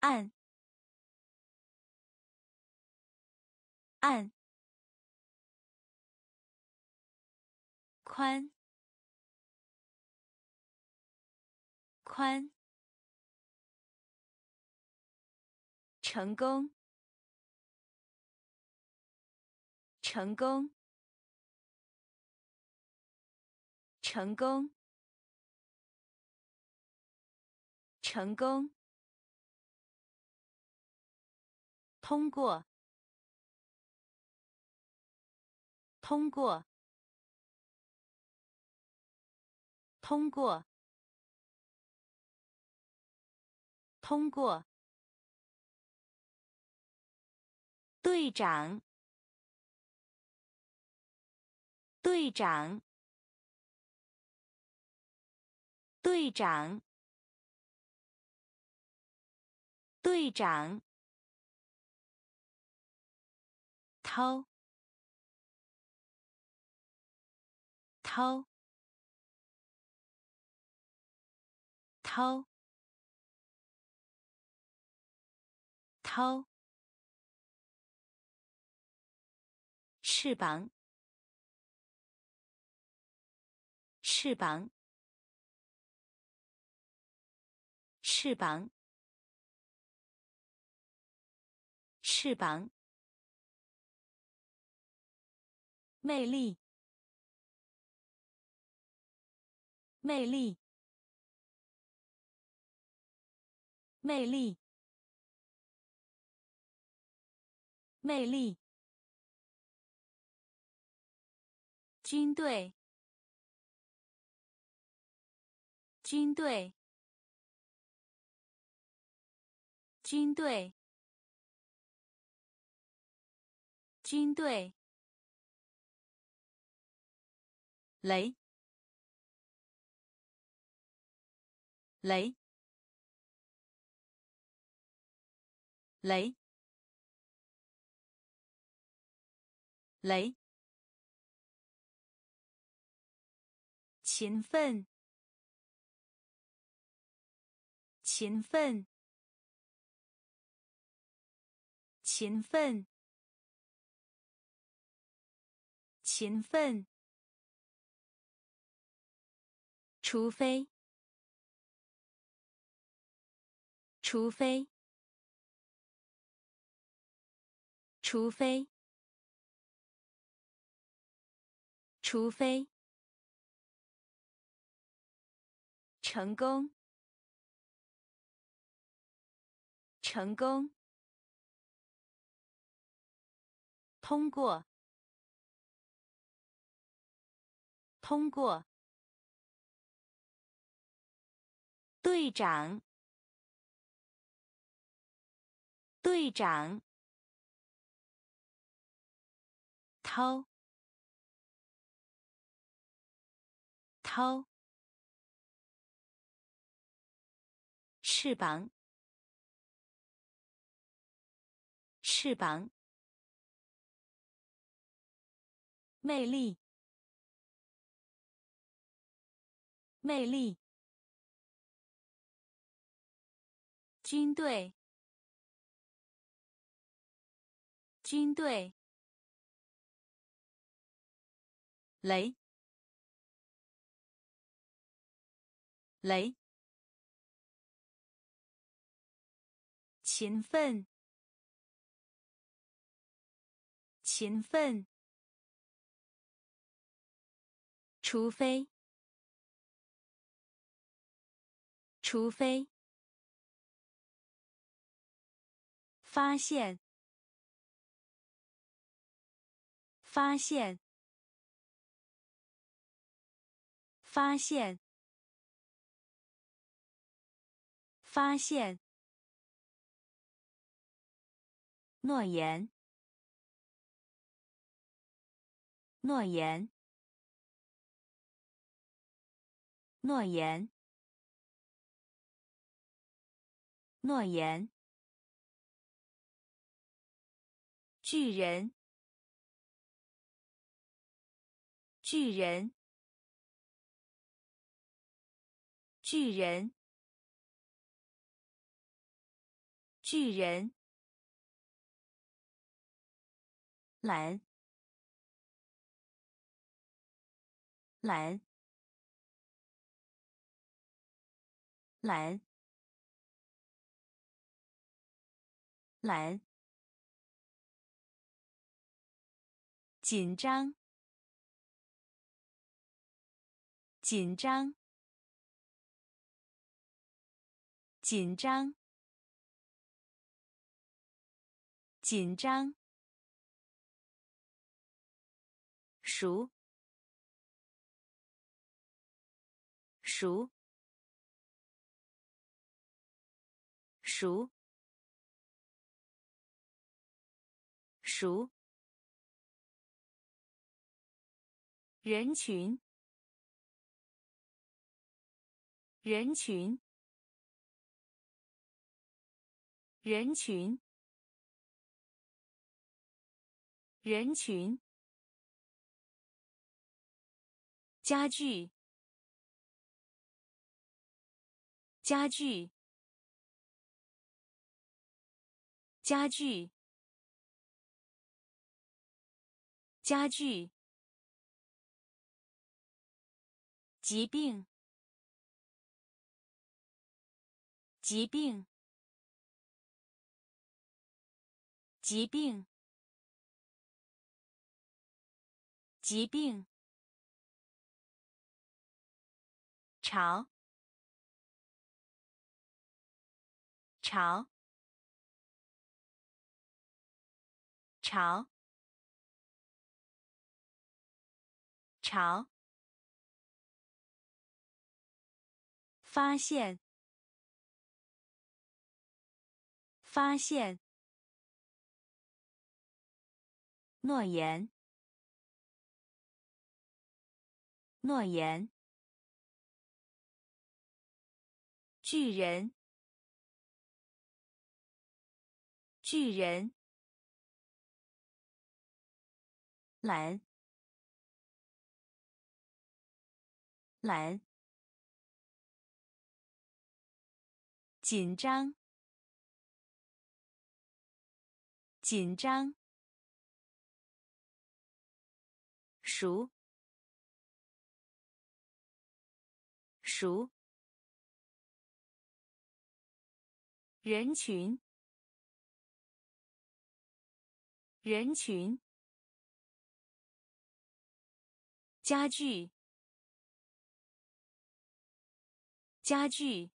Speaker 1: 按，按。宽，宽。成功，成功，成功，成功。通过，通过，通过，通过。队长，队长，队长，队长。掏，掏，掏，掏。翅膀，翅膀，翅膀，翅膀。魅力，魅力，魅力，魅力。军队，军队，军队，军队。雷，雷，雷，雷。勤奋，勤奋，勤奋，勤奋。除非，除非，除非，除非，成功，成功，通过，通过。队长，队长，掏，掏，翅膀，翅膀，魅力，魅力。军队，军队，雷，雷，勤奋，勤奋，除非，除非。发现，发现，发现，发现。诺言，诺言，诺言，诺言。巨人，巨人，巨人，巨人。蓝，蓝，蓝，蓝。紧张，紧张，紧张，紧张。熟，熟，熟，熟。人群，人群，人群，人群。家具，家具，家具，家具。疾病，疾病，疾病，疾病。潮，潮，潮，潮。发现，发现。诺言，诺言。巨人，巨人，蓝，蓝，紧张，紧张，熟，熟。人群，人群，家具，家具，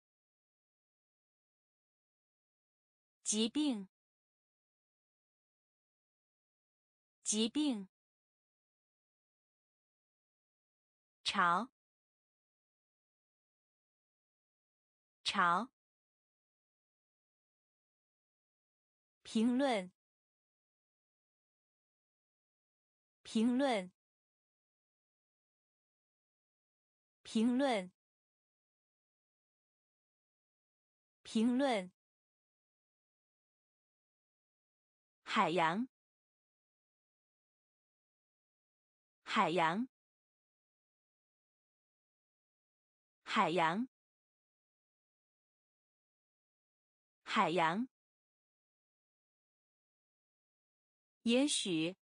Speaker 1: 疾病，疾病，潮，潮。评论，评论，评论，评论。海洋，海洋，海洋，海洋。也许，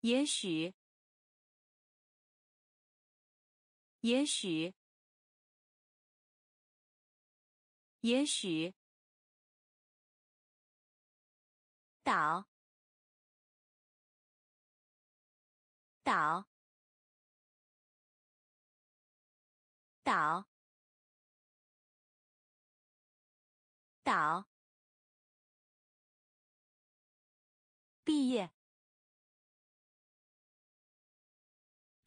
Speaker 1: 也许，也许，也许，岛，岛，岛，岛。毕业，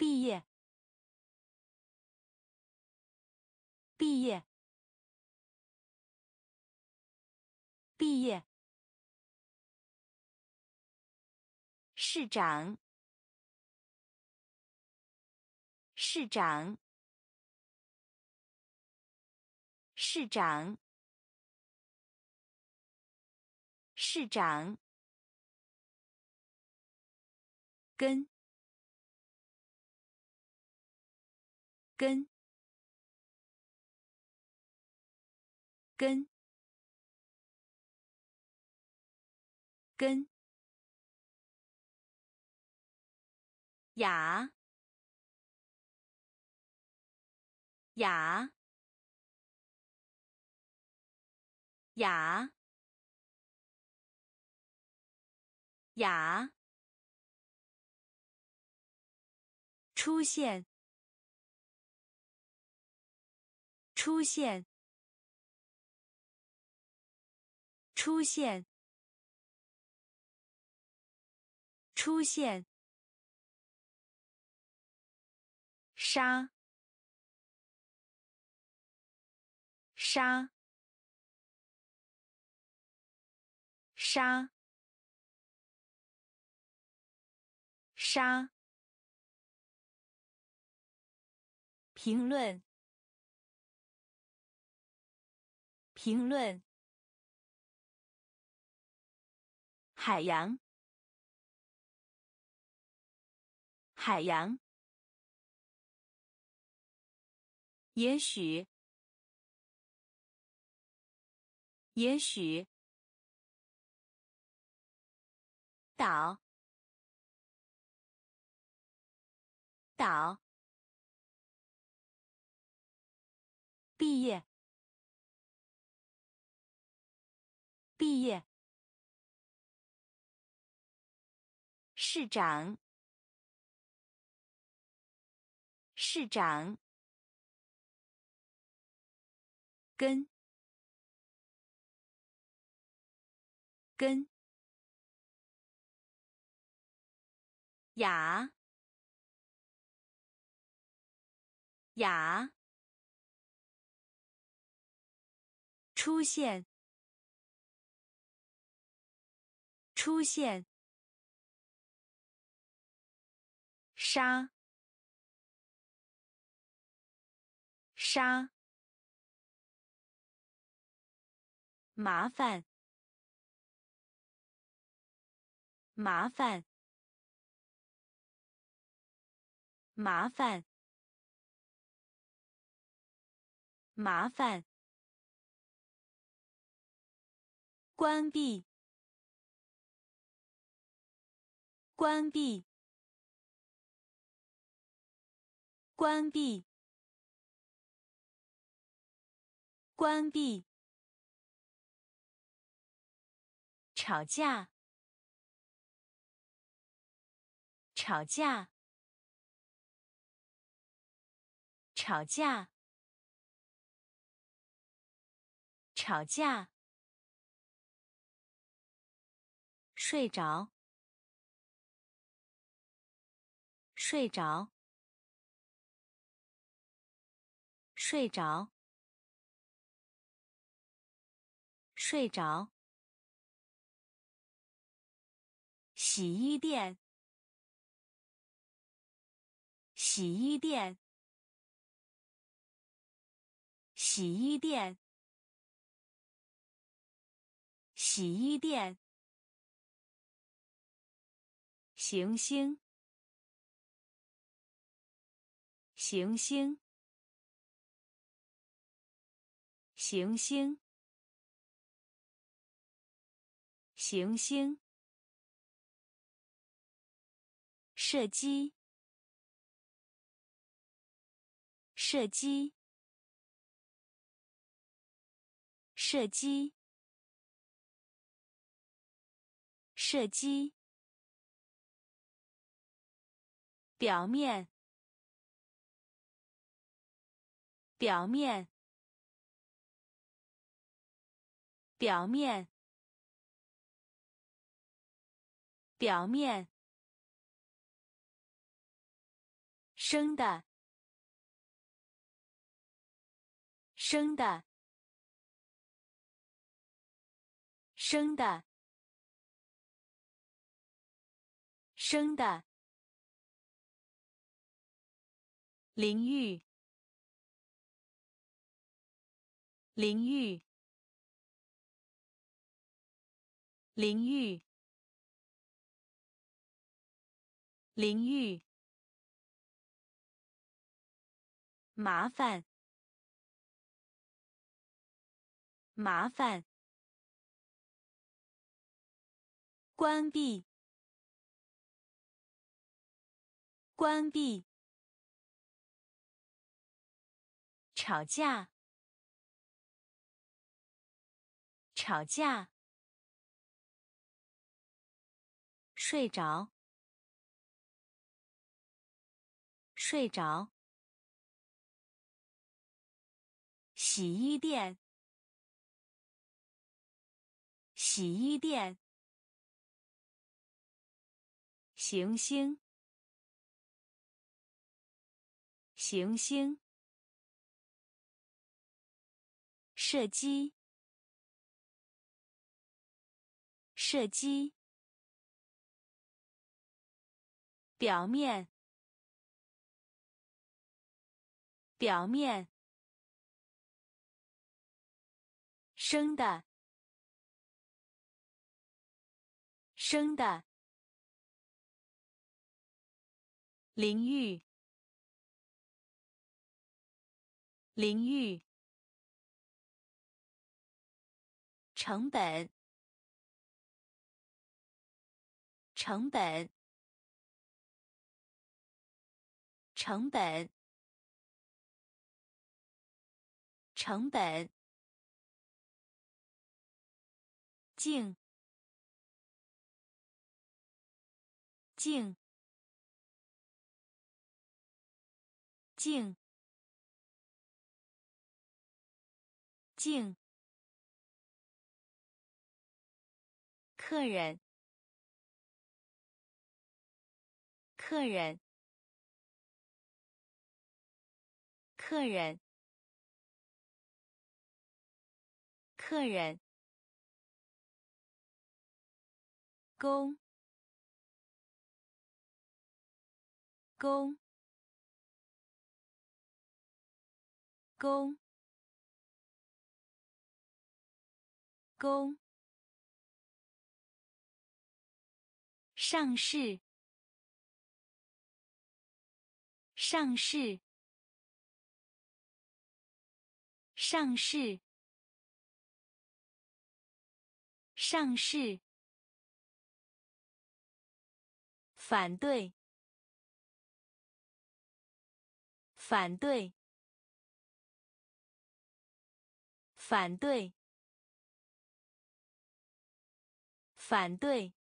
Speaker 1: 毕业，毕业，毕业。市长，市长，市长，市长。跟，根，根，根。雅，雅，雅，雅，出现，出现，出现，出现。沙，沙，沙，沙。评论，评论。海洋，海洋。也许，也许，岛，岛，毕业，毕业，市长，市长。跟，跟，雅，雅，出现，出现，杀，杀。麻烦，麻烦，麻烦，麻烦。关闭，关闭，关闭，关闭。吵架，吵架，吵架，吵架。睡着，睡着，睡着，睡着。洗衣店，洗衣店，洗衣店，洗衣店。行星，行星，行星，行星。射击，射击，射击，射击。表面，表面，表面，表面，生的，生的，生的，生的。淋浴，淋浴，淋浴，淋浴，麻烦，麻烦，关闭，关闭。吵架，吵架，睡着，睡着，洗衣店，洗衣店，行星，行星。射击，射击。表面，表面。生的，生的。淋浴，淋浴。成本，成本，成本，成本。静，静，静，静。客人，客人，客人，客人。公，公，公，公。上市，上市，上市，上市。反对，反对，反对，反对。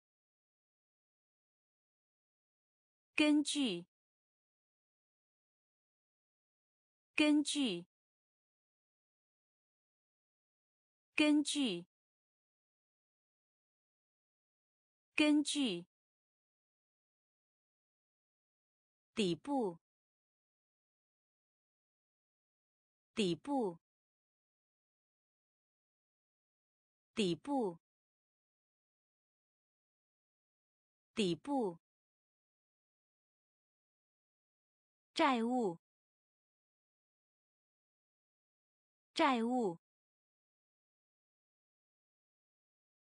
Speaker 1: 根据，根据，根据，根据，底部，底部，底部，底部。债务，债务，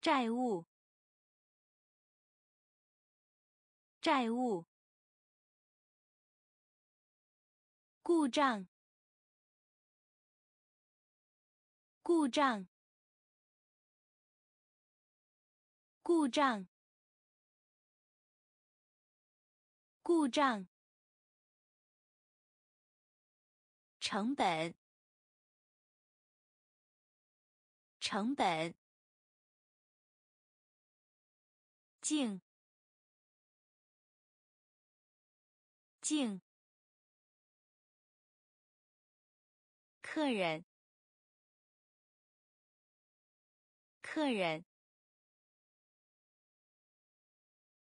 Speaker 1: 债务，债务，故障，故障，故障，故障。成本，成本，静，静，客人，客人，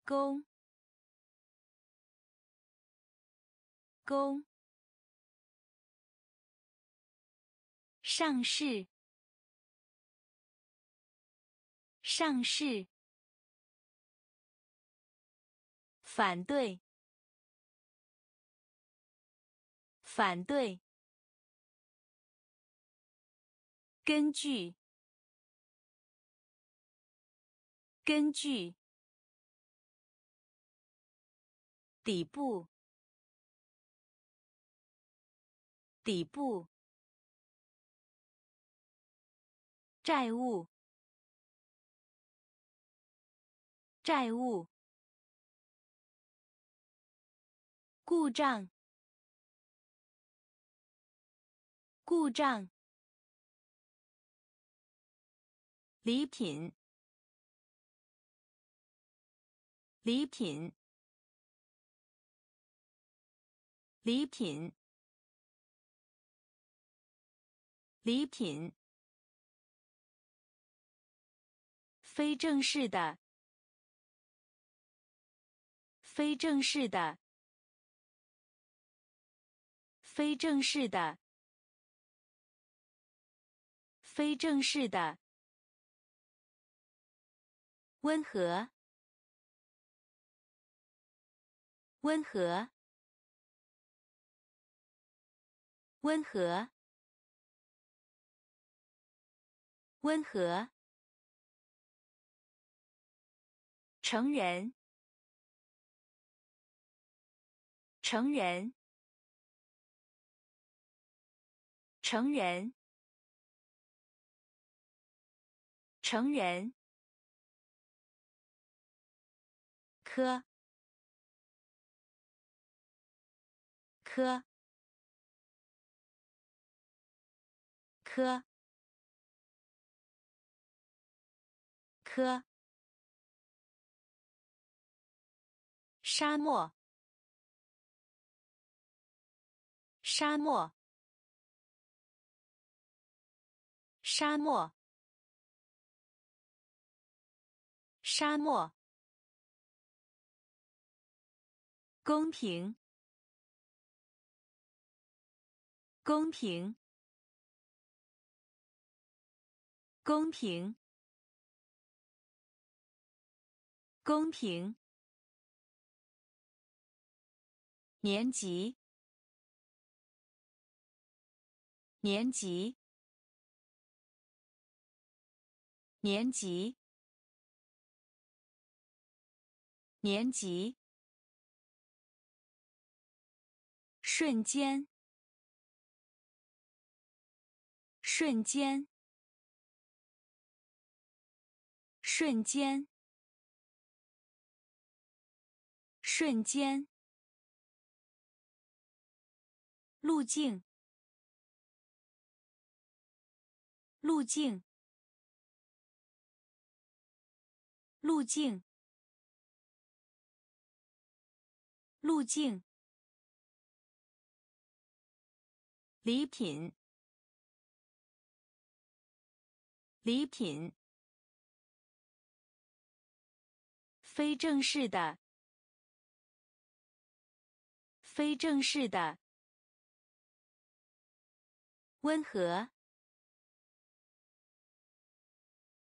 Speaker 1: 公，公，上市，上市，反对，反对，根据，根据。底部，底部，债务，债务，故障，故障，礼品，礼品。礼品，礼品，非正式的，非正式的，非正式的，非正式的，温和，温和。温和，温和。成人，成人，成人，成人。科，科。科，科，沙漠，沙漠，沙漠，沙漠，公平，公平。公平，公平。年级，年级，年级，年级。瞬间，瞬间。瞬间，瞬间，路径，路径，路径，路径，礼品，礼品。非正式的，非正式的，温和，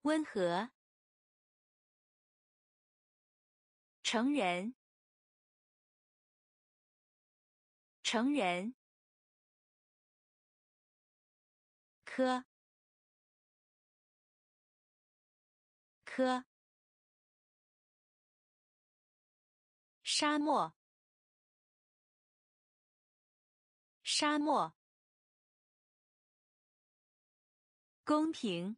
Speaker 1: 温和，成人，成人，科，科。沙漠，沙漠，公平，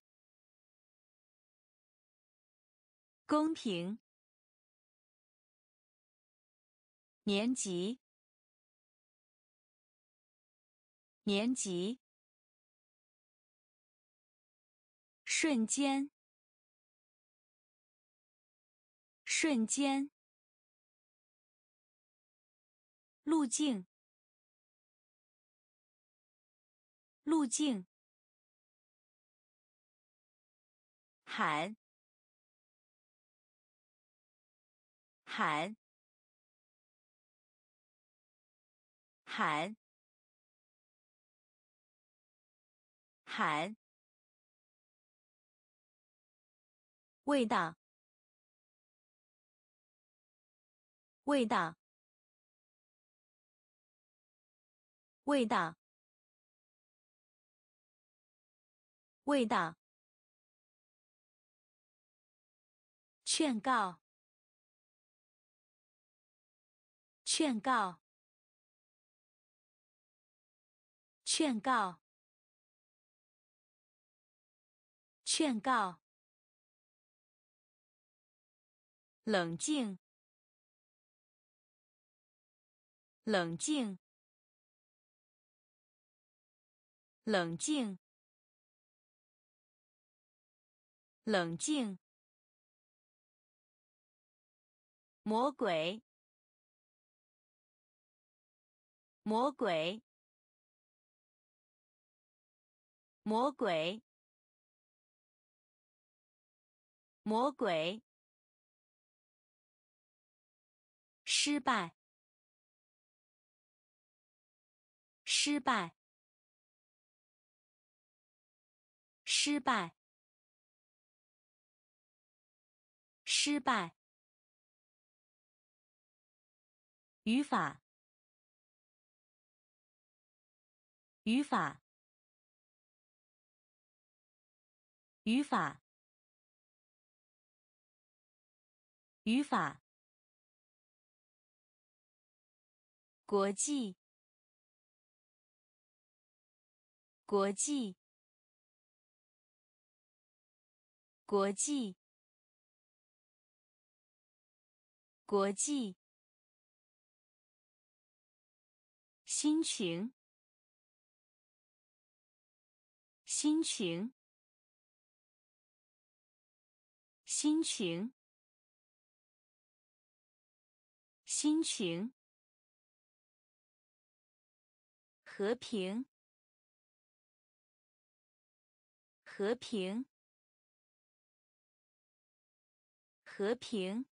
Speaker 1: 公平，年级，年级，瞬间，瞬间。路径，路径，喊，喊，喊，喊，味道，味道，味道，味道。劝告，劝告，劝告，劝告。冷静，冷静，冷静，冷静。魔鬼，魔鬼，魔鬼，魔鬼，失败，失败，失败，失败。语法，语法，语法，语法。国际，国际，国际，国际。心情，心情，心情，心情。和平，和平，和平，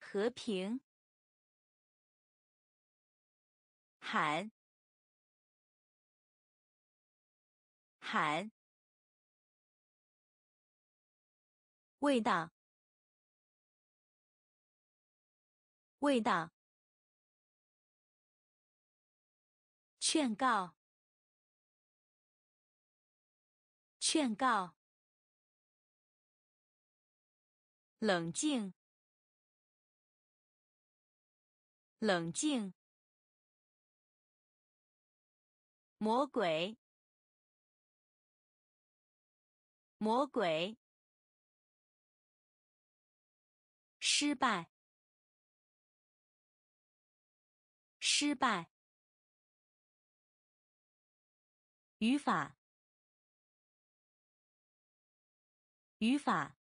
Speaker 1: 和平。喊，喊，味道，味道，劝告，劝告，冷静，冷静。魔鬼，魔鬼，失败，失败，语法，语法，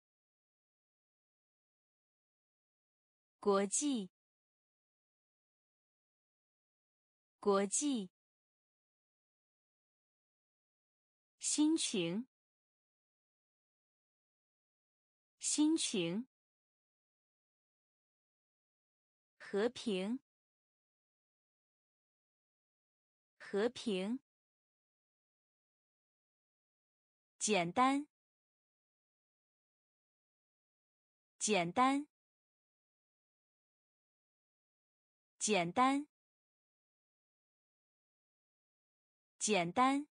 Speaker 1: 国际，国际。心情，心情，和平，和平，简单，简单，简单，简单。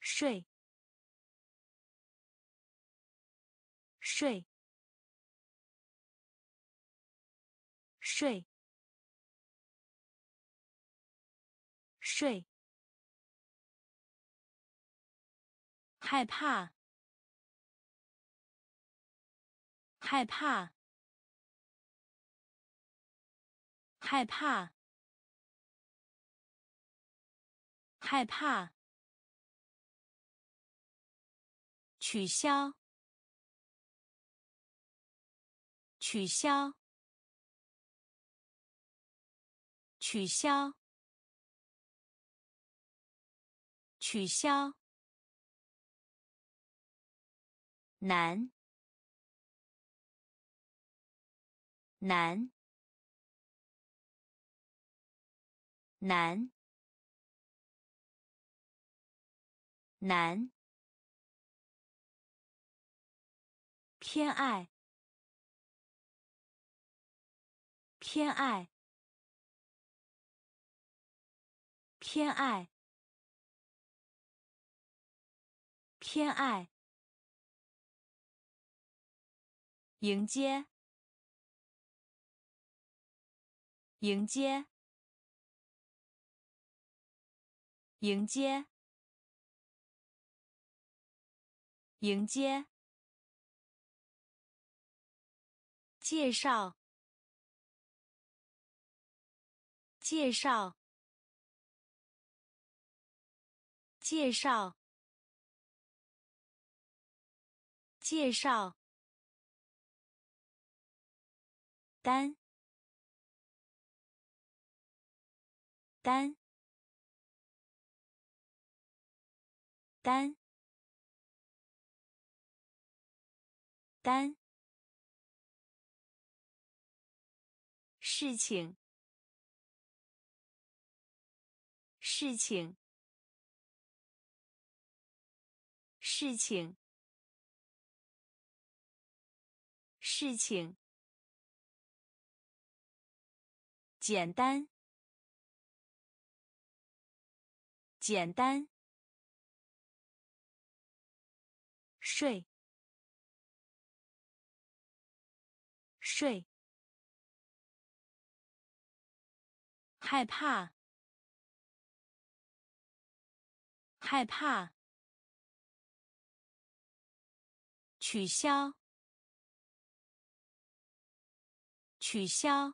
Speaker 1: 睡，睡，睡，睡，害怕，害怕，害怕，害怕。取消，取消，取消，取消。难，难，难，难。偏爱，偏爱，偏爱，偏爱。迎接，迎接，迎接，迎接。介绍，介绍，介绍，介绍。单，单，单，单。事情，事情，事情，事情。简单，简单。睡，睡。害怕，害怕。取消，取消。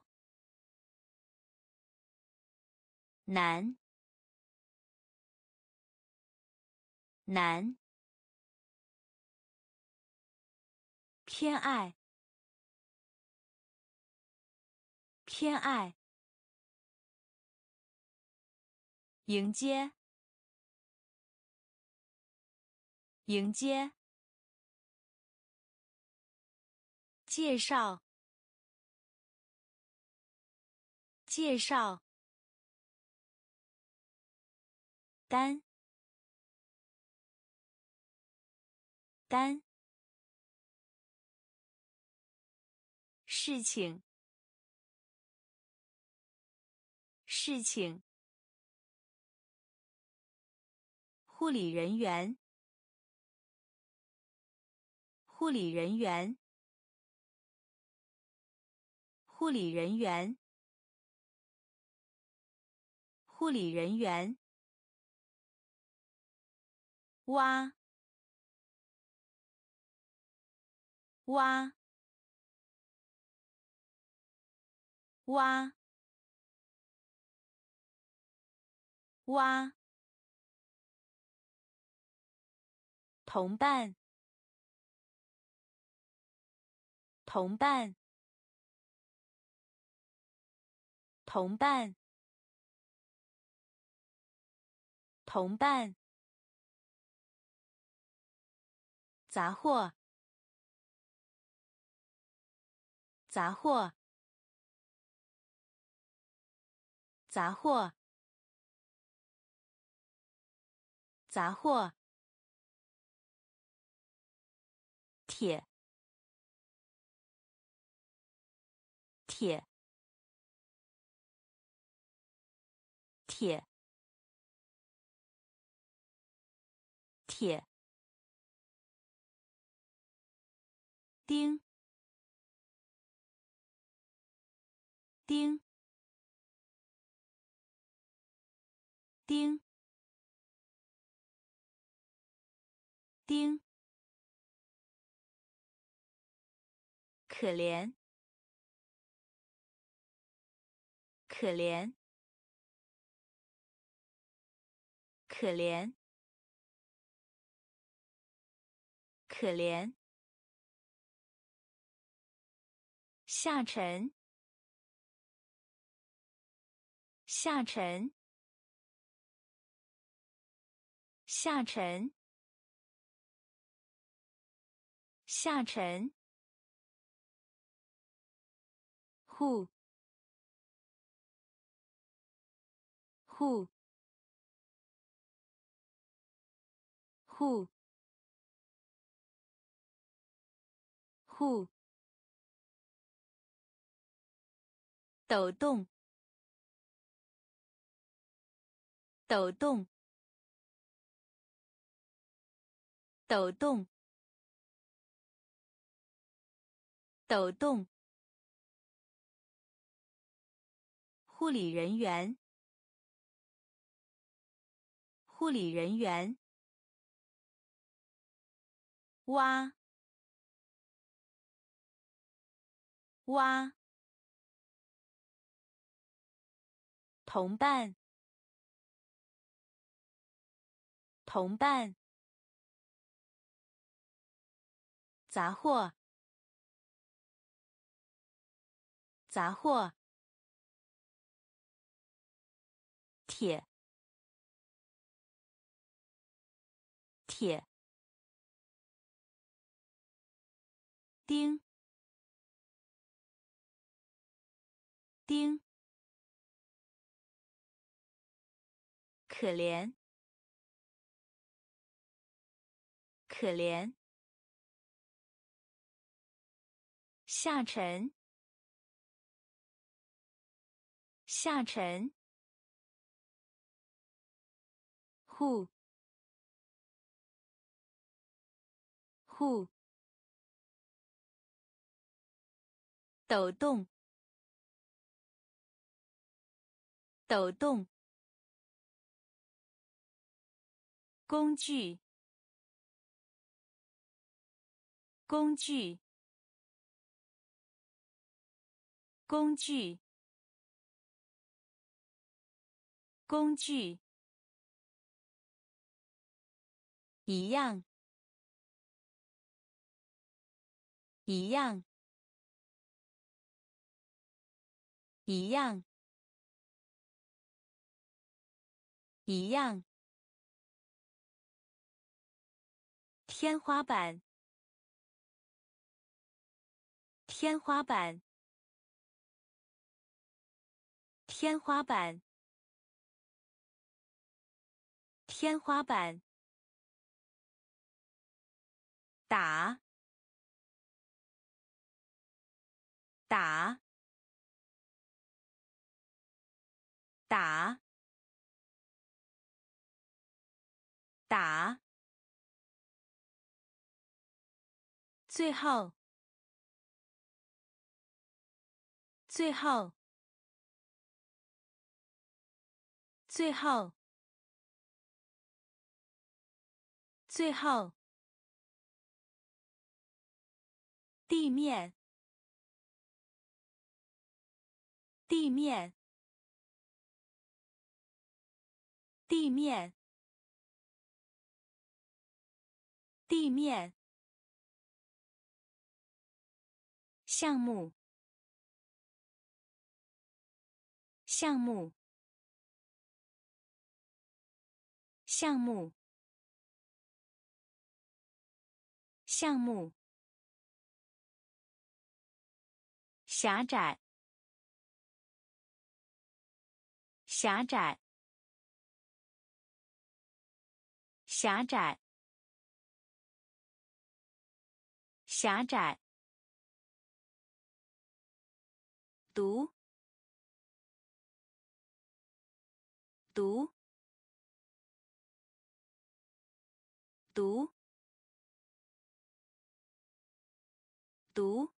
Speaker 1: 难，难。偏爱，偏爱。迎接，迎接。介绍，介绍。单，单。事情，事情。护理人员，护理人员，护理人员，护理人员。挖，挖，挖，挖。同伴，同伴，同伴，同伴。杂货，杂货，杂货，杂货。铁，铁，铁，铁。钉，钉，钉，钉。可怜，可怜，可怜，可怜。下沉，下沉，下沉，下沉，户，户，户，户，抖动，抖动。抖动，抖动。护理人员，护理人员。挖，挖。同伴，同伴。杂货，杂货，铁，铁，钉，钉，可怜，可怜。下沉，下沉，户，户，抖动，抖动，工具，工具。工具，工具，一样，一样，一样，一样。天花板，天花板。天花板，天花板，打，打，打，打，最后，最后。最后，最后，地面，地面，地面，地面，项目，项目。项目，项目，狭窄，狭窄，狭窄，狭窄，读，读。读，读，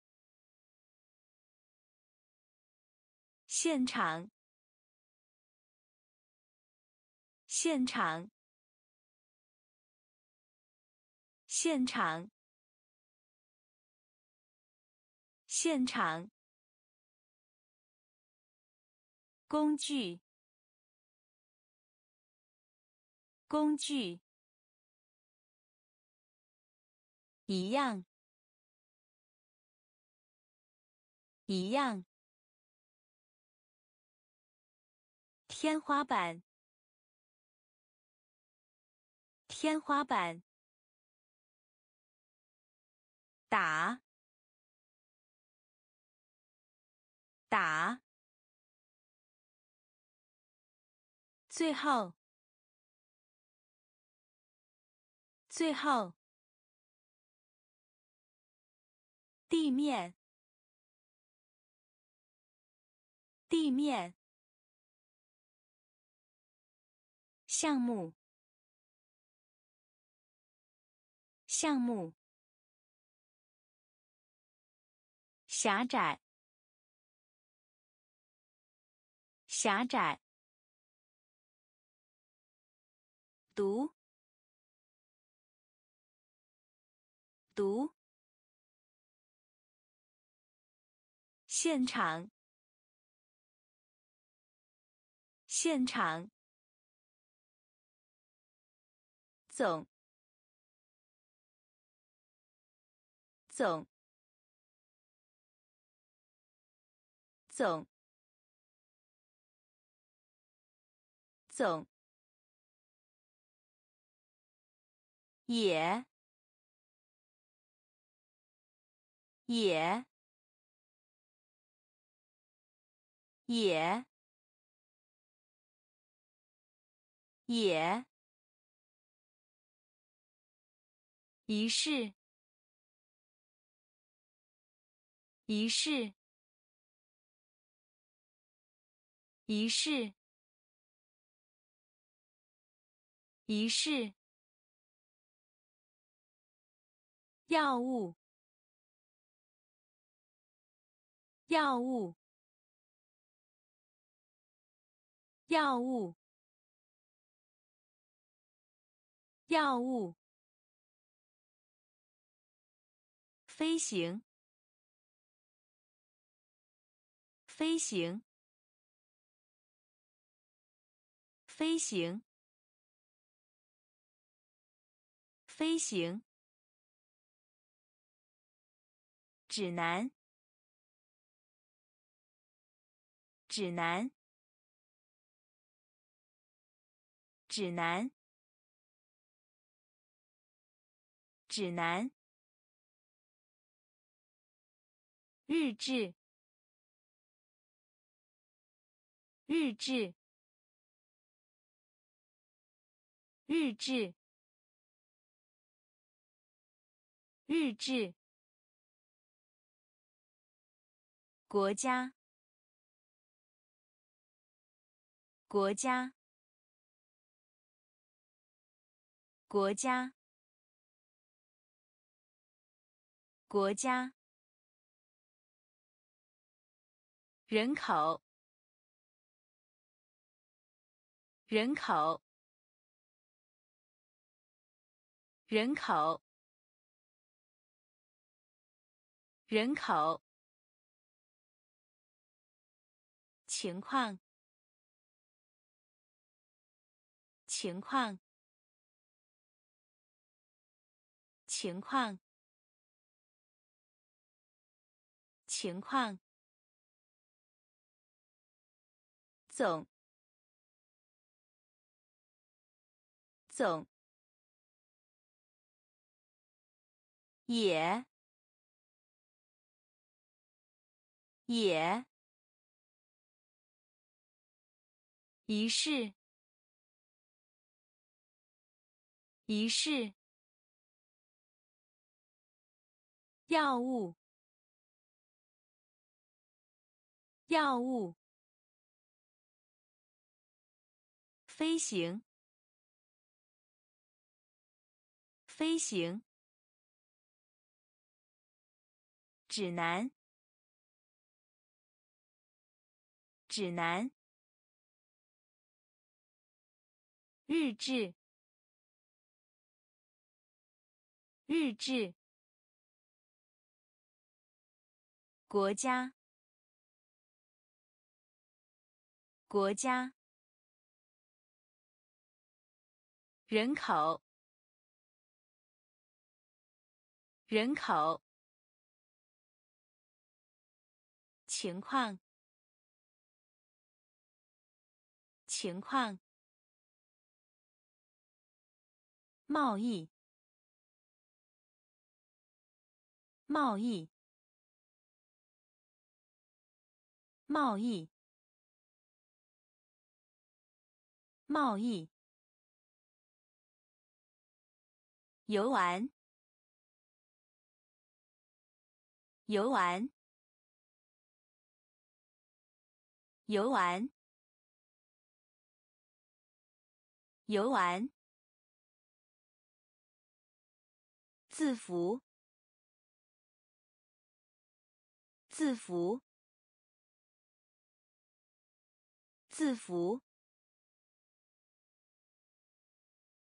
Speaker 1: 现场，现场，现场，现场，工具，工具。一样，一样。天花板，天花板。打。打，最后。最后，地面。地面，项目。项目。狭窄，狭窄。读，读。现场，现场。总，总。总，总，也，也，也，也，仪式，仪式。仪式，仪式。药物，药物，药物，药物。飞行，飞行。飞行，飞行。指南，指南，指南，指南。日志，日志。日志，日志。国家，国家，国家，国家。人口，人口。人口，人口，情况，情况，情况，情况，总，总。也，也，仪式，仪式，药物，药物，飞行，飞行。指南，指南。日志，日志。国家，国家。人口，人口。情况，情况。贸易，贸易，贸易，贸易，游玩，游玩，游玩，游玩。字符，字符，字符，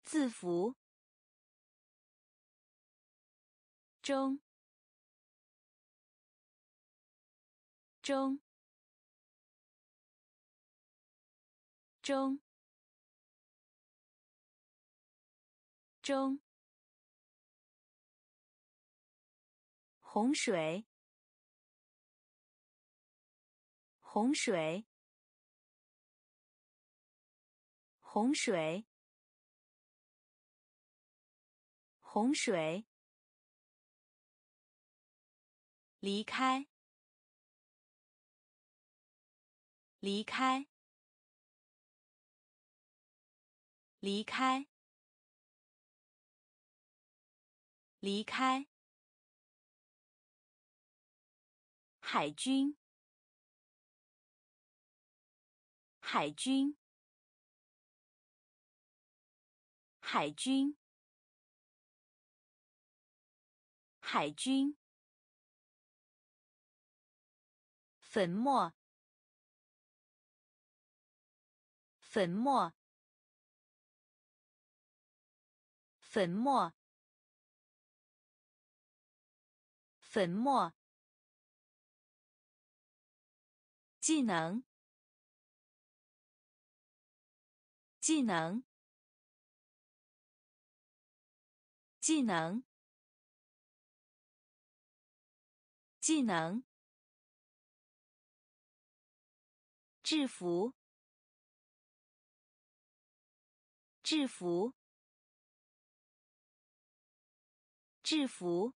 Speaker 1: 字符，中，中，中，中。洪水，洪水，洪水，洪水。离开，离开，离开，离开。海军，海军，海军，海军。粉末，粉末，粉末，粉末。技能，技能，技能，技能。制服，制服，制服，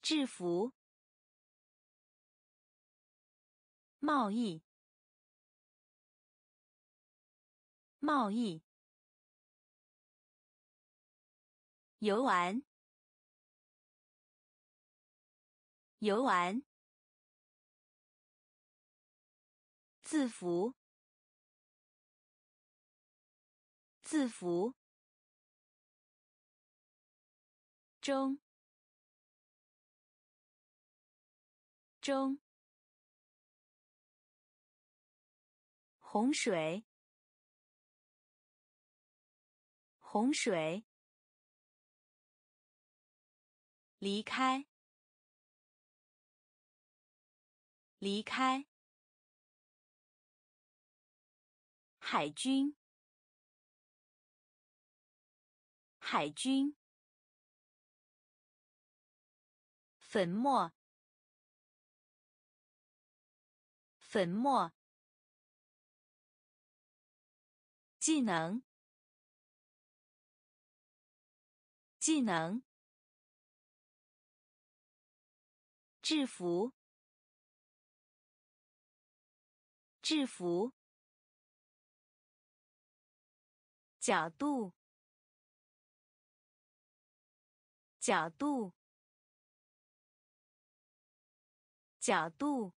Speaker 1: 制服。贸易，贸易，游玩，游玩，字符，字符，中，中。洪水，洪水。离开，离开。海军，海军。粉末，粉末。技能，技能，制服，制服，角度，角度，角度，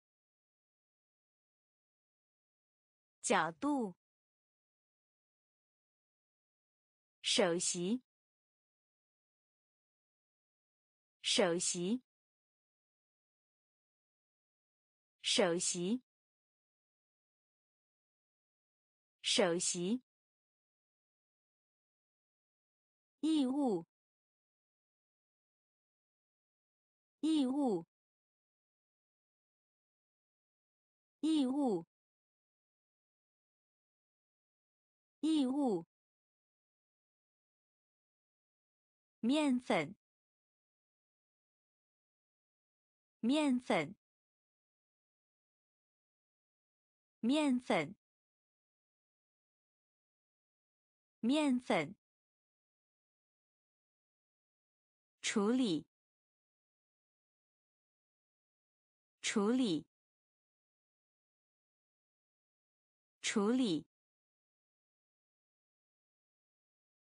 Speaker 1: 角度。首席，首席，首席，首席。义务，义务，义务，义务。面粉，面粉，面粉，面粉。处理，处理，处理，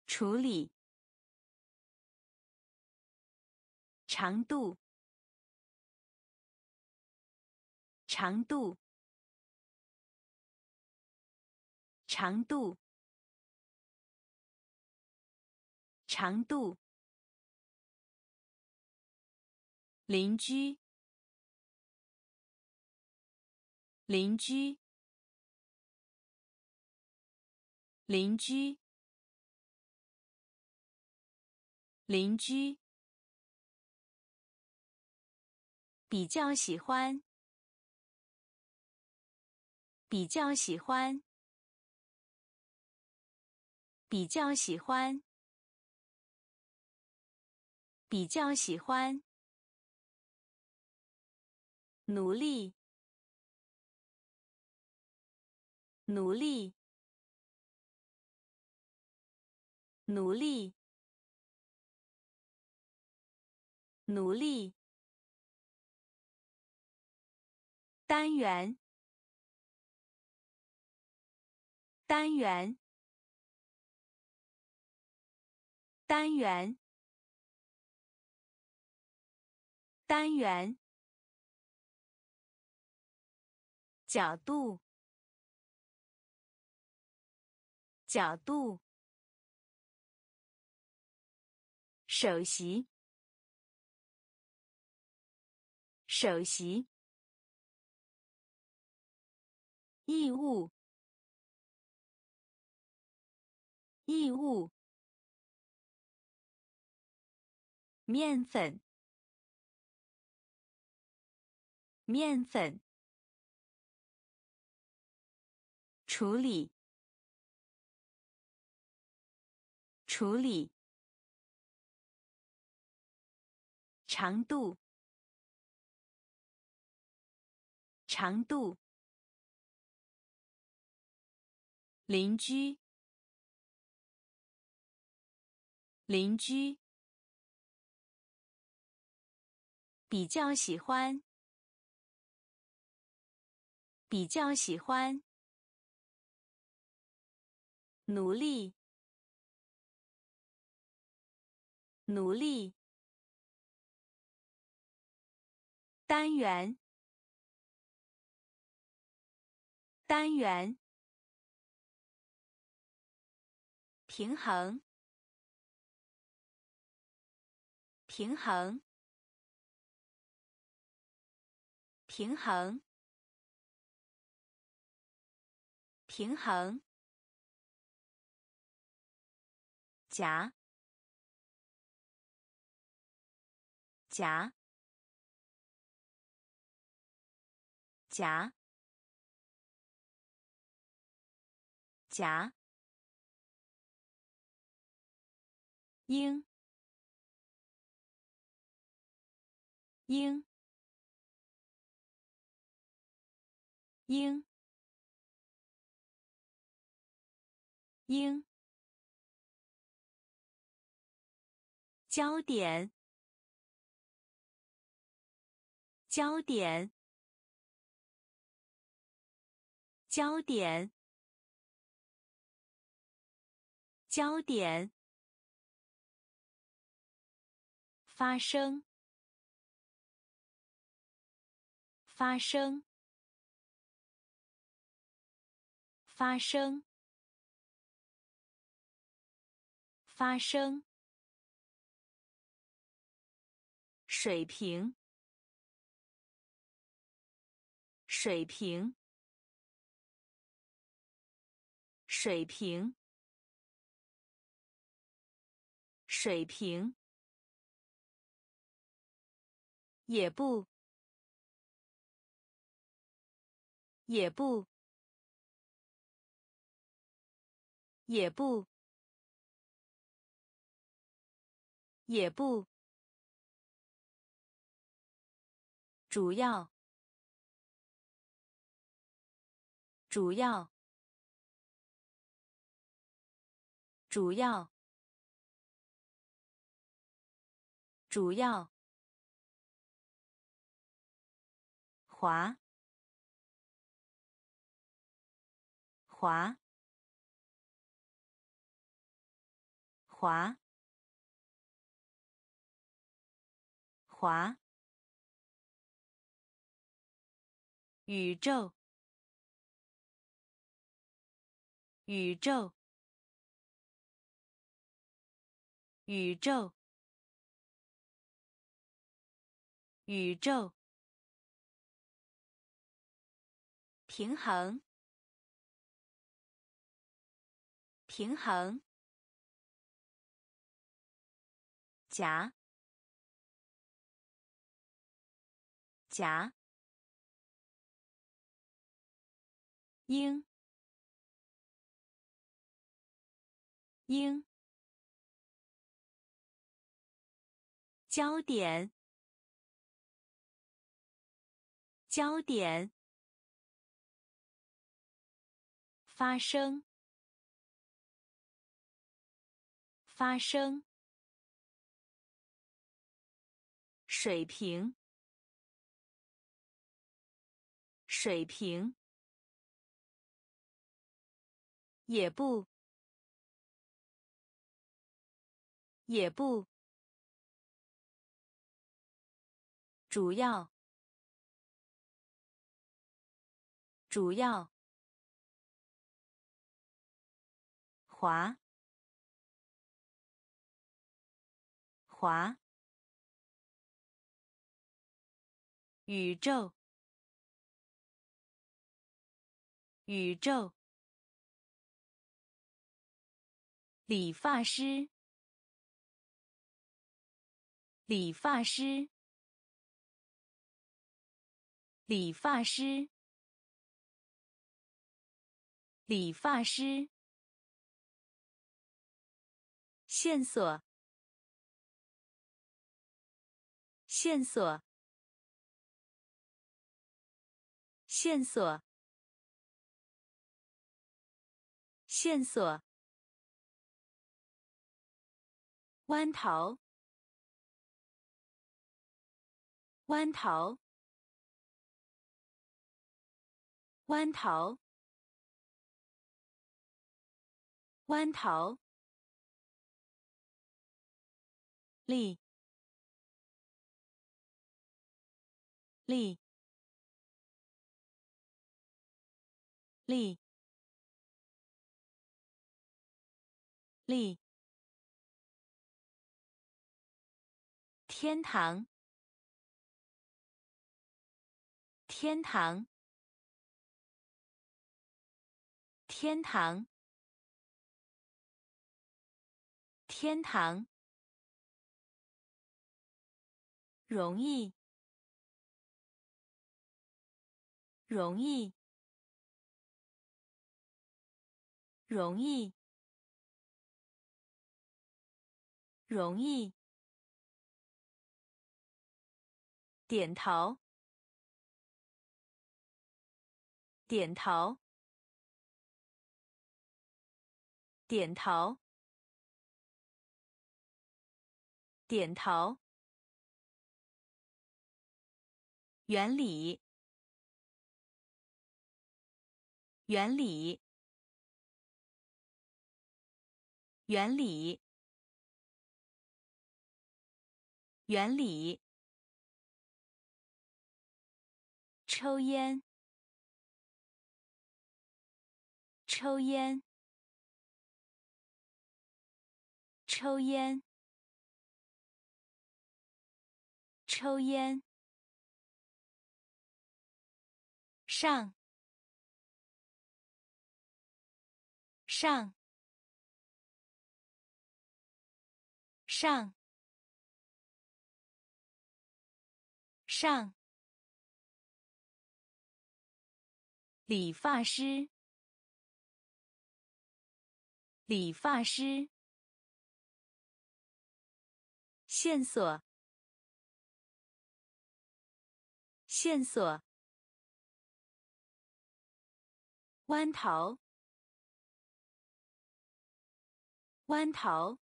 Speaker 1: 处理。长度，长度，长度，长度。邻居，邻居，邻居，邻居。比较喜欢，比较喜欢，比较喜欢，比较喜欢。努力，努力，努力，努力。单元，单元，单元，单元。角度，角度。首席，首席。义务，义务。面粉，面粉。处理，处理。长度，长度。邻居，邻居。比较喜欢，比较喜欢。努力，努力。单元，单元。平衡，平衡，平衡，平衡。夹，夹，夹，夹。应，应，应，应。焦点，焦点，焦点，焦点。发生，发生，发生，发生。水平，水平，水平，水平。也不，也不，也不，也不。主要，主要，主要，主要，滑，滑，滑，滑。宇宙，宇宙，宇宙，宇宙，平衡，平衡，夹，夹。鹰，应，焦点，焦点，发生，发生，水平，水平。也不，也不，主要，主要，滑，滑，宇宙，宇宙。理发师，理发师，理发师，理发师。线索，线索，线索，线索。弯头，弯头，弯头，弯头，立，立，立，立。天堂，天堂，天堂，天堂，容易，容易，容易，容易。点头，点头，点头，点头。原理，原理，原理，原理。抽烟，抽烟，抽烟，抽烟。上，上，上，上。理发师，理发师。线索，线索。弯头，弯头。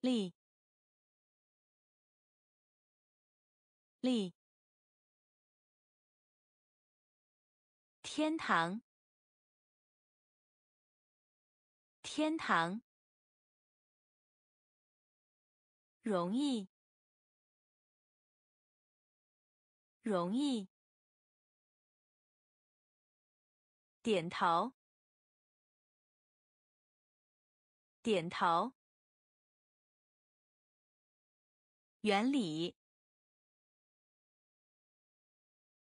Speaker 1: 力，力，天堂，天堂，容易，容易，点头，点头。原理，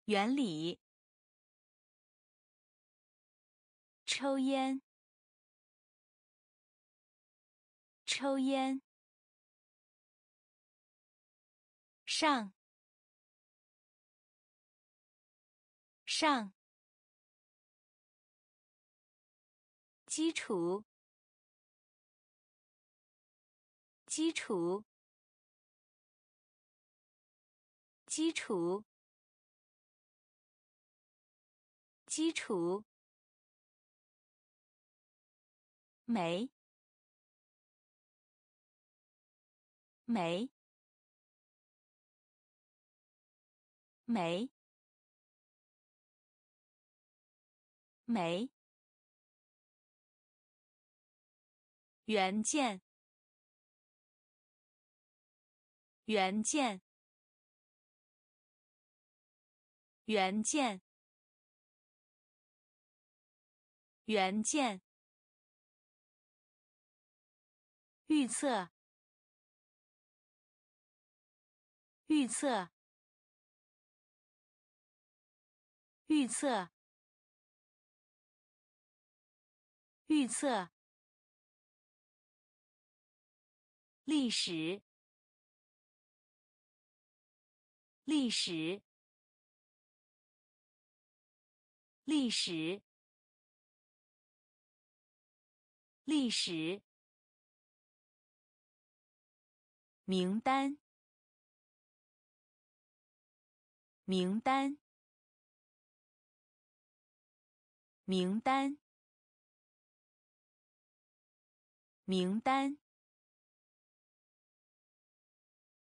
Speaker 1: 原理。抽烟，抽烟。上，上。基础，基础。基础，基础，没，美，美，美，原件，原件。原件，原件。预测，预测，预测，预测。历史，历史。历史，历史名单，名单，名单，名单，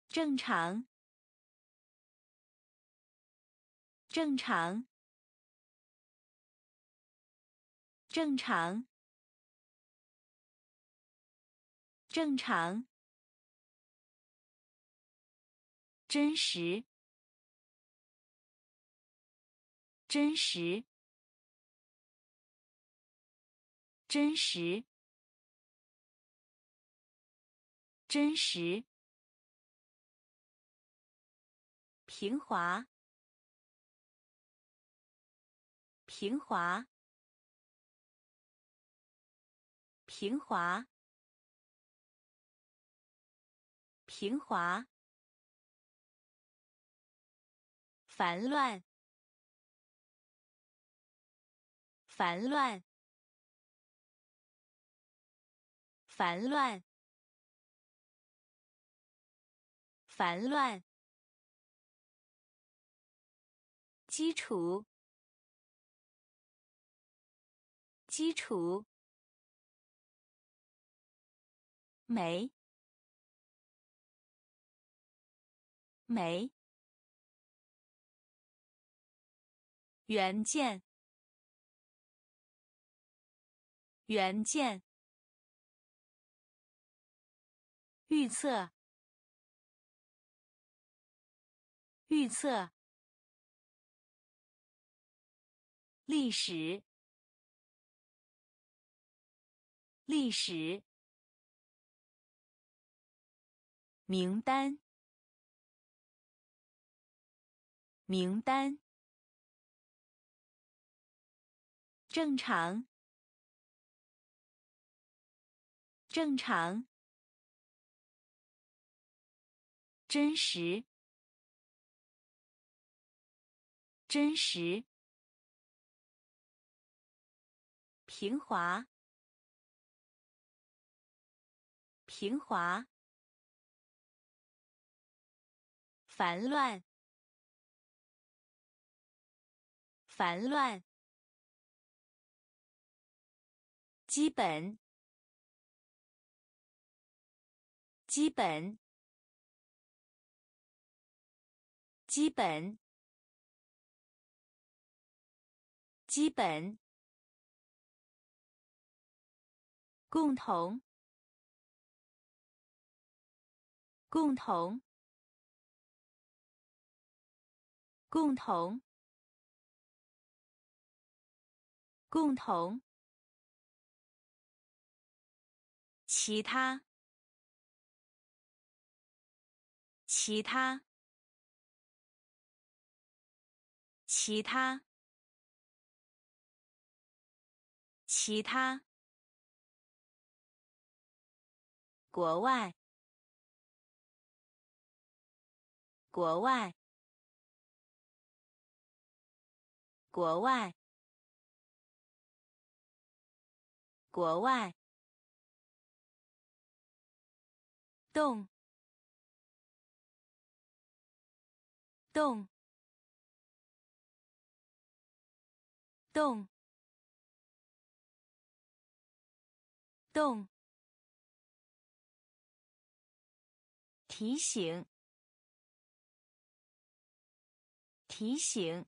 Speaker 1: 正常，正常。正常，正常，真实，真实，真实，真实，平滑，平滑。平滑，平滑，烦乱，烦乱，烦乱，烦乱，基础，基础。没，没，原件，原件，预测，预测，历史，历史。名单，名单，正常，正常，真实，真实，平滑，平滑。烦乱，烦乱，基本，基本，基本，基本，共同，共同，共同，共同，其他。其他，其他，其他，国外，国外，国外，国外，动。动，动，动，提醒，提醒，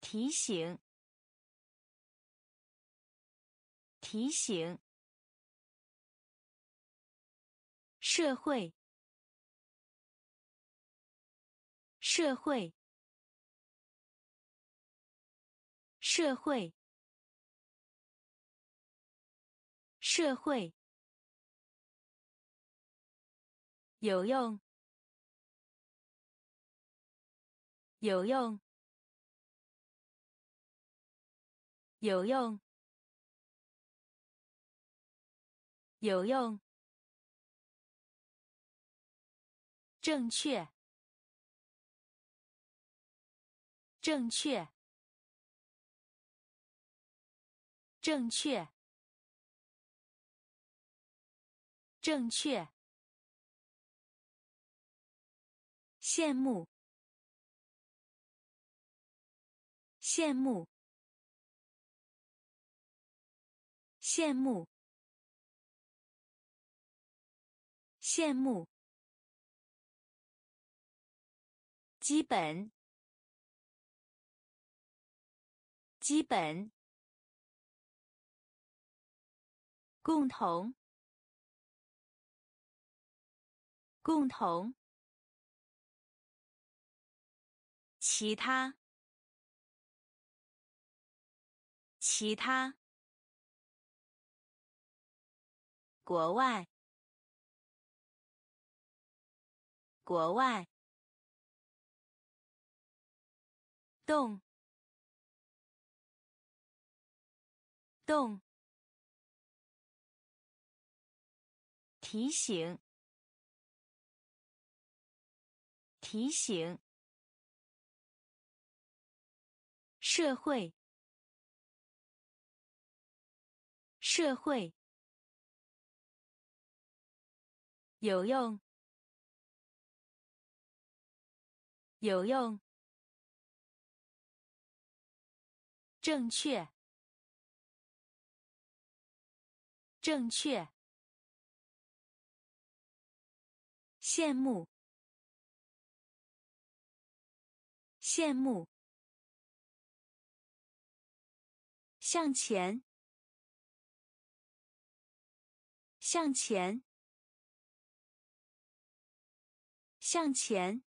Speaker 1: 提醒，提醒，社会。社会，社会，社会，有用，有用，有用，有用，正确。正确，正确，正确。羡慕，羡慕，羡慕，羡慕。基本。基本，共同，共同，其他，其他，国外，国外，动。动，提醒，提醒，社会，社会，有用，有用，正确。正确。羡慕。羡慕。向前。向前。向前。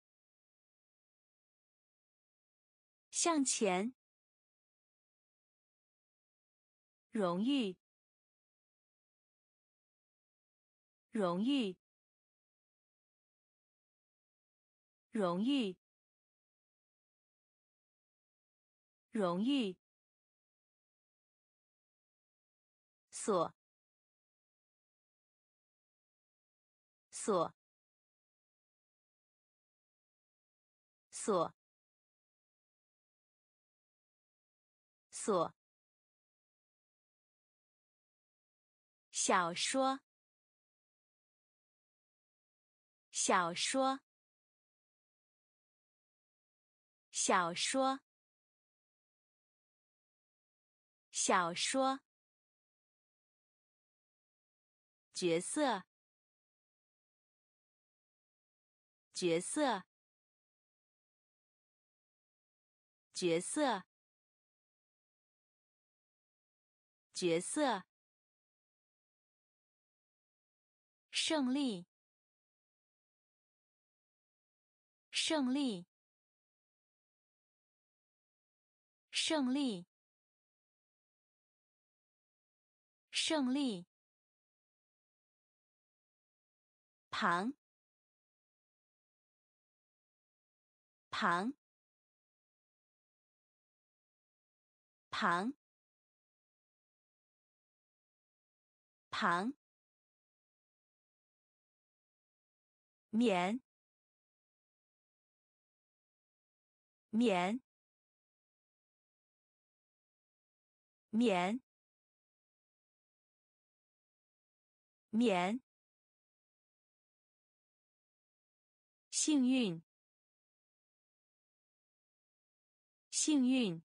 Speaker 1: 向前。荣誉。荣誉，荣誉，荣誉，所，所，所，所，小说。小说，小说，小说，角色，角色，角色，角色，胜利，胜利，胜利，胜利。旁，旁，旁，旁，免，免，免，免。幸运，幸运，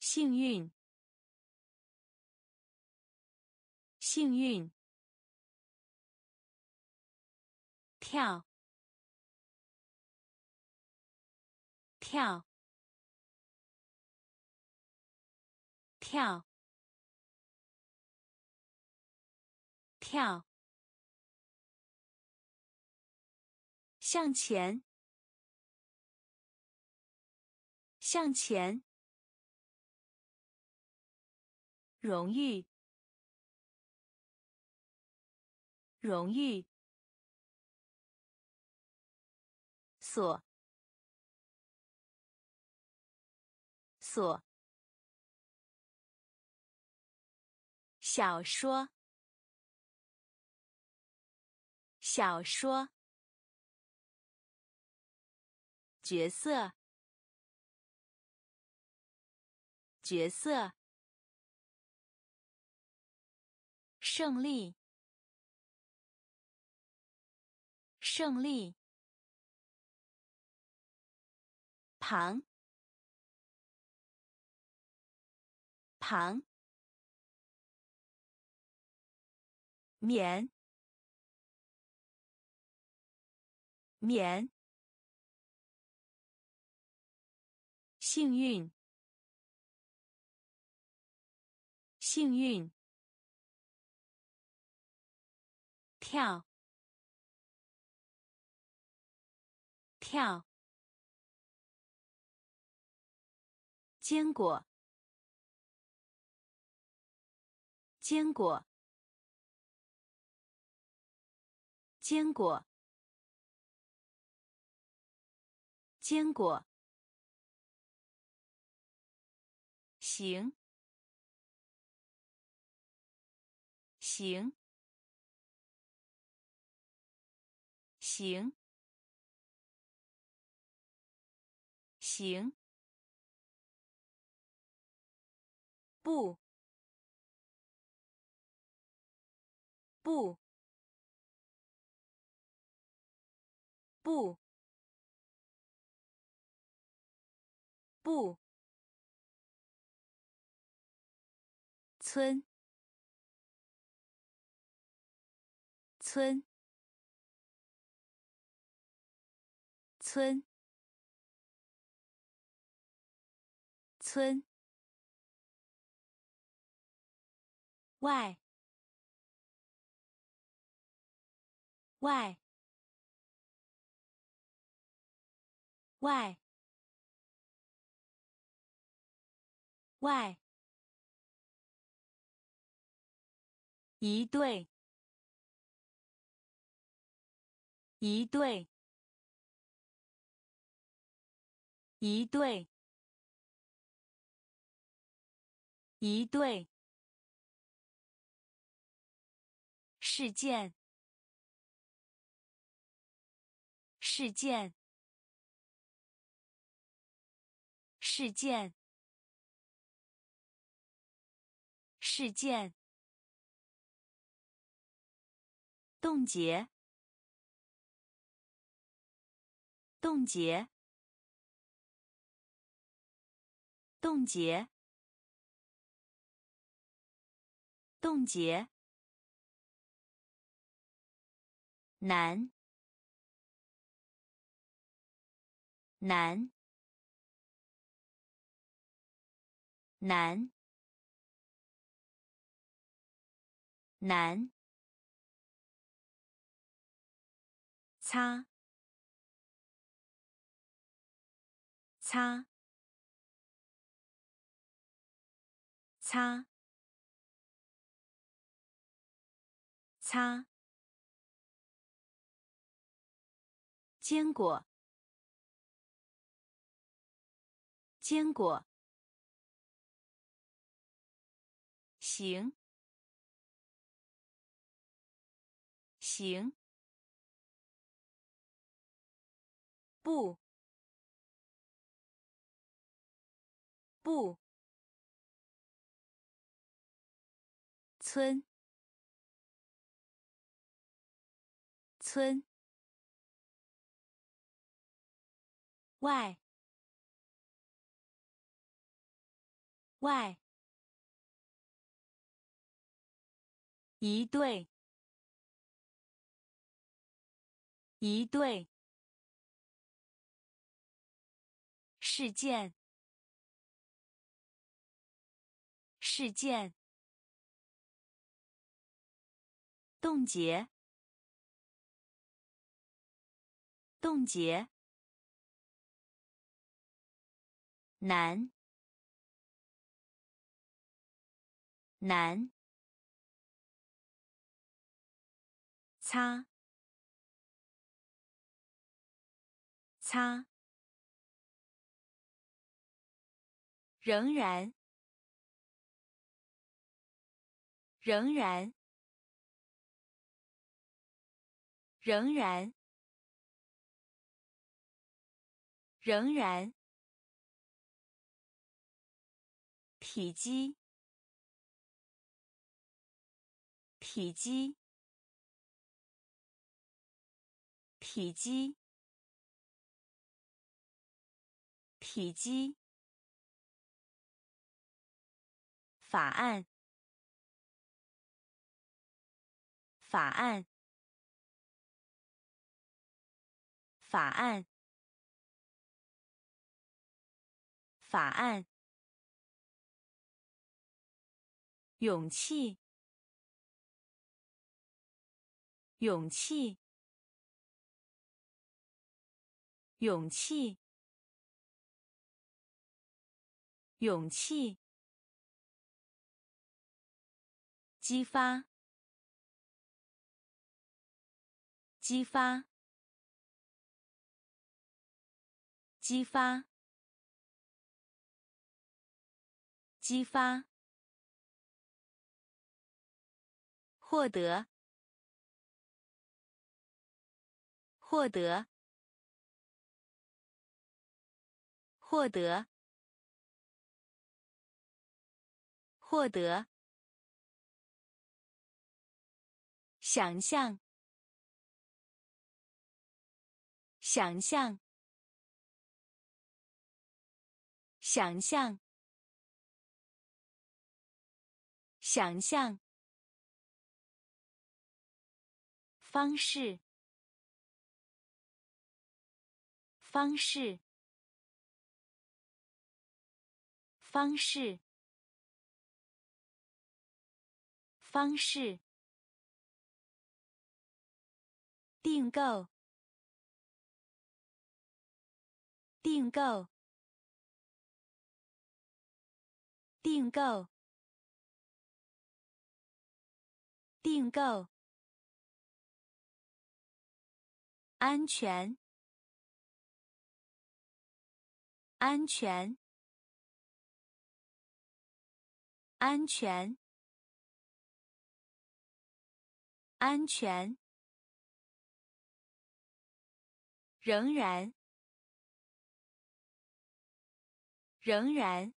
Speaker 1: 幸运，幸运，跳，跳，跳，跳。向前，向前，荣誉，荣誉，锁，所，小说，小说。角色，角色，胜利，胜利，旁，旁，免，免。幸运，幸运，跳，跳，坚果，坚果，坚果，坚果。行，行，行，行，不，不，不，不。村，村，村，村，外，外，外，外。一对，一对，一对，一对。事件，事件，事件，事件。冻结，冻结，冻结，冻结，难，难，难，难，擦，擦，擦。擦，坚果，坚果，行，行，不，不，村。村。外。外。一对。一对。事件。事件。冻结。冻结，难，难，擦，擦，仍然，仍然，仍然。仍然，体积，体积，体积，体积，法案，法案，法案。法案，勇气，勇气，勇气，勇气，激发，激发，激发。激发，获得，获得，获得，获得，想象，想象，想象。想象方式，方式，方式，方式，订购，订购，订购。订购，安全，安全，安全，安全，仍然，仍然，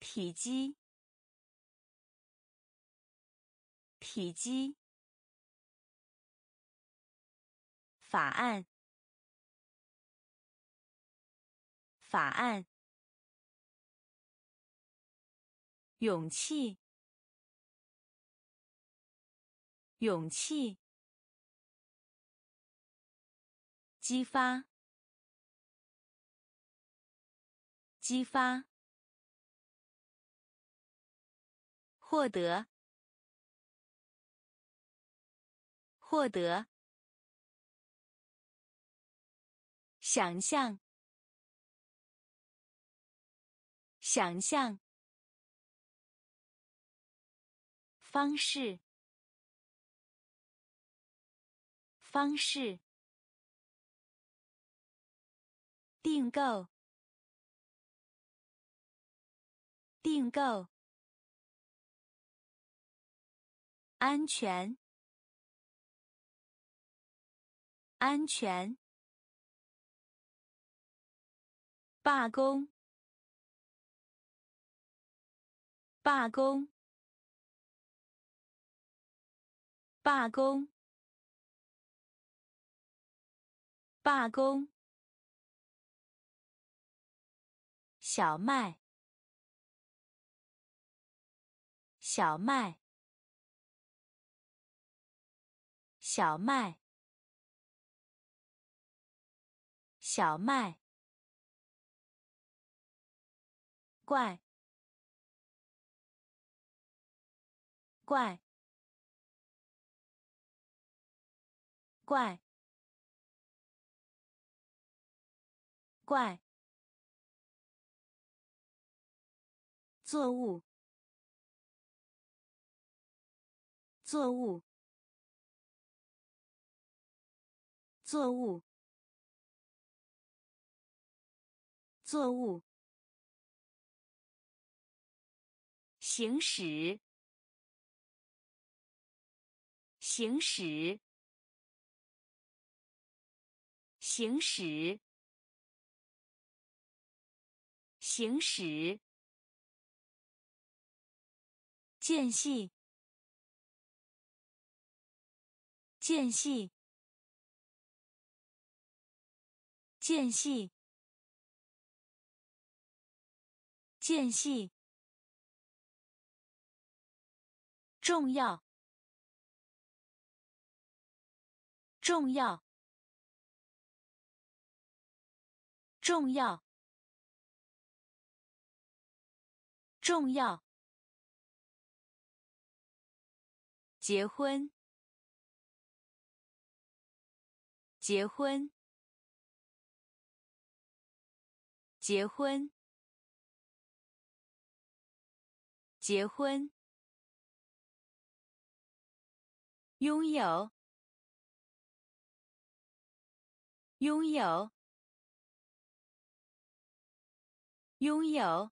Speaker 1: 体积。体积，法案，法案，勇气，勇气，激发，激发，获得，获得，想象，想象。方式，方式，订购，订购，安全，安全，罢工，罢工。罢工！罢工！小麦！小麦！小麦！小麦！怪！怪！怪，怪，作物，作物，作物，作物，行驶，行驶。行驶，行驶，间隙，间隙，间隙，间隙，重要，重要。重要，重要。结婚，结婚，结婚，结婚。拥有，拥有。拥有，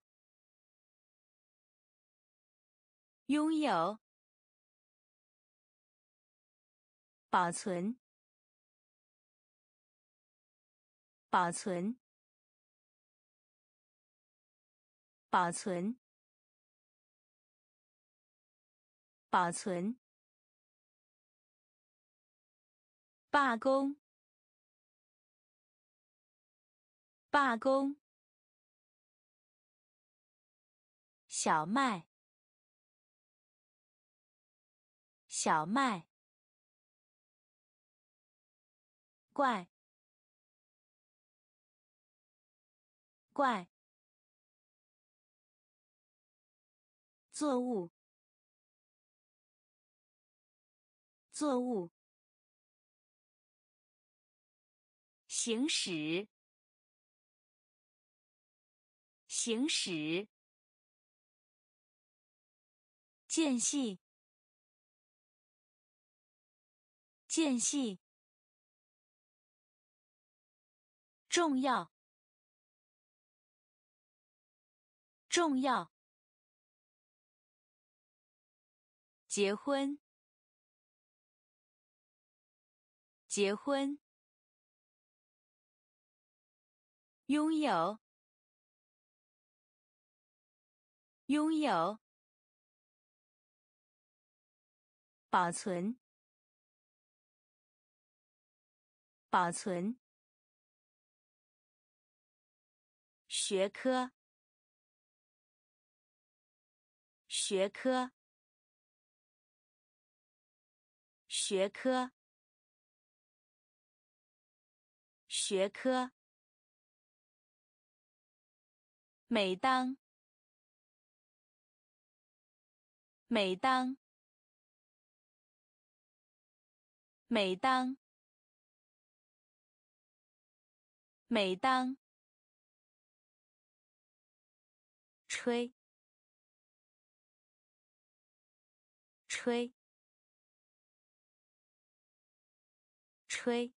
Speaker 1: 拥有，保存，保存，保存，保存，罢工，罢工。小麦，小麦，怪，怪，作物，作物，行驶，行驶。间隙，间隙，重要，重要。结婚，结婚。拥有，拥有。保存，保存。学科，学科，学科，学科。每当，每当，每当，每当，吹。吹，吹，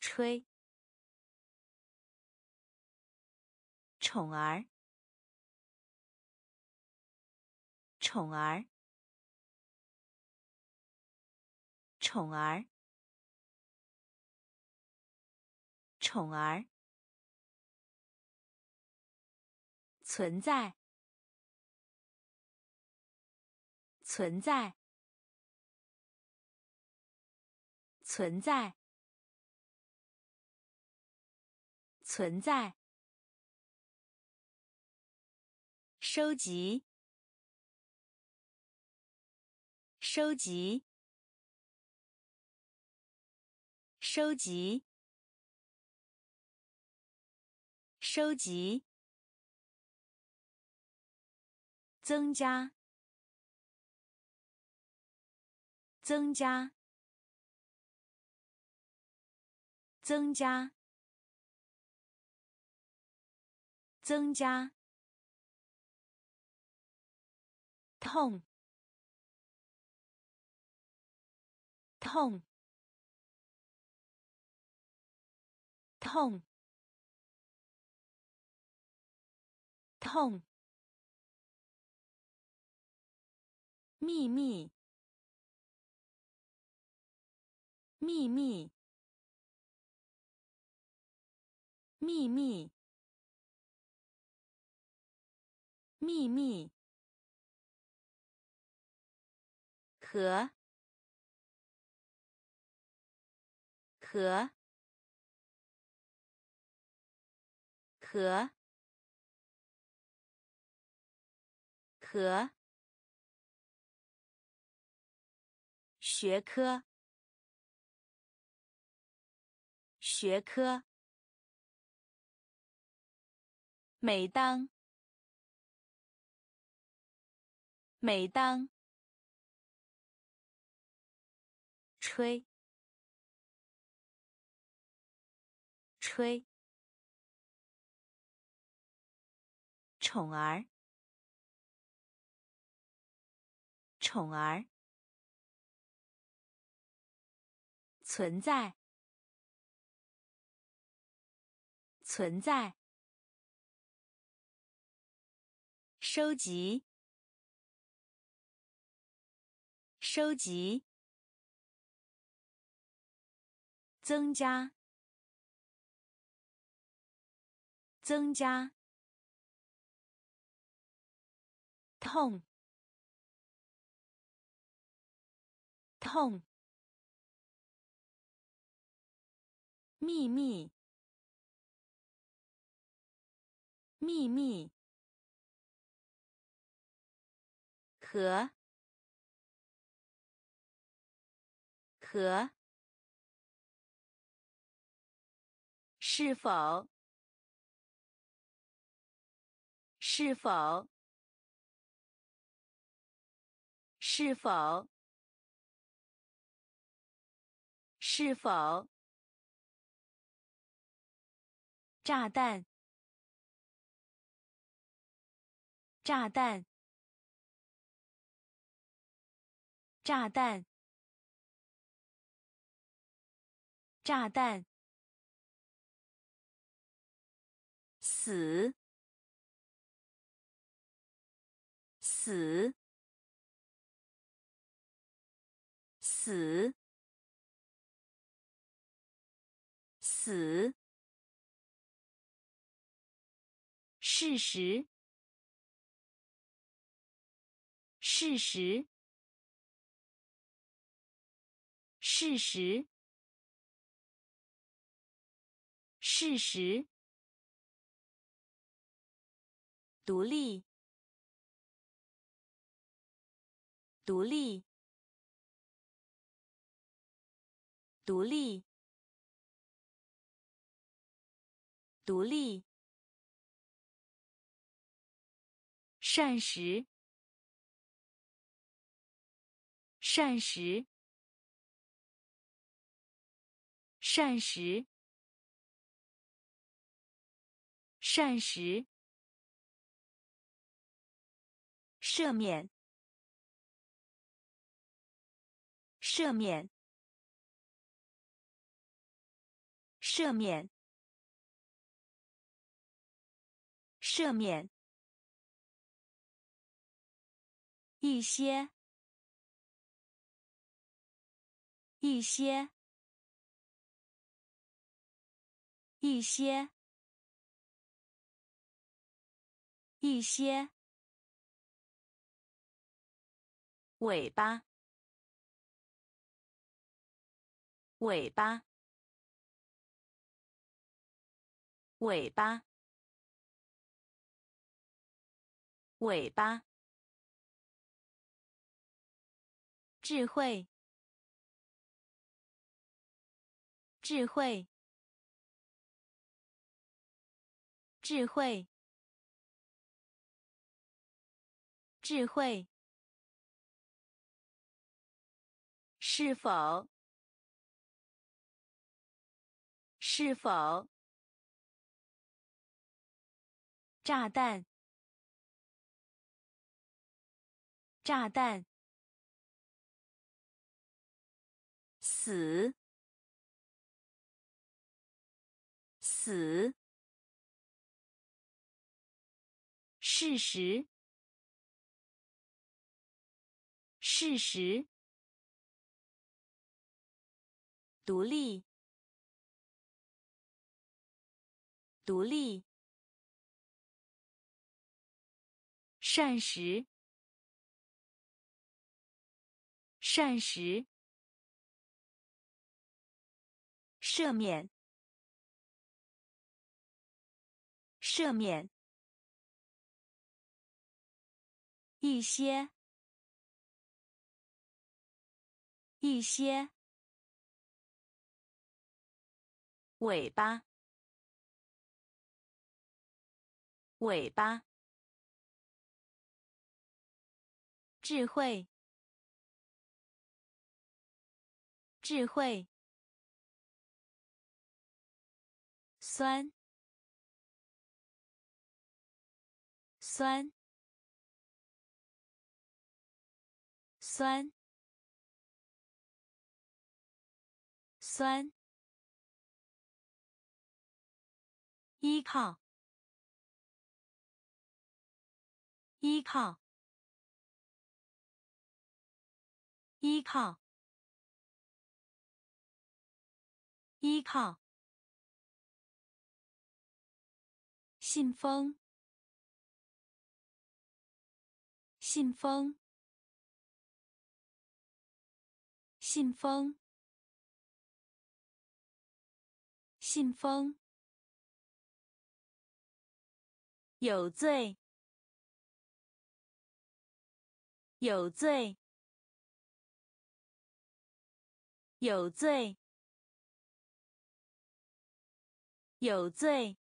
Speaker 1: 吹，宠儿，宠儿，宠儿，宠儿，存在。存在，存在，存在。收集，收集，收集，收集。增加。增加，增加，增加。痛，痛，痛，痛。秘密。秘密，秘密，秘密，和，和，和，和，学科。学科。每当，每当，吹，吹，宠儿，宠儿，存在。存在，收集，收集，增加，增加，痛，痛，秘密。秘密，和，和，是否，是否，是否，是否，炸弹。炸弹！炸弹！炸弹！死！死！死！死！事实。事实，事实，事实。独立，独立，独立，独立。膳食，膳食，膳食，膳食。赦免，赦免，赦免，赦免。一些，一些，一些，一些。尾巴，尾巴，尾巴，尾巴。智慧，智慧，智慧，智慧。是否？是否？炸弹！炸弹！死！死！事实！事实！独立，独立。膳食，膳食。赦免，赦免。一些，一些。尾巴，尾巴，智慧，智慧，酸，酸，酸，酸。依靠，依靠，依靠，依靠。信封，信封，信封，信封。有罪，有罪，有罪，有罪。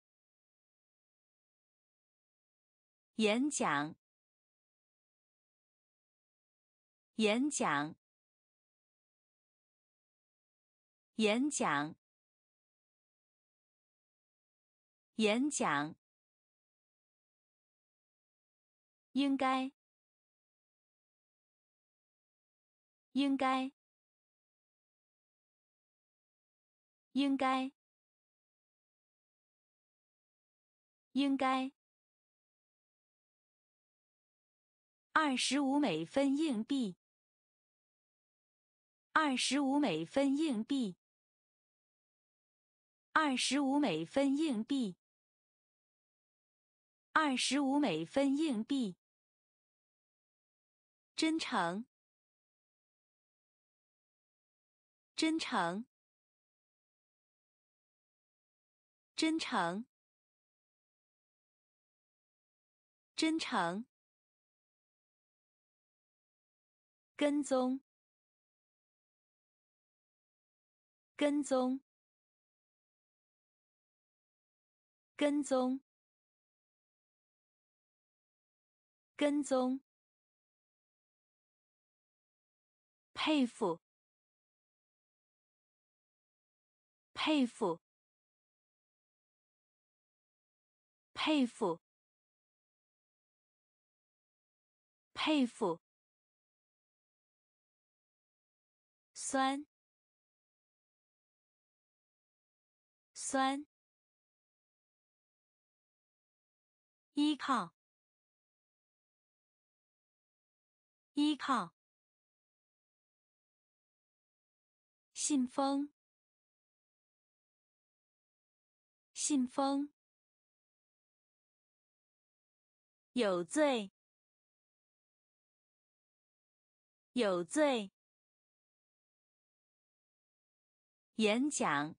Speaker 1: 演讲，演讲，演讲，演讲。应该，应该，应该，应该。二十五美分硬币，二十五美分硬币，二十五美分硬币，二十五美分硬币。真诚，真诚，真诚，真诚，跟踪，跟踪，跟踪，跟踪，佩服，佩服。佩服，佩服，酸，酸，依靠，依靠，信封，信封。有罪，有罪。演讲，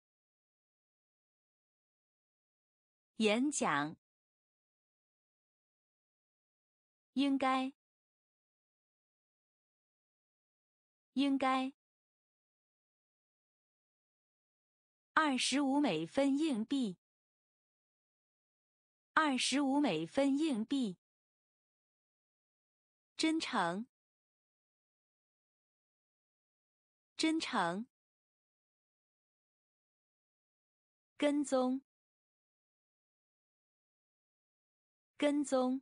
Speaker 1: 演讲。应该，应该。二十五美分硬币，二十五美分硬币。真诚，真诚，跟踪，跟踪，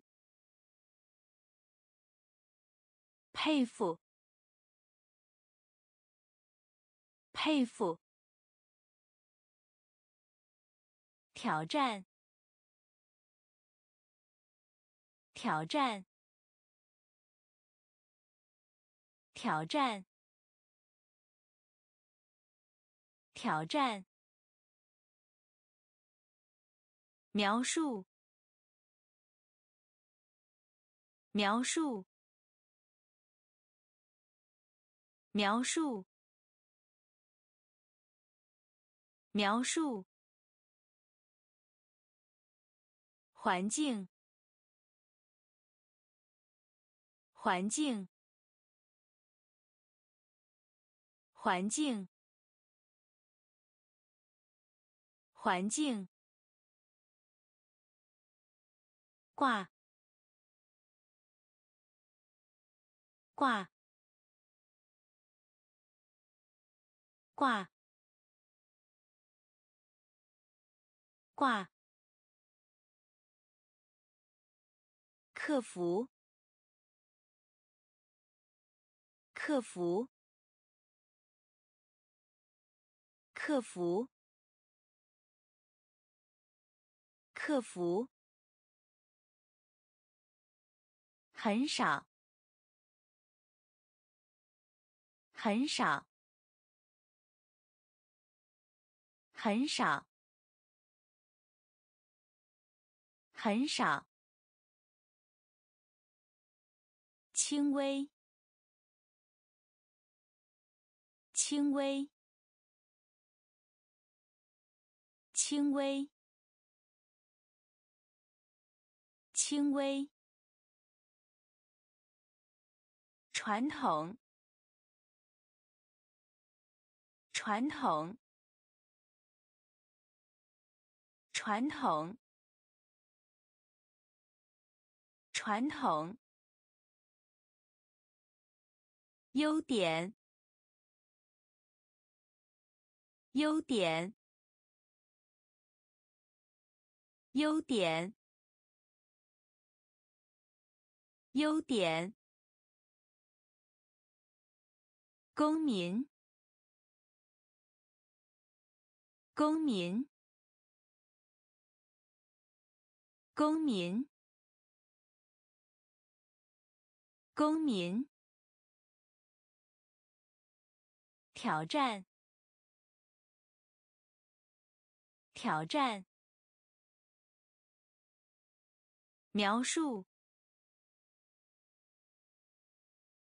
Speaker 1: 佩服，佩服，挑战，挑战。挑战！挑战！描述！描述！描述！描述！环境！环境！环境，环境，挂，挂，挂，挂，客服，客服。克服，克服，很少，很少，很少，很少，轻微，轻微。轻微，轻微，传统，传统，传统，传统，优点，优点。优点，优点。公民，公民，公民，公民。挑战，挑战。描述，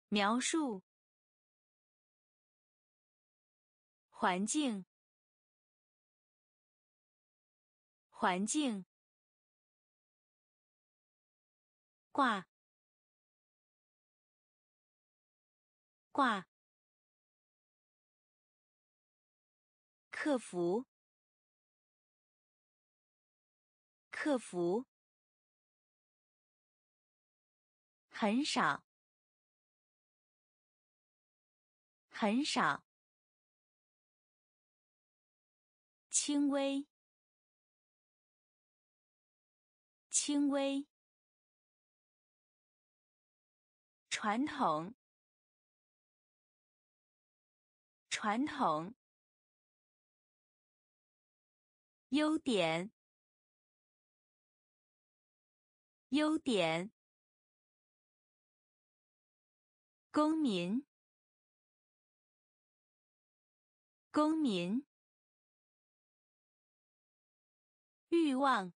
Speaker 1: 描述，环境，环境，挂挂客服。客服？很少？很少？轻微？轻微？传统，传统，优点，优点，公民，公民，欲望，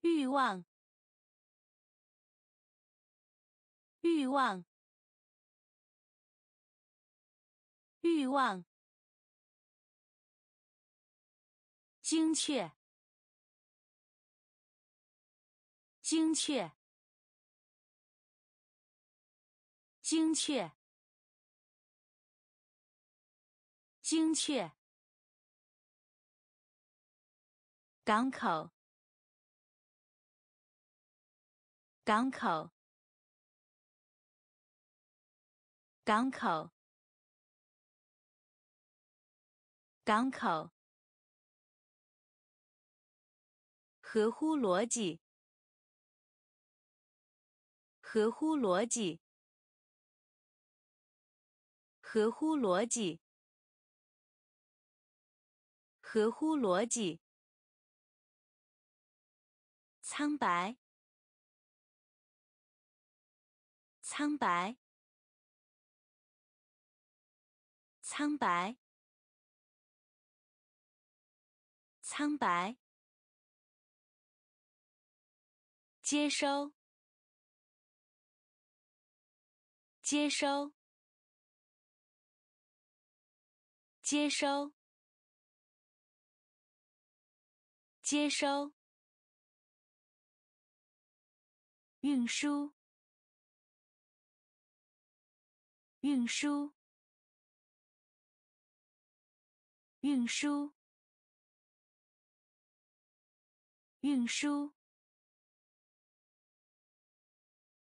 Speaker 1: 欲望。欲望，欲望，精确，精确，精确，精确，港口，港口。港口，港口，合乎逻辑，合乎逻辑，合乎逻辑，合乎逻辑，苍白，苍白。苍白，苍白，接收，接收，接收，接收，运输，运输。运输，运输，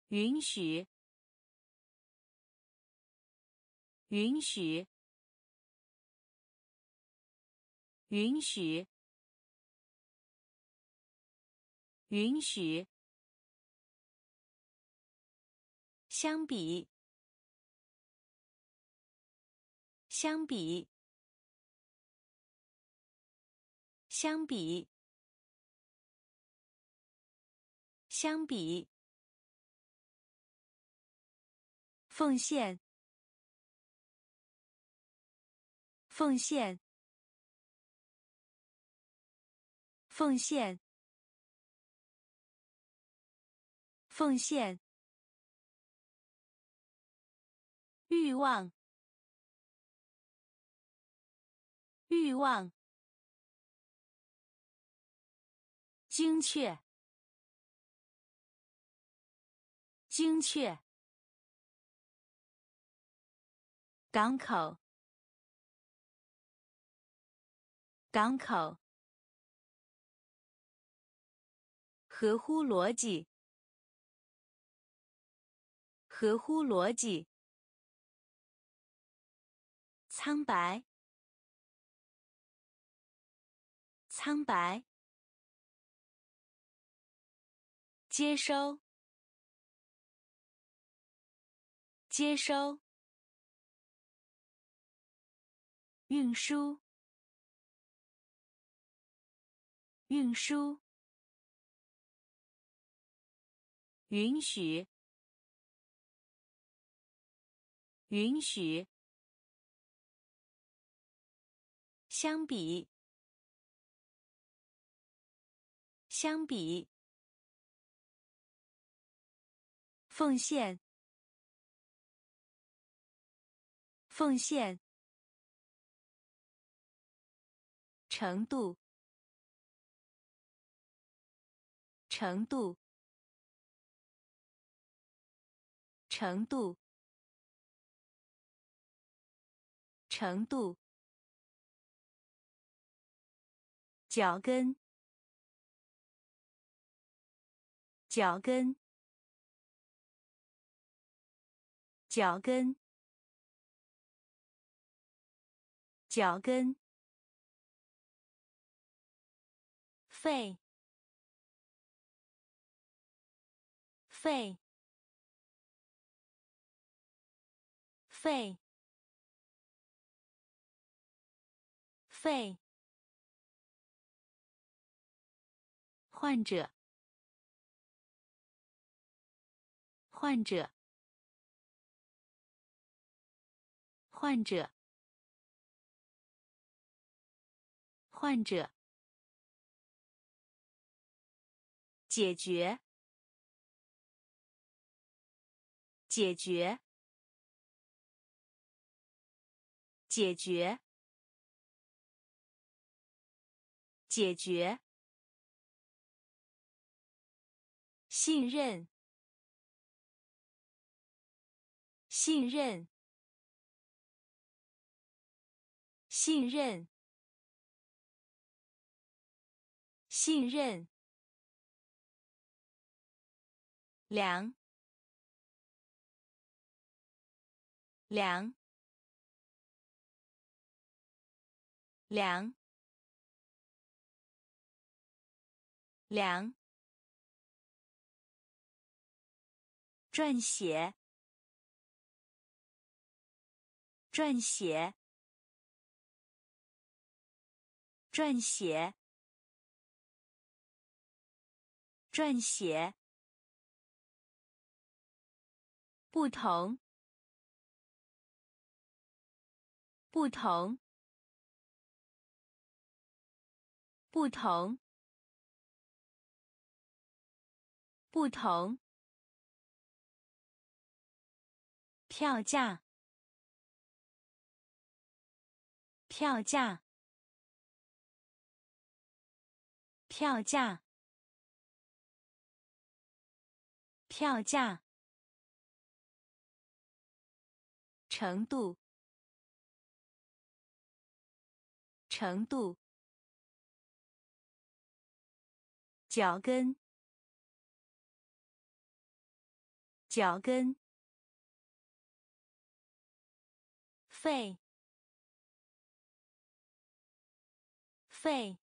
Speaker 1: 允许，允许，允许，允许。相比，相比。相比，相比，奉献，奉献，奉献，奉献，欲望，欲望。精确，精确。港口，港口。合乎逻辑，合乎逻辑。苍白，苍白。接收，接收，运输，运输，允许，允许，相比，相比。奉献，奉献。程度，程度，程度，程度，脚跟，脚跟，脚跟，脚跟。肺，肺，肺，肺。患者，患者，患者，患者。解决，解决，解决，解决。信任，信任，信任，信任。凉，凉，凉，凉。撰写，撰写，撰写，撰写。不同，不同，不同，不同。票价，票价，票价，票价。程度，程度，脚跟，脚跟，肺，肺，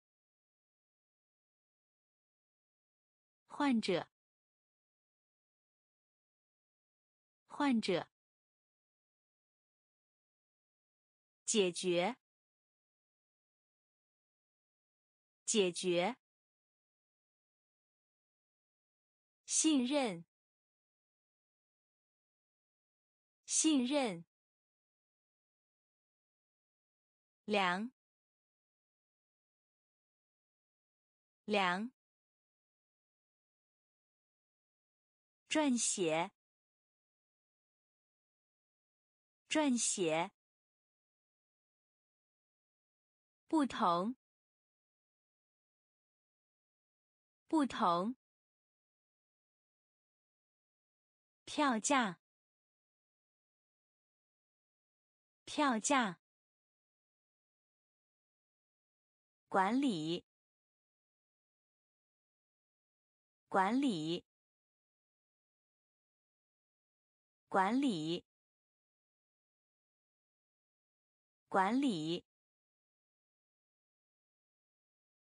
Speaker 1: 患者，患者。解决，解决。信任，信任。凉，凉。撰写，撰写。不同，不同。票价，票价。管理，管理，管理，管理。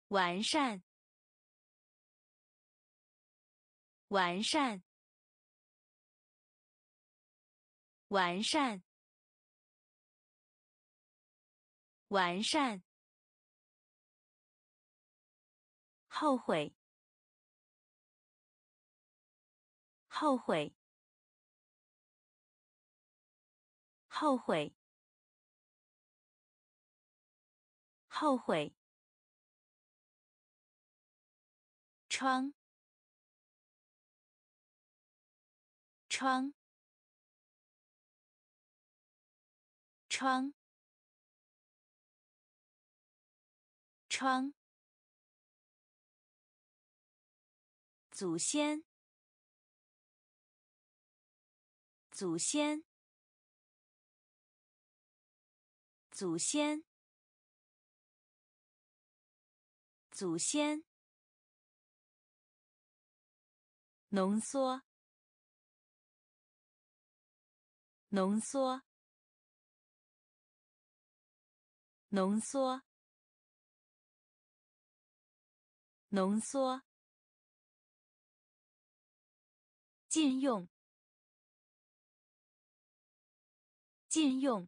Speaker 1: 完善，完善，完善，完善。后悔，后悔，后悔，后悔。窗，窗，窗，窗。祖先，祖先，祖先，祖先，浓缩，浓缩。浓缩，浓缩，禁用，禁用，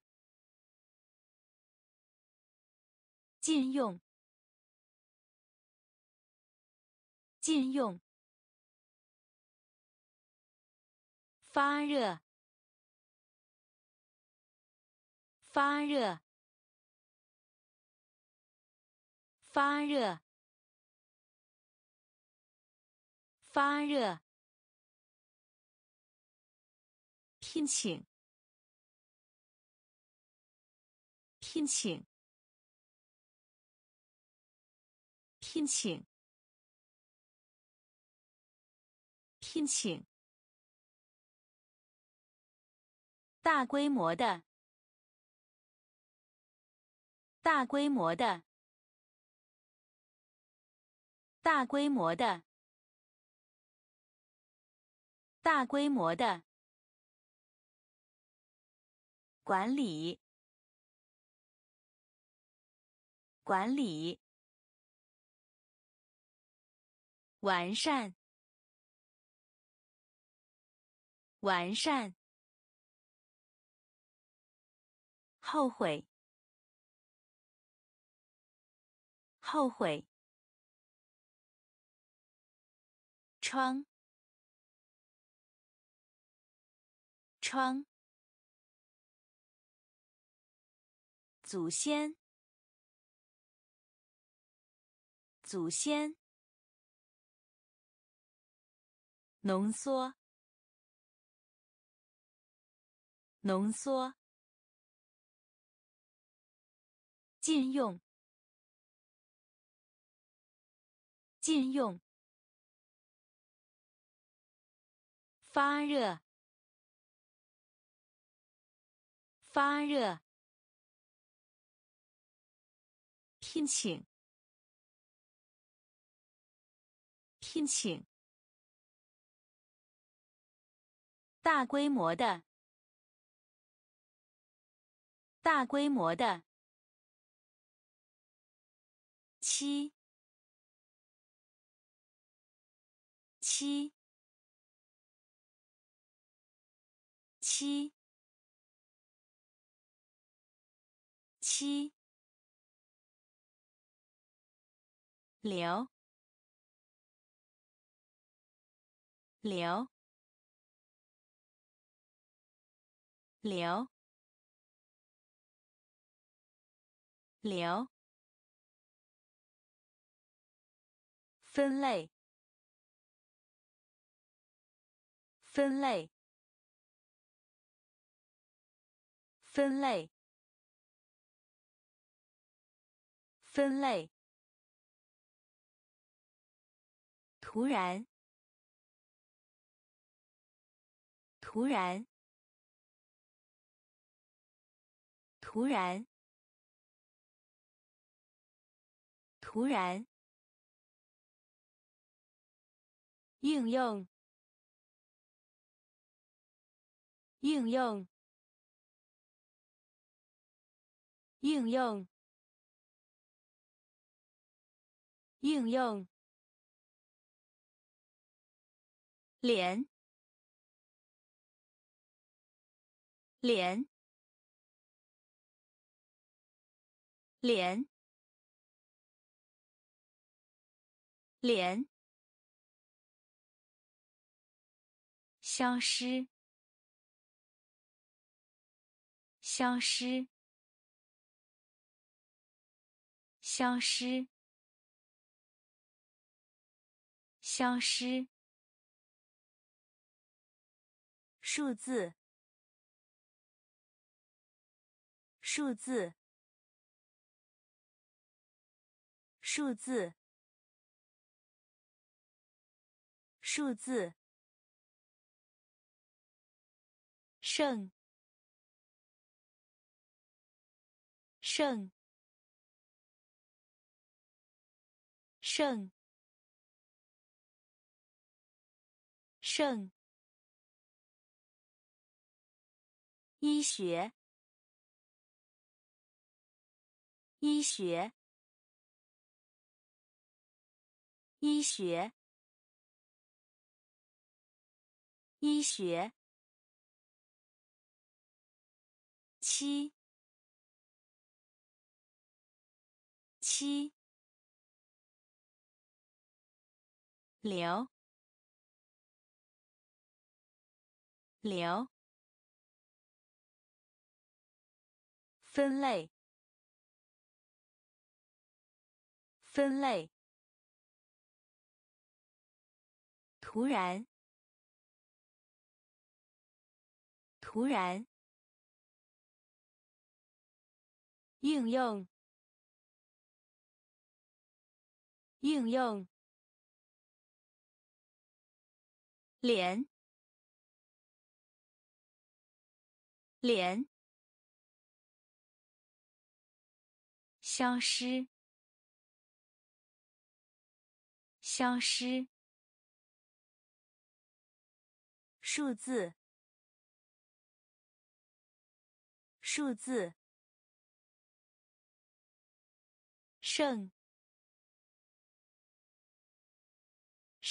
Speaker 1: 禁用，禁用，发热，发热。发热，发热。聘请，聘请，聘请，聘请。大规模的，大规模的。大规模的，大规模的管理，管理，完善，完善，后悔，后悔。窗，窗，祖先，祖先，浓缩，浓缩，禁用，禁用。发热，发热。聘请，聘请。大规模的，大规模的。七，七。七，七，流，流，流，流，分类，分类。分类，分类。突然，突然，突然，突然。应用，应用。应用，应用，连，连，连，连，消失，消失。消失，消失。数字，数字，数字，数字，胜，胜，胜，胜。医学，医学，医学，医学。七，七，流，流。分类，分类。突然，突然。应用，应用。连，连。消失，消失。数字，数字。胜，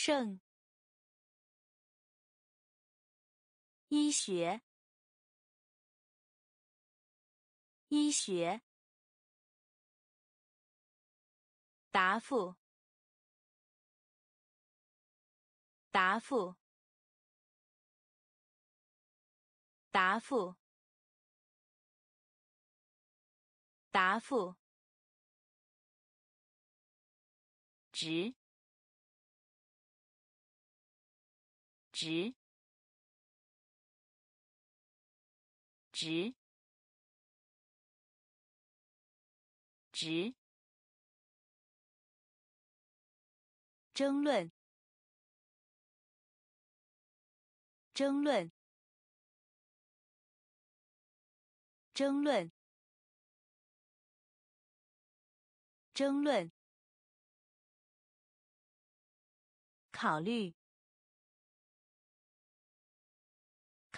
Speaker 1: 胜。医学，医学。答复，答复，答复，答复。值，直，直，直。争论，争论，争论，争论。考虑，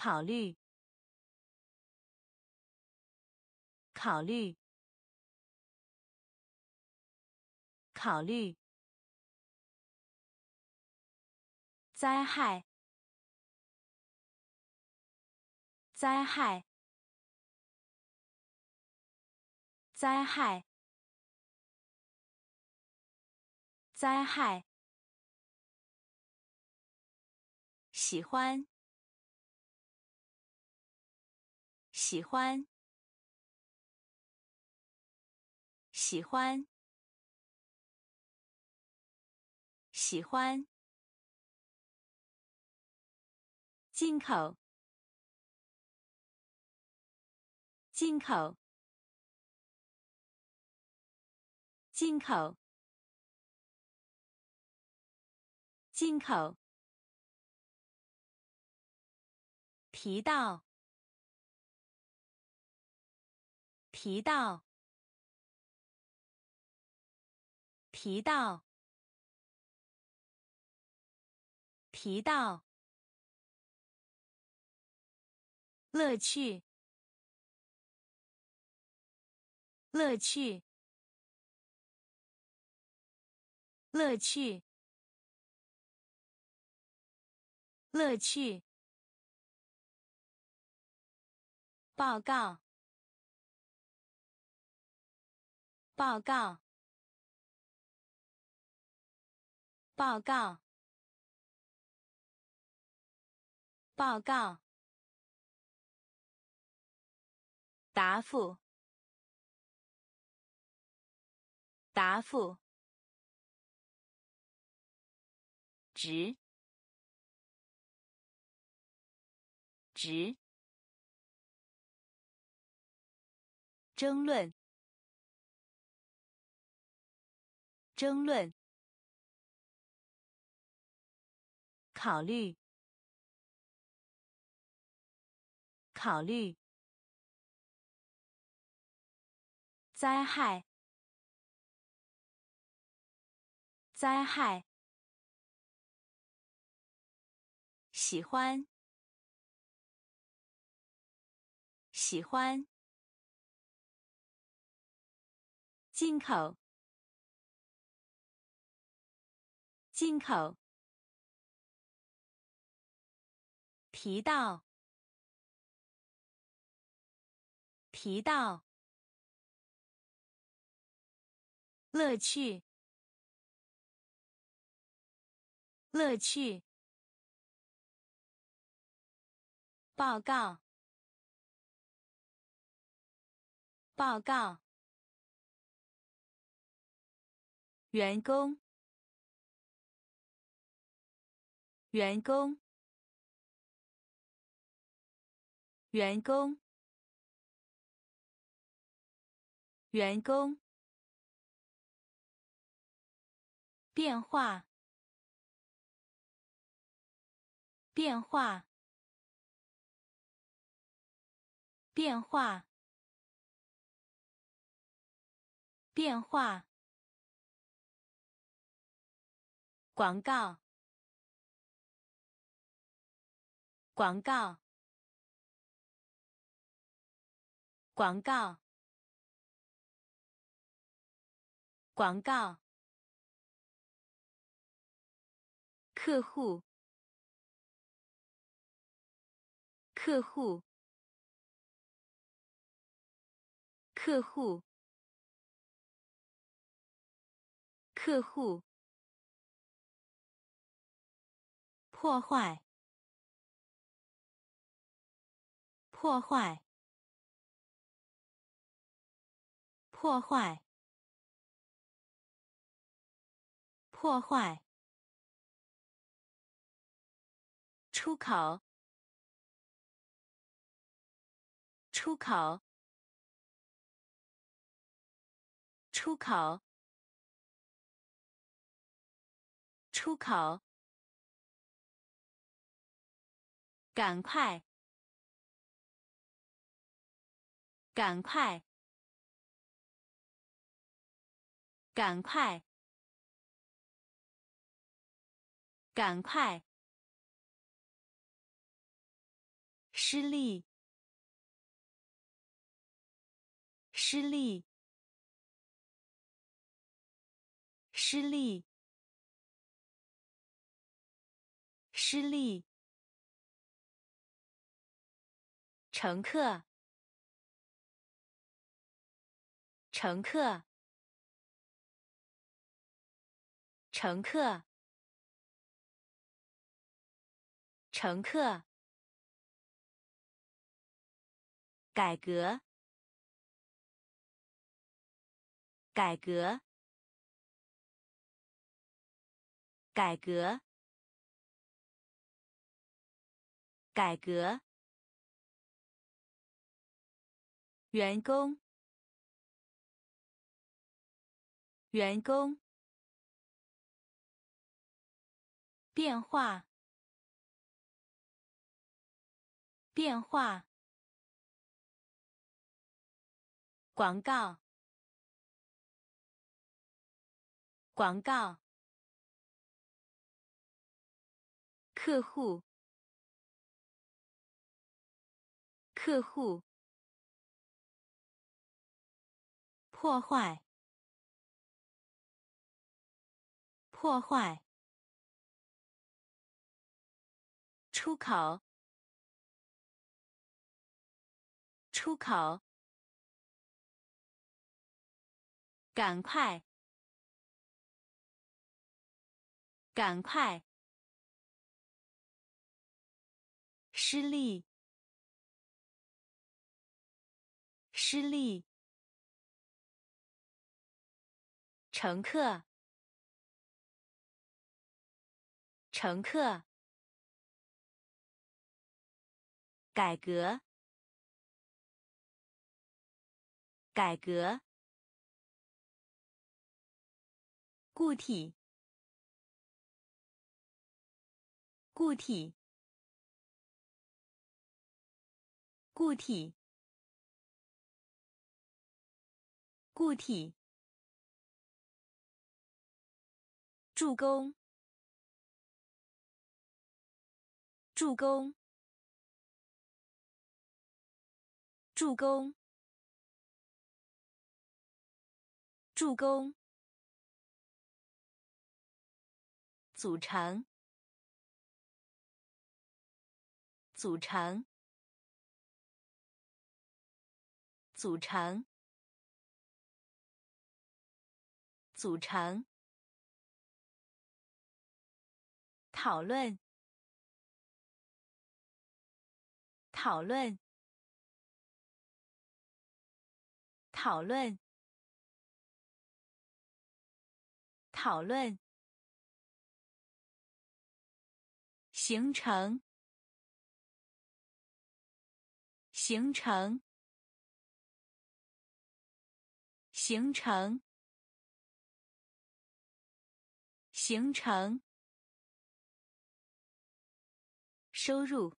Speaker 1: 考虑，考虑，考虑。灾害，灾害，灾害，灾害。喜欢，喜欢，喜欢，喜欢。进口，进口，进口，进口。提到，提到，提到，提到。乐趣，乐趣，乐趣，乐趣。报告，报告，报告，报告。答复，答复。值，值。争论，争论。考虑，考虑，灾害，灾害，喜欢，喜欢，进口，进口。提到，提到，乐趣，乐趣，报告，报告，员工，员工。员工，员工，变化，变化，变化，变化，广告，广告。广告，广告，客户，客户，客户，客户，破坏，破坏。破坏，破坏。出口，出口，出口，出口。赶快，赶快。赶快！赶快！失利！失利！失利！失利！乘客！乘客！乘客，乘客，改革，改革，改革，改革，员工，员工。变化，变化。广告，广告。客户，客户。破坏，破坏。出口，出口，赶快，赶快，失利，失利，乘客，乘客。改革，改革。固体，固体，固体，固体，助攻，助攻，助攻，助攻。组成，组成，组成，组成。讨论，讨论，讨论，讨论。形成，形成，形成，形成。收入，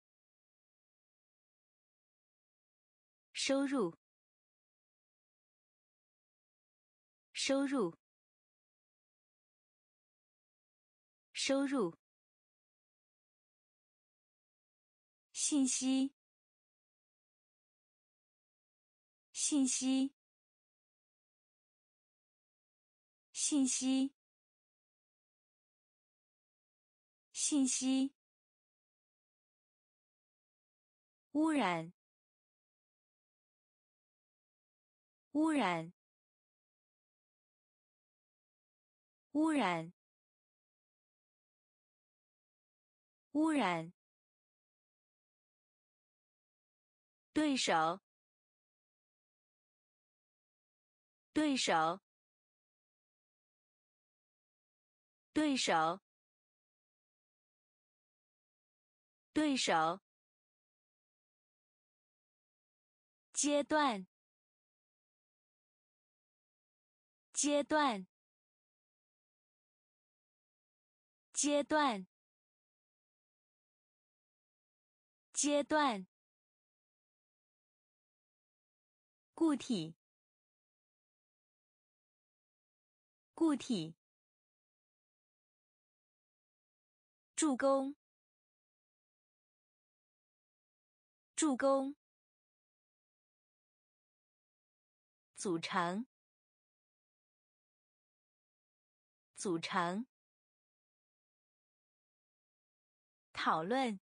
Speaker 1: 收入，收入，收入。信息，信息，信息，信息。污染，污染，污染，污染。对手，对手，对手，对手。阶段，阶段，阶段，阶段。固体，固体，助攻，助攻，组成，组成，讨论，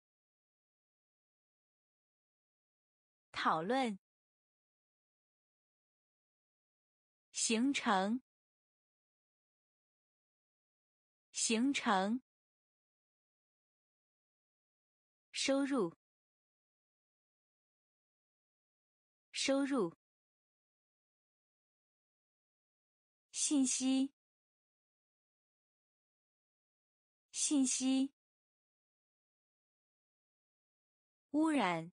Speaker 1: 讨论。形成，形成，收入，收入，信息，信息，污染，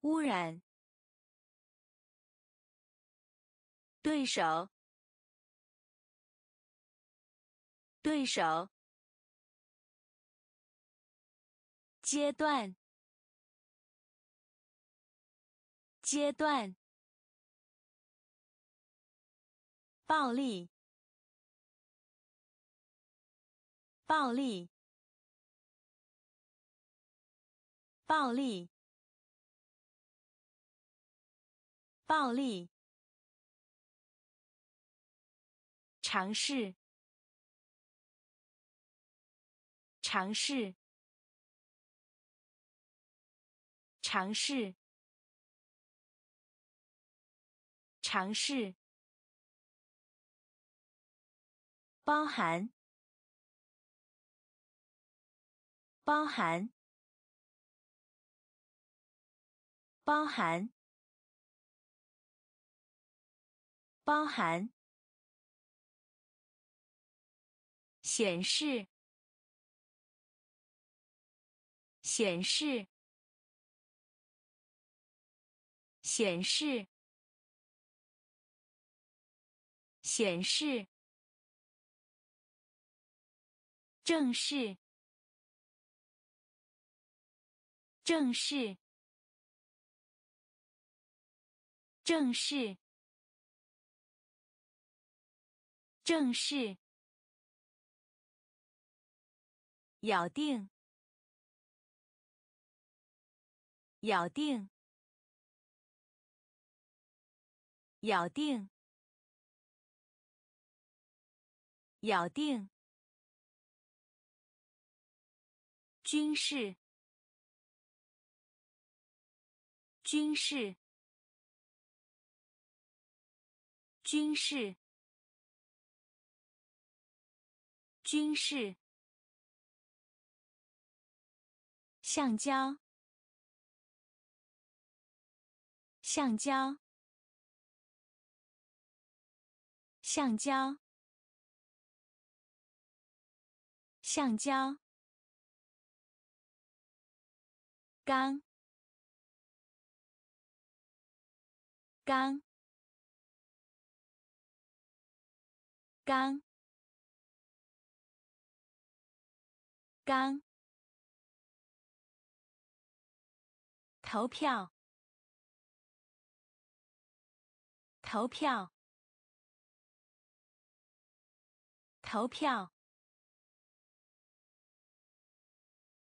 Speaker 1: 污染。对手，对手。阶段，阶段。暴力，暴力，暴力，暴力。尝试，尝试，尝试，尝试。包含，包含，包含，包含。显示，显示，显示，显示。正式，正式，正式，正式，咬定，咬定，咬定，咬定。军事，军事，军事，军事。橡胶，橡胶，橡胶，橡胶。钢，刚，刚，刚。投票，投票，投票，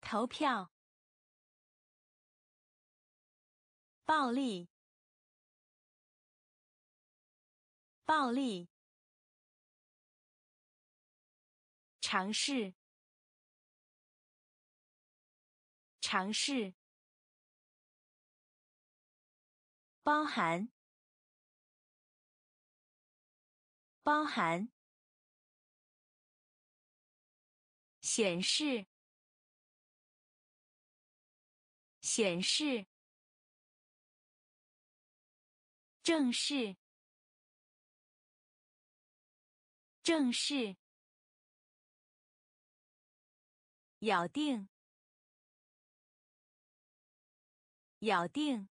Speaker 1: 投票。暴力，暴力，尝试，尝试，包含，包含，显示，显示。正式，正式，咬定，咬定，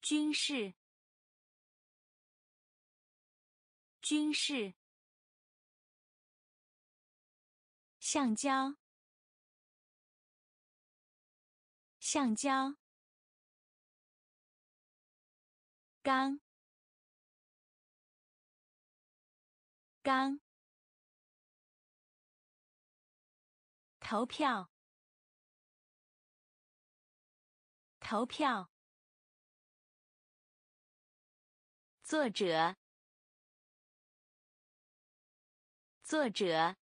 Speaker 1: 军事，军事，橡胶，橡胶。钢，刚，投票，投票，作者，作者，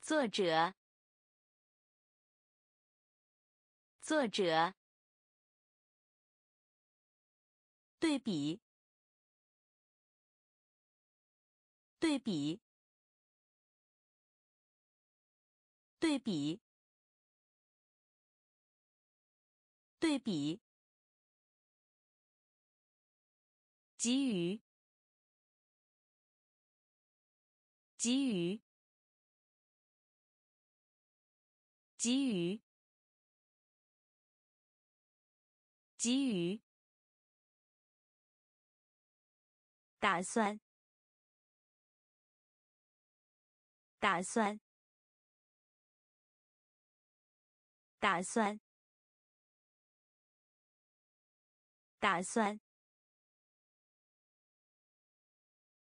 Speaker 1: 作者，作者。对比，对比，对比，对比，给予，给予，给予，给予。打算，打算，打算，打算。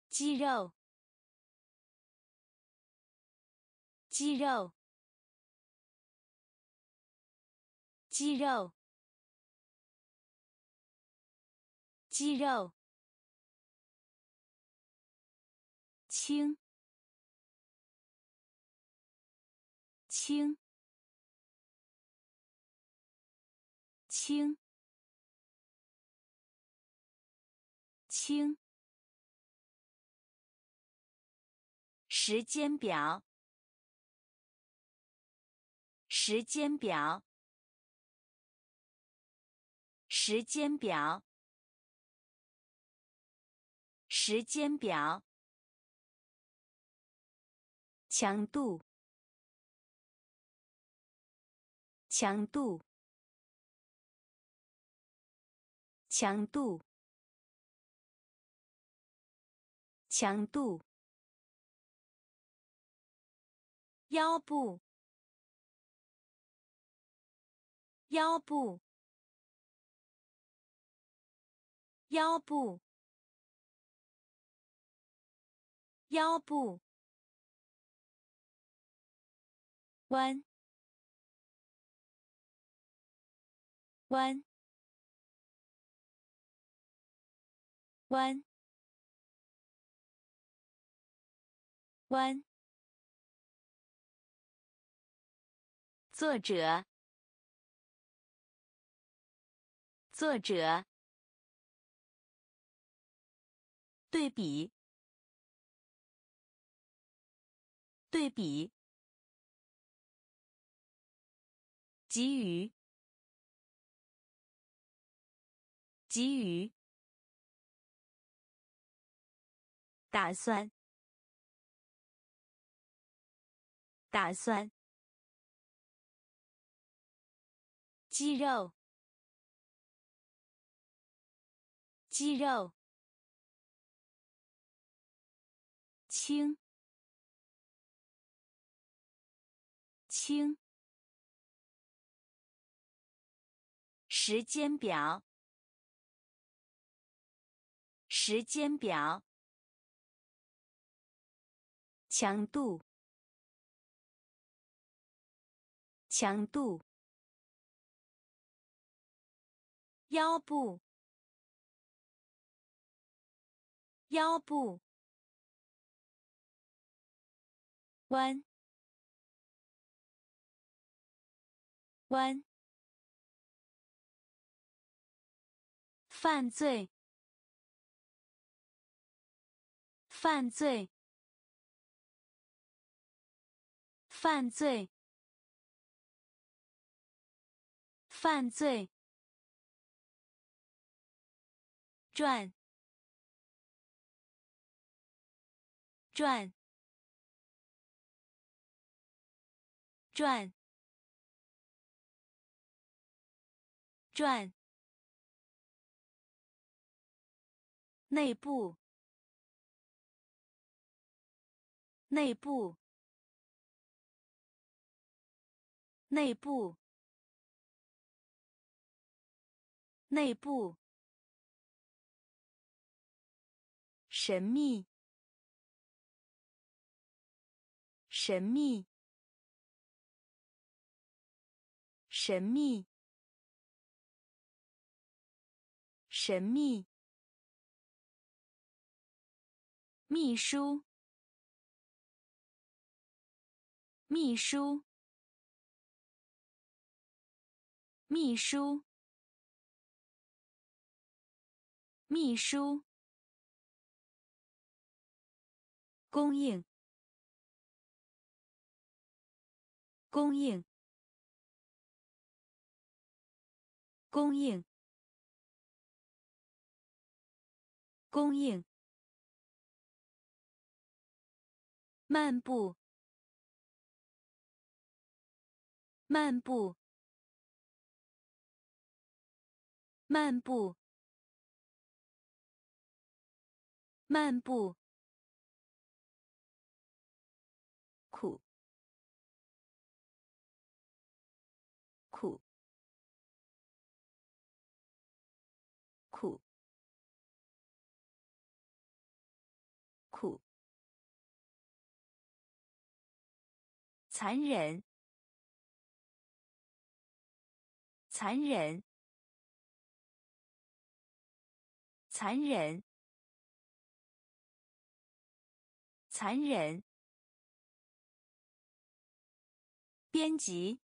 Speaker 1: 肌肉，肌肉，肌肉，肌肉。轻，轻，轻，轻。时间表，时间表，时间表，时间表。强度，强度，强度，强度，腰部，腰部，腰部，腰部，弯，弯，弯。弯。作者。作者。对比。对比。给予。给予。打算。打算，肌肉，肌肉，轻，轻，时间表，时间表，强度。强度，腰部，腰部，弯，弯，犯罪，犯罪，犯罪。犯罪，转，转，转，转，内部，内部，内部。内部，神秘，神秘，神秘，神秘，秘书，秘书，秘书。秘书，供应，供应，供应，供应，漫步，漫步，漫步。漫步，苦，苦，苦，苦，残忍，残忍，残忍。残忍。编辑。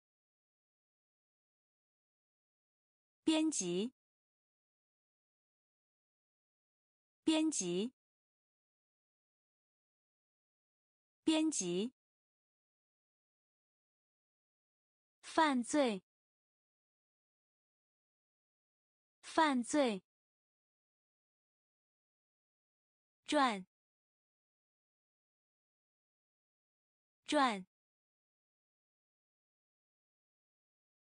Speaker 1: 编辑。编辑。编辑。犯罪。犯罪。转。转，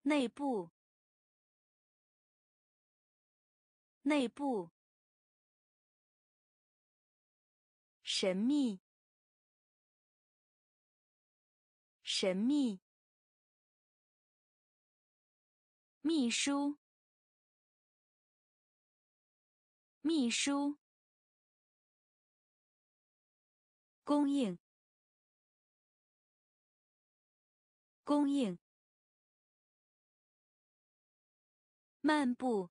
Speaker 1: 内部，内部，神秘，神秘，秘书，秘书，供应，供应，漫步，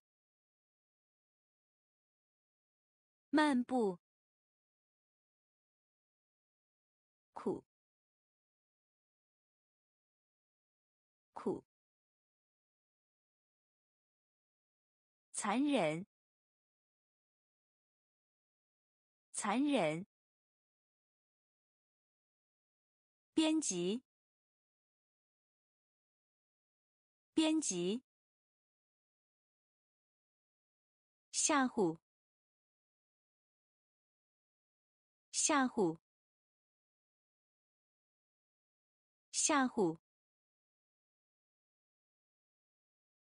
Speaker 1: 漫步。苦，苦，残忍，残忍，编辑，编辑，吓唬，吓唬。吓唬，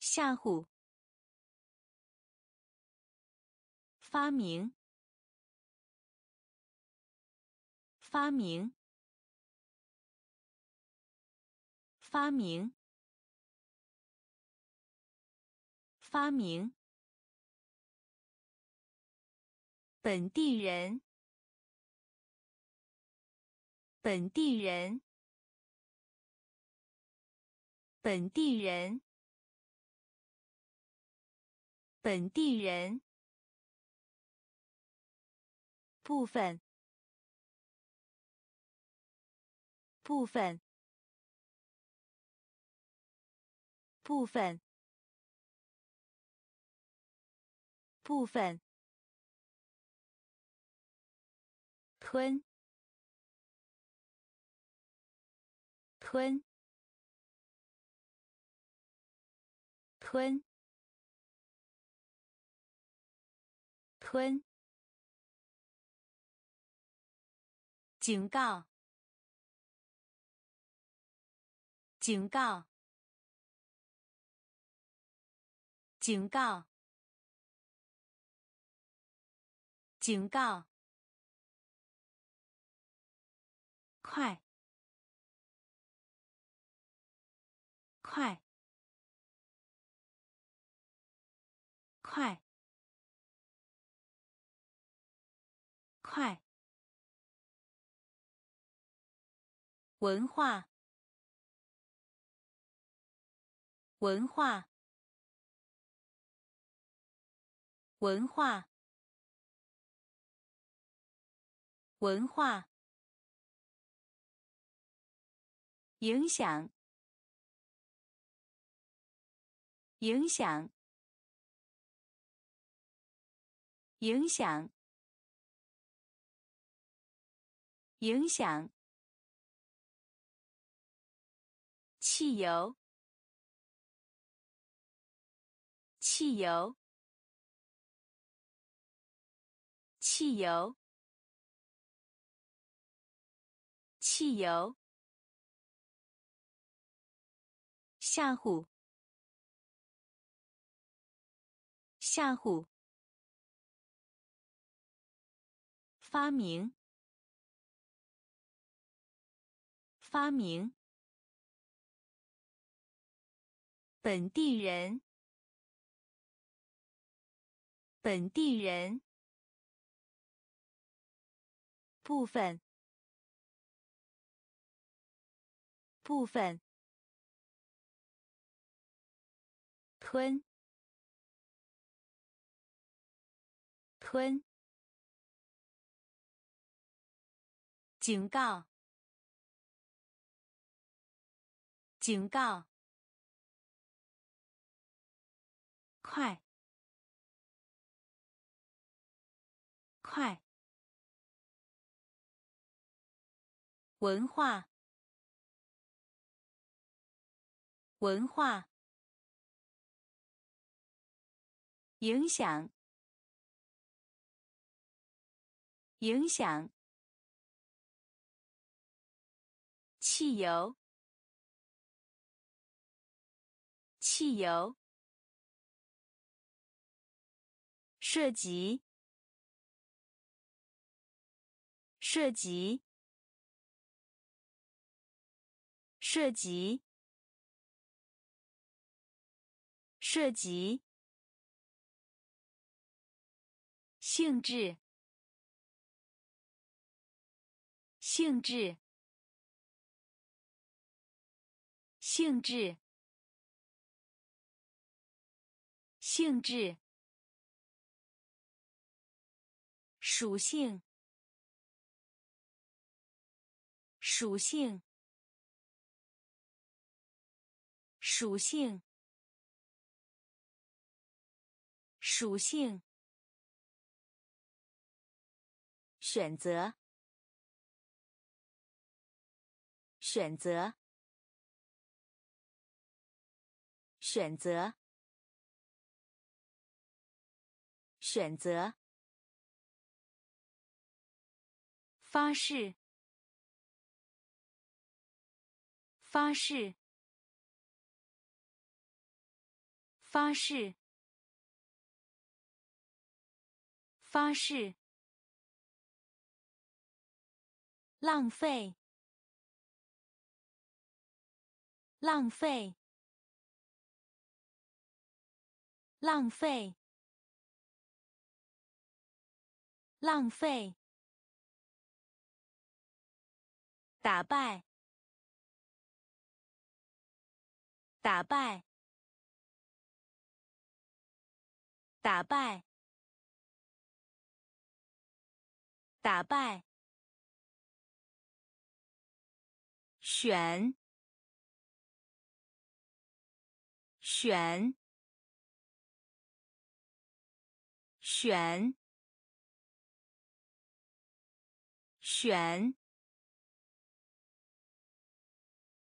Speaker 1: 吓唬，发明，发明，发明，发明，本地人，本地人。本地人，本地人，部分，部分，部分，部分，吞，吞。吞，吞，警告，警告，警告，警告，快，快。快，快！文化，文化，文化，文化，影响，影响。影响，影响。汽油，汽油，汽油，汽油。吓唬，吓唬。发明，发明。本地人，本地人。部分，部分。吞，吞。警告！警告！快！快！文化！文化！影响！影响！汽油，汽油，涉及，涉及，涉及，涉及，性质，性质，性质，性质，属性。属性，属性，属性，选择，选择，选择，选择，发誓。发誓，发誓，发誓，浪费，浪费，浪费，浪费，打败。打败，打败，打败，选，选，选，选，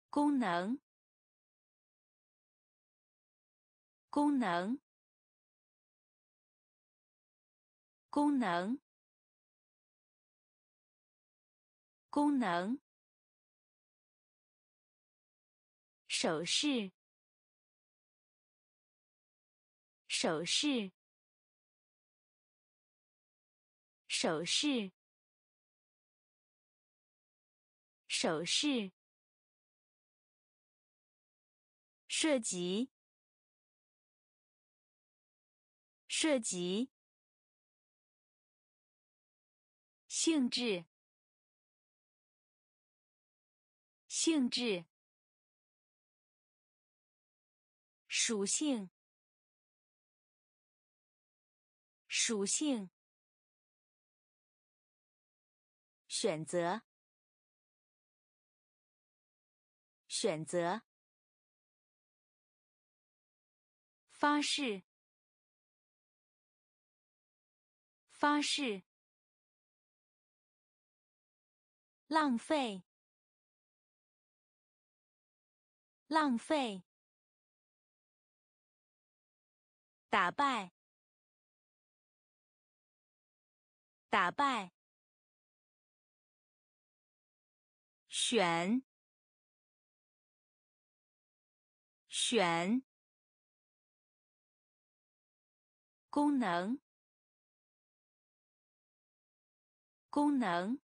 Speaker 1: 功能。功能，功能，功能，手势，手势，手势，手势，涉及。涉及性质，性质属性，属性选择，选择发誓。发誓，浪费，浪费，打败，打败，选，选，功能。功能，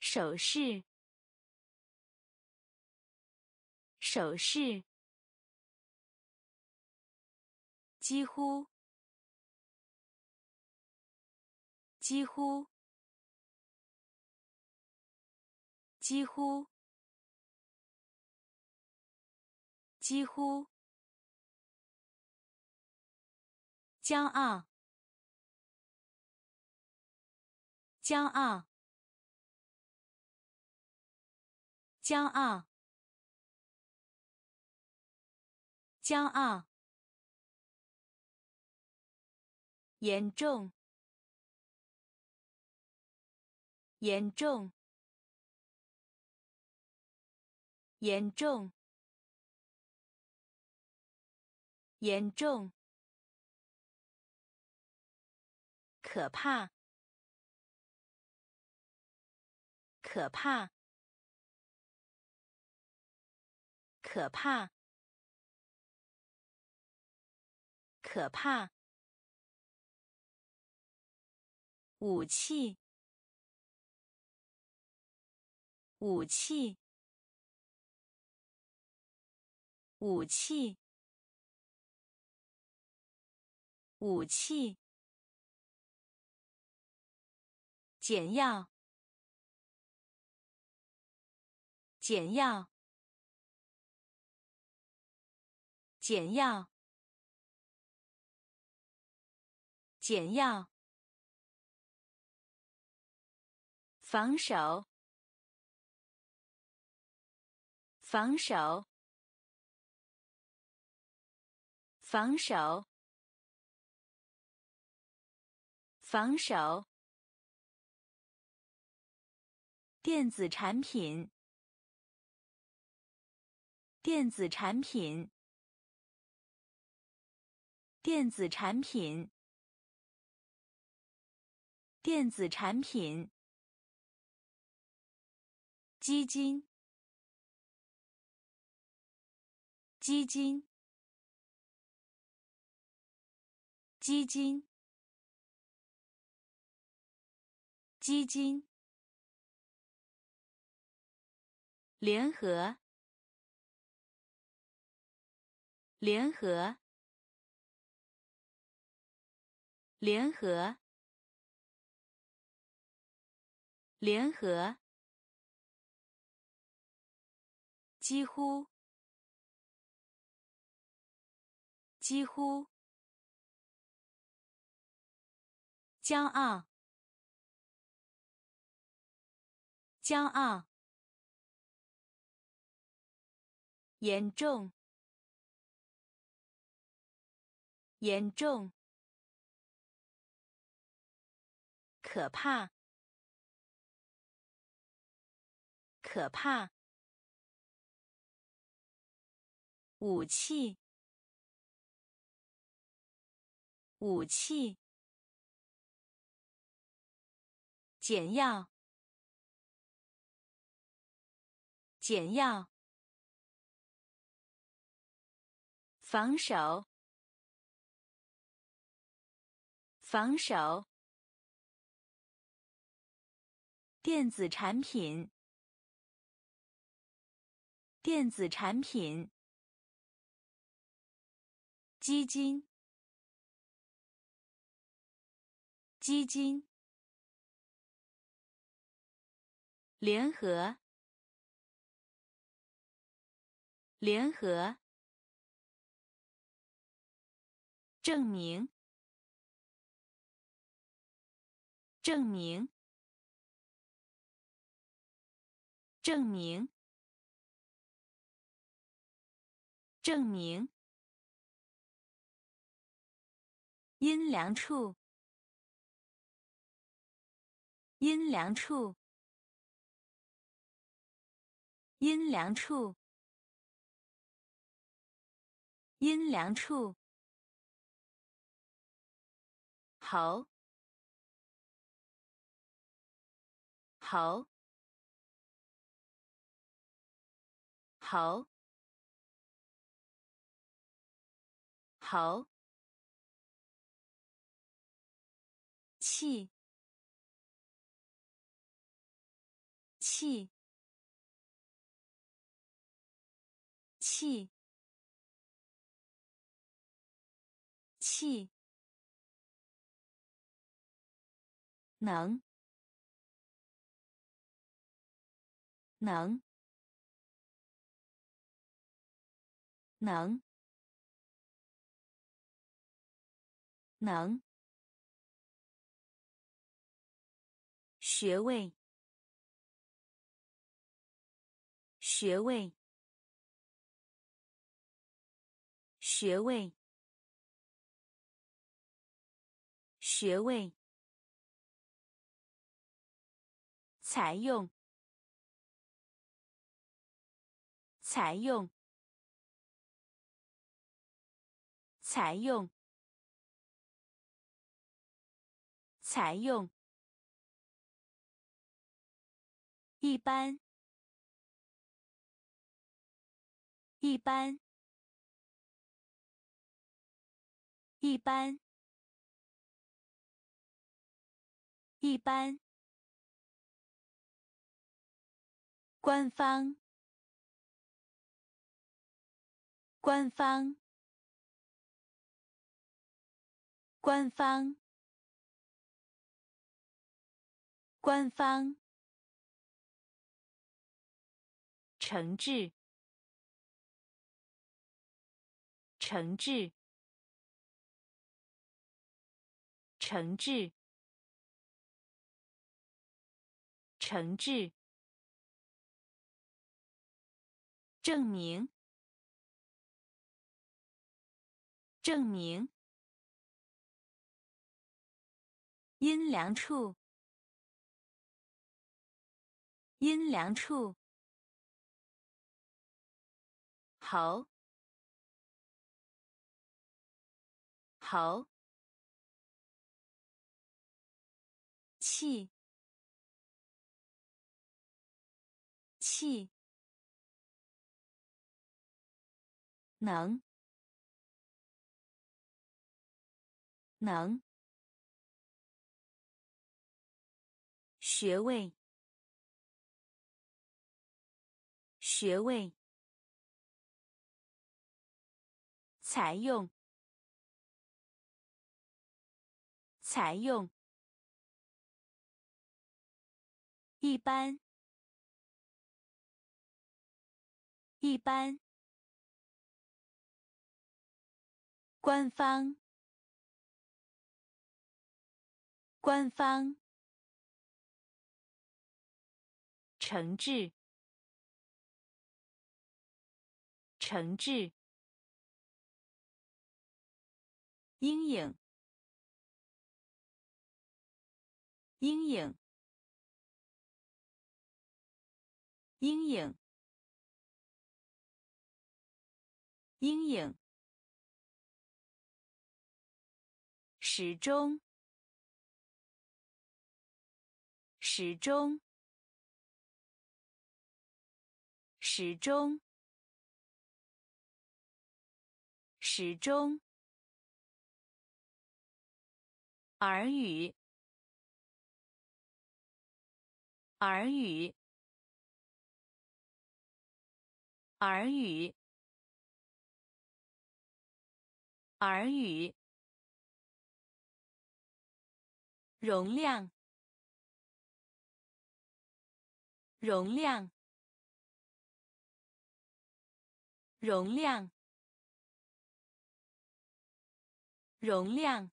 Speaker 1: 手势，手势，几乎，几乎，几乎，几乎，骄傲。骄傲，骄傲，骄傲，严重，严重，严重，严重，可怕。可怕！可怕！可怕！武器，武器，武器，武器，简要，简要，简要，简要。防守，防守，防守，防守。电子产品，电子产品，电子产品，电子产品。基金，基金，基金，基金。联合，联合，联合，联合。几乎，几乎，骄傲，骄傲，严重，严重，可怕，可怕。武器，武器，简要，简要，防守，防守，电子产品，电子产品。基金，基金，联合，联合，证明，证明，证明，证明。阴凉处，阴凉处，阴凉处，阴凉处。好，好，好，好。气，气，气，气，能，能，能，能。学位，学位，学位，学位。采用，采用，采用，采用。一般，一般，一般，一般，官方，官方，官方，官方，惩治，惩治，惩治，惩治，证明，证明，阴凉处，阴凉处，好，好，气。气。能。能。学位。学位。采用。采用。一般。一般，官方，官方，惩治，惩治，阴影，阴影，阴影。阴影，时钟，时钟，时钟，时钟，耳语，耳语，耳语。耳语，容量，容量，容量，容量，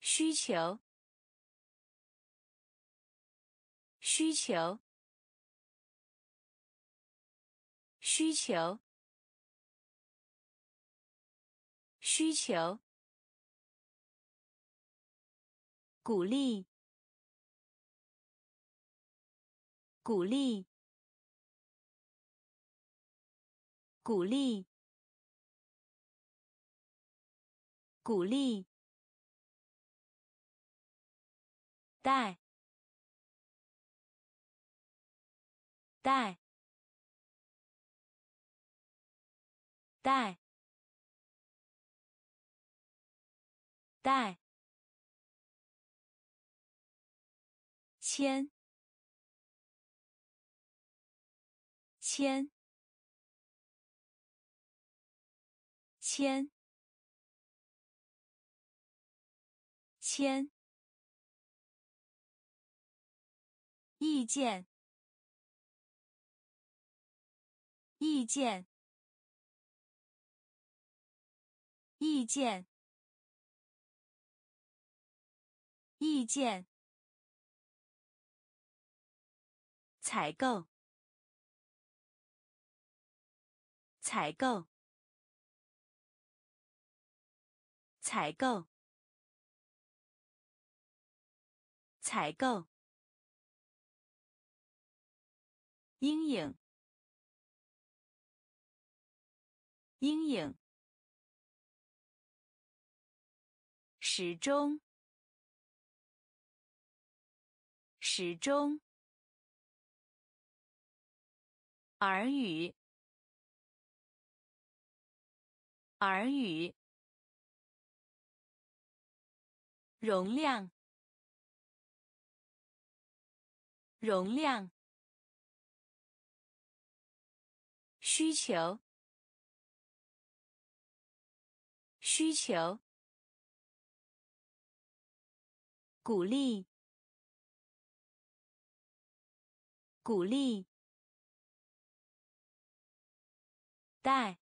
Speaker 1: 需求，需求，需求。需求，鼓励，鼓励，鼓励，鼓励，带，带，带。带，签，签，签，签，意见，意见，意见。意见，采购，采购，采购，采购，阴影，阴影，时钟。时钟，耳语，耳语，容量，容量，需求，需求，鼓励，鼓励，带，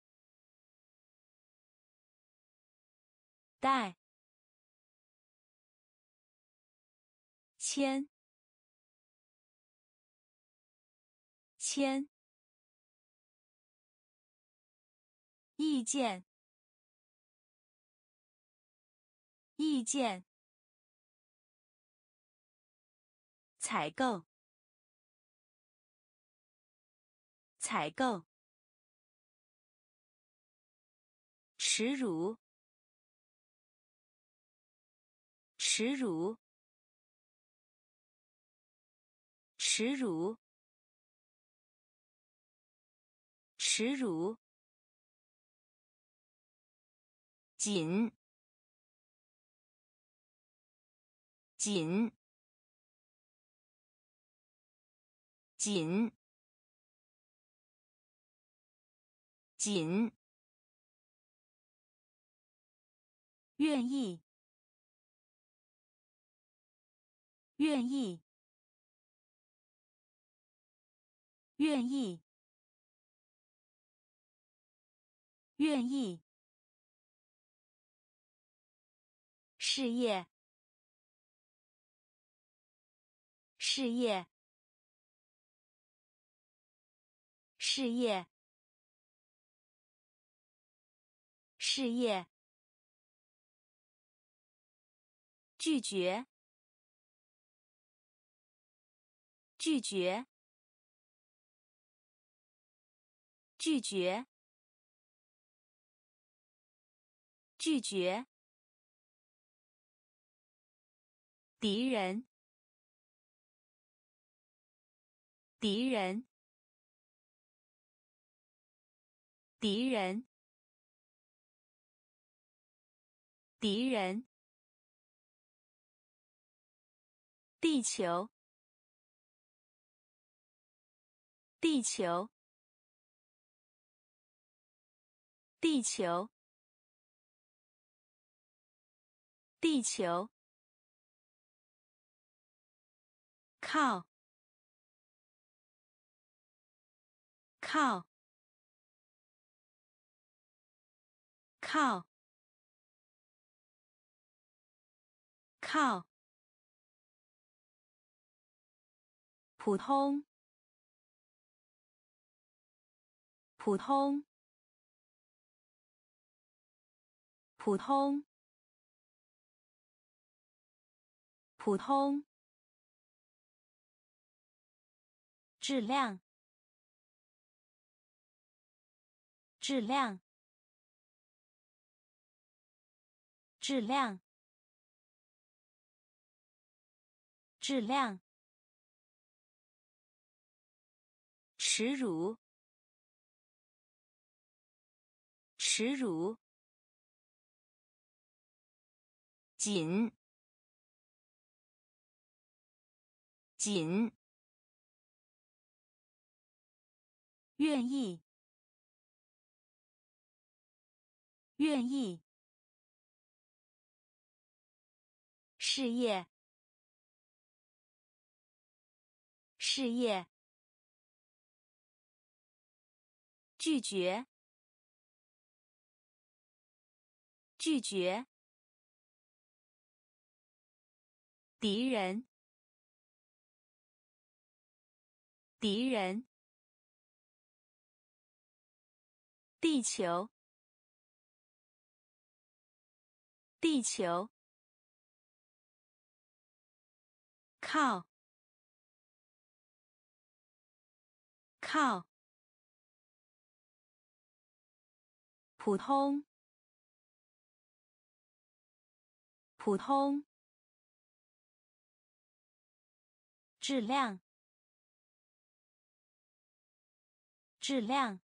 Speaker 1: 带。签，签，意见，意见，采购，采购，耻辱，耻辱。耻辱，耻辱，紧，紧，紧，紧，愿意，愿意。愿意，愿意。事业，事业，事业，事业。拒绝，拒绝。拒绝，拒绝。敌人，敌人，敌人，敌人。地球，地球。地球，地球，靠，靠，靠，靠，普通，普通。普通，普通，质量，质量，质量，质量，耻辱，耻辱。紧，紧，愿意，愿意，事业，事业，拒绝，拒绝。敌人，敌人，地球，地球，靠，靠，普通，普通。质量，质量，